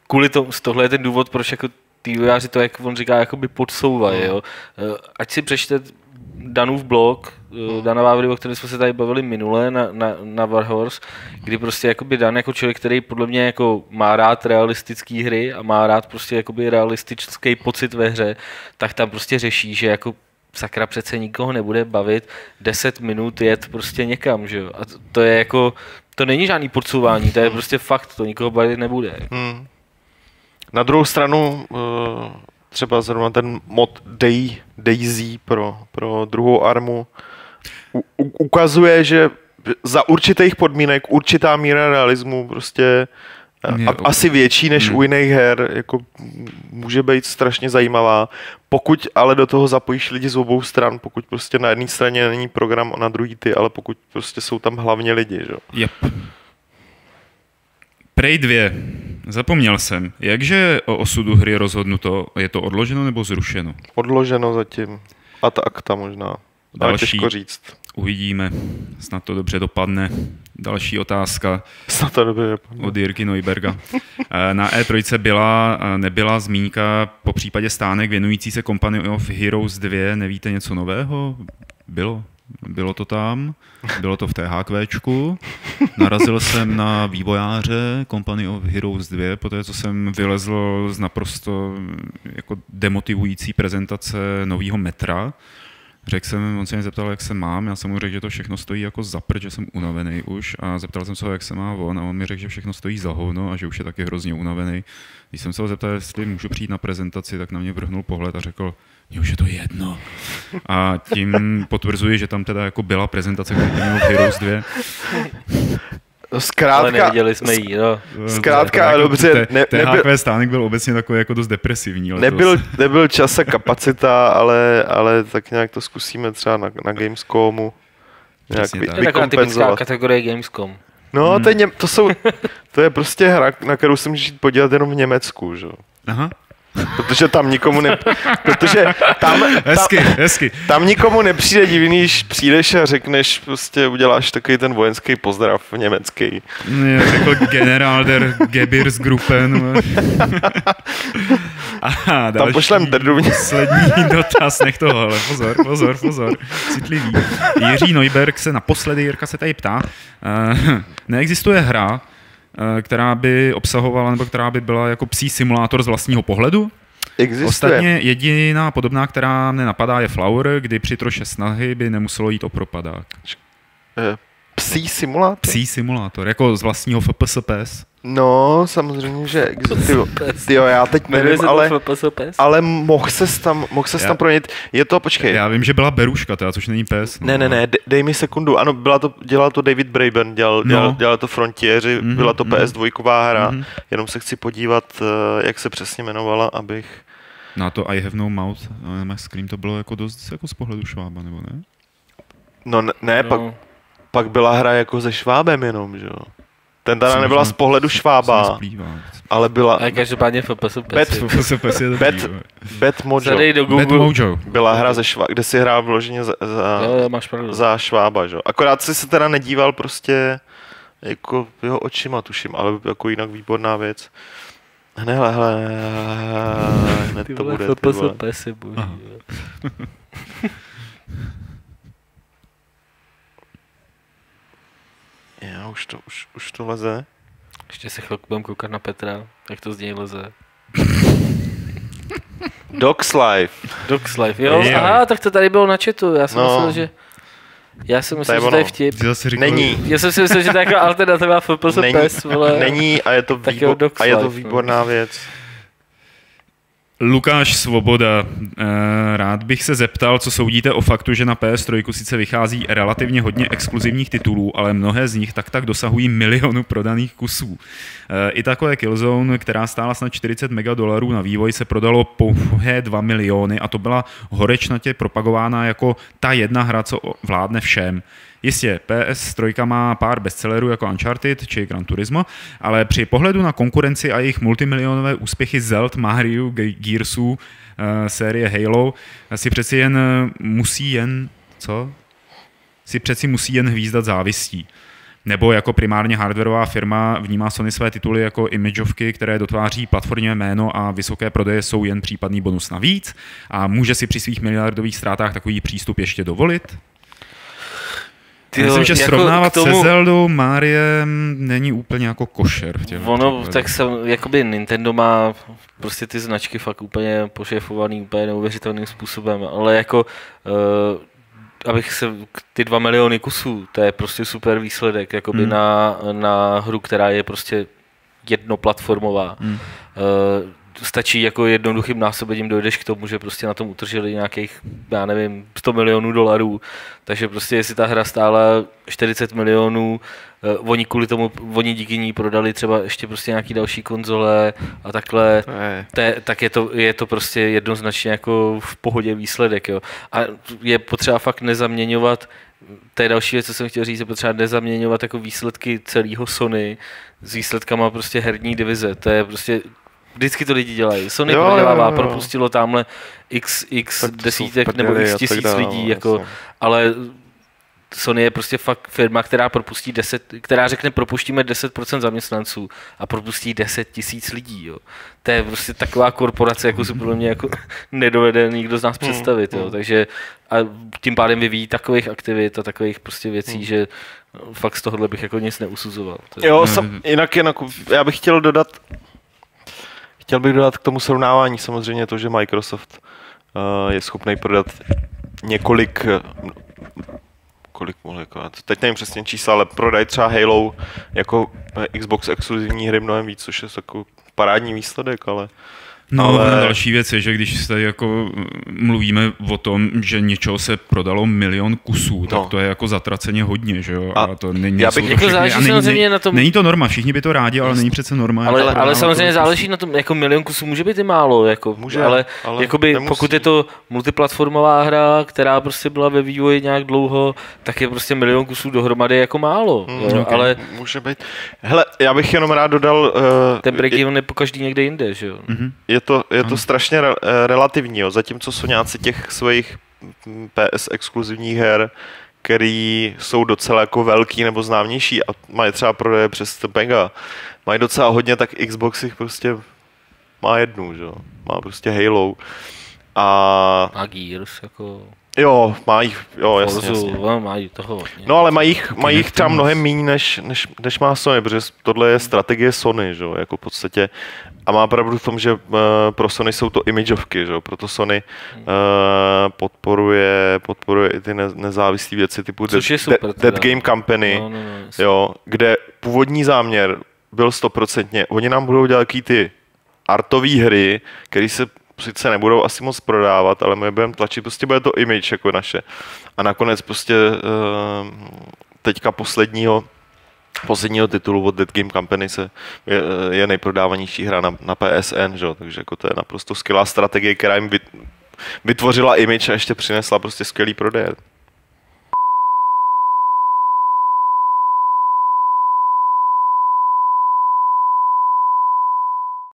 kvůli tomu, z tohle je ten důvod, proč jako ty vývojáři to, jak on říká, jakoby podsouvají. Jo. Eh, Ať si přečte Danův blog, eh, Dana Vávry, o kterém jsme se tady bavili minule na, na, na Warhorse, kdy prostě jakoby Dan jako člověk, který podle mě jako má rád realistické hry a má rád prostě jakoby realistický pocit ve hře, tak tam prostě řeší, že jako sakra přece nikoho nebude bavit 10 minut jet prostě někam, že jo. A to, to je jako, to není žádný podsouvání, to je prostě fakt, to nikoho bavit nebude.
Hmm. Na druhou stranu eh, třeba zrovna ten mod Day, Daisy pro, pro druhou armu u, u, ukazuje, že za určitých podmínek určitá míra realismu prostě eh, a, asi větší než
Hmm.
u jiných her, jako může být strašně zajímavá, pokud ale do toho zapojíš lidi z obou stran, pokud prostě na jedné straně není program a na druhý ty, ale pokud prostě jsou tam hlavně lidi, že? jo.
Yep. Prey 2. Zapomněl jsem. Jakže o osudu hry rozhodnuto? Je to odloženo nebo zrušeno?
Odloženo zatím. A ta akta možná. Ale
Další.
těžko říct.
Uvidíme. Snad to dobře dopadne. Další otázka
Snad to dobře dopadne.
od Jirky Neuberga. Eh, Na E3 byla, eh, nebyla zmínka po případě stánek věnující se Company of Heroes 2. Nevíte něco nového? Bylo. Bylo to tam, bylo to v THQčku. Narazil jsem na vývojáře Company of Heroes 2, poté co jsem vylezl z naprosto jako demotivující prezentace nového metra. Řekl jsem, on se mě zeptal, jak se mám, já jsem mu řekl, že to všechno stojí jako za prd, že jsem unavený už a zeptal jsem se ho, jak se má on a on mi řekl, že všechno stojí za hovno a že už je taky hrozně unavený. Když jsem se ho zeptal, jestli můžu přijít na prezentaci, tak na mě vrhnul pohled a řekl, mně už je to jedno. A tím potvrzuji, že tam teda jako byla prezentace of Heroes 2.
Ale
Zkrátka,
neviděli jsme ji, no.
Zkrátka,
Teda jako
dobře,
T-
ne-
THQ
nebyl-
stánek byl obecně takový jako dost depresivní. letos.
nebyl, nebyl čas a kapacita, ale, ale tak nějak to zkusíme třeba na, na Gamescomu. Nějak
Přesně
vy,
tak.
Taková typická kategorie Gamescom.
No, to, je, něm- to, jsou, to je prostě hra, na kterou se můžeš jít podívat jenom v Německu, že? jo.
Aha,
Protože tam nikomu ne... Protože tam, tam,
hezky, hezky.
tam nikomu nepřijde divný, když přijdeš a řekneš, prostě uděláš takový ten vojenský pozdrav německý.
Já řekl General der Gebirgsgruppen. Aha, další,
pošlem drdu.
Poslední dotaz, nech toho, ale pozor, pozor, pozor, citlivý. Jiří Neuberg se naposledy, Jirka se tady ptá, uh, neexistuje hra, která by obsahovala, nebo která by byla jako psí simulátor z vlastního pohledu?
Existuje.
Ostatně jediná podobná, která mne napadá, je Flower, kdy při troše snahy by nemuselo jít o propadák.
Eh, Psí simulátor?
Psí simulátor, jako z vlastního FPSPS.
No, samozřejmě, že existují. Jo, já teď nevím, ale, ale mohl se tam, mohl se
Já-
tam proměnit. Je to, počkej.
Já vím, že byla Beruška, teda, což není pes. no.
Ne, ne, ne, de- dej mi sekundu. Ano, byla to, dělal to David Braben, dělal,
No.
dělal, dělal to Frontieri,
Mhm,
byla to
mhm.
PS2 hra.
Mhm.
Jenom se chci podívat, eh, jak se přesně jmenovala, abych...
Na to I have no mouth, ale Max Scream to bylo jako dost jako z pohledu švába, nebo ne?
No ne, ne
No.
pak, pak byla hra jako se Švábem jenom, že jo. Ten teda nebyla z pohledu Švába, ale byla
Ale každopádně FPS
Bet-
je
Bet-. Bad Mojo.
Zadej do Google.
Mojo.
Byla hra ze Švába, kde si hrál vloženě za, za,
Jo, máš pravdu.
za Švába, že jo. Akorát si se teda nedíval prostě jako jeho očima, tuším, ale jako jinak výborná věc. Hned, hele, hele, hned to bude, ty
FPS
vole.
pes je boží. [LAUGHS]
Aha.
jo.
Já, už to, už, už to leze.
Ještě se chvilku budem koukat na Petra, jak to z něj leze. [LAUGHS]
Dogs Life.
Dogs Life, jo?
Jo.
Aha, tak to tady bylo na chatu, já jsem
No.
myslel, že... Já jsem
To
myslel,
je
že to je vtip.
Ty zase říkal,
Není.
Já jsem si myslel, že to je jako alternativa FPS vole.
není a je to, výbo- a je to
no.
výborná věc.
Lukáš Svoboda, eh, rád bych se zeptal, co soudíte o faktu, že na PS3 sice vychází relativně hodně exkluzivních titulů, ale mnohé z nich tak tak dosahují milionu prodaných kusů. Eh, I takové Killzone, která stála snad 40 mega dolarů na vývoj, se prodalo pouhé 2 miliony a to byla horečnatě propagována jako ta jedna hra, co vládne všem. Jistě, PS3 má pár bestsellerů jako Uncharted či Gran Turismo, ale při pohledu na konkurenci a jejich multimilionové úspěchy Zeld, Mario, Ge- Gearsů, eh, série Halo, si přeci jen eh, musí jen, co? Si přeci musí jen hvízdat závistí. Nebo jako primárně hardwareová firma vnímá Sony své tituly jako imageovky, které dotváří platformě jméno a vysoké prodeje jsou jen případný bonus navíc a může si při svých miliardových ztrátách takový přístup ještě dovolit?
Ty
myslím, že
jako
srovnávat
tomu-
se Zeldou, Mariem není úplně jako košer.
Ono,
případech.
tak se, jakoby Nintendo má prostě ty značky fakt úplně pošéfovaný úplně neuvěřitelným způsobem, ale jako uh, abych se, ty dva miliony kusů, to je prostě super výsledek, jakoby
Hmm.
na, na hru, která je prostě jednoplatformová.
Hmm.
Uh, stačí jako jednoduchým násobením dojdeš k tomu, že prostě na tom utržili nějakých, já nevím, 100 milionů dolarů, takže prostě jestli ta hra stála 40 milionů, uh, oni kvůli tomu, oni díky ní prodali třeba ještě prostě nějaký další konzole a takhle,
To je,
to je, tak je to, je to prostě jednoznačně jako v pohodě výsledek. Jo. A je potřeba fakt nezaměňovat, to je další věc, co jsem chtěl říct, je potřeba nezaměňovat jako výsledky celého Sony s výsledkama prostě herní divize. To je prostě Vždycky to lidi dělají. Sony
Jo,
prodělává,
jo, jo.
propustilo tamhle x, x desítek nebo x tisíc
dále,
lidí, jako,
jasně.
ale Sony je prostě fakt firma, která propustí 10, která řekne propustíme 10% zaměstnanců a propustí 10 tisíc lidí. Jo. To je prostě taková korporace, jako si podle mě jako [LAUGHS] nedovede nikdo z nás
Hmm,
představit. Jo.
hmm.
Takže a tím pádem vyvíjí takových aktivit a takových prostě věcí,
Hmm.
že no, fakt z tohohle bych jako nic neusuzoval.
Jo, sam, jinak, jinak, já bych chtěl dodat, chtěl bych dodat k tomu srovnávání samozřejmě to, že Microsoft uh, je schopný prodat několik, eh, kolik molekulát, teď nevím přesně čísla, ale prodají třeba Halo jako eh, Xbox exkluzivní hry mnohem víc, což je jako parádní výsledek, ale
No,
Ale-
další věc je, že když se jako mm, mluvíme o tom, že něčeho se prodalo milion kusů, no.
No.
tak to je jako zatraceně hodně, že jo? A,
A
to není,
já bych-
to
Jako
všechny-
záleží
a není,
samozřejmě
není,
na tom-
Není to norma, všichni by to rádi, ale není přece norma.
Ale,
jako
ale samozřejmě záleží na tom, jako milion kusů může být i málo, jako,
Může,
ale,
ale
jakoby,
nemusí.
pokud je to multiplatformová hra, která prostě byla ve vývoji nějak dlouho, tak je prostě milion kusů dohromady jako málo,
Hmm,
jo,
ok.
ale
může být. Hele, já bych jenom rád dodal, uh,
ten break je po každý někde jinde, že jo.
Mhm.
Je to, je to strašně re, eh, relativní, jo. zatímco Soňáci těch svých mm, PS exkluzivních her, který jsou docela jako velký nebo známější a mají třeba prodeje přes 100 mega, mají docela hodně, tak Xbox jich prostě má jednu, že jo. Má prostě Halo. A
A Gears, jako
jo, má jich, jo, jasně,
Forzu,
jasně.
no, mají toho hodně.
No ale mají jich, mají jich třeba mnohem méně, než, než, než má Sony, protože tohle je strategie Sony, že? jo, jako v podstatě. A má pravdu v tom, že uh, pro Sony jsou to imageovky, že? jo, proto Sony uh, podporuje, podporuje i ty ne, nezávislé věci typu
Což je
Dead,
super
Dead. Dead Game Company,
no, no, no,
jo, kde původní záměr byl stoprocentně, oni nám budou dělat ty artové hry, které se sice nebudou asi moc prodávat, ale my budeme tlačit, prostě bude to image jako naše. A nakonec prostě uh, teďka posledního posledního titulu od Dead Game Company se je, je nejprodávanější hra na, na PSN, že? takže jako to je naprosto skvělá strategie, která jim vytvořila image a ještě přinesla prostě skvělý prodej.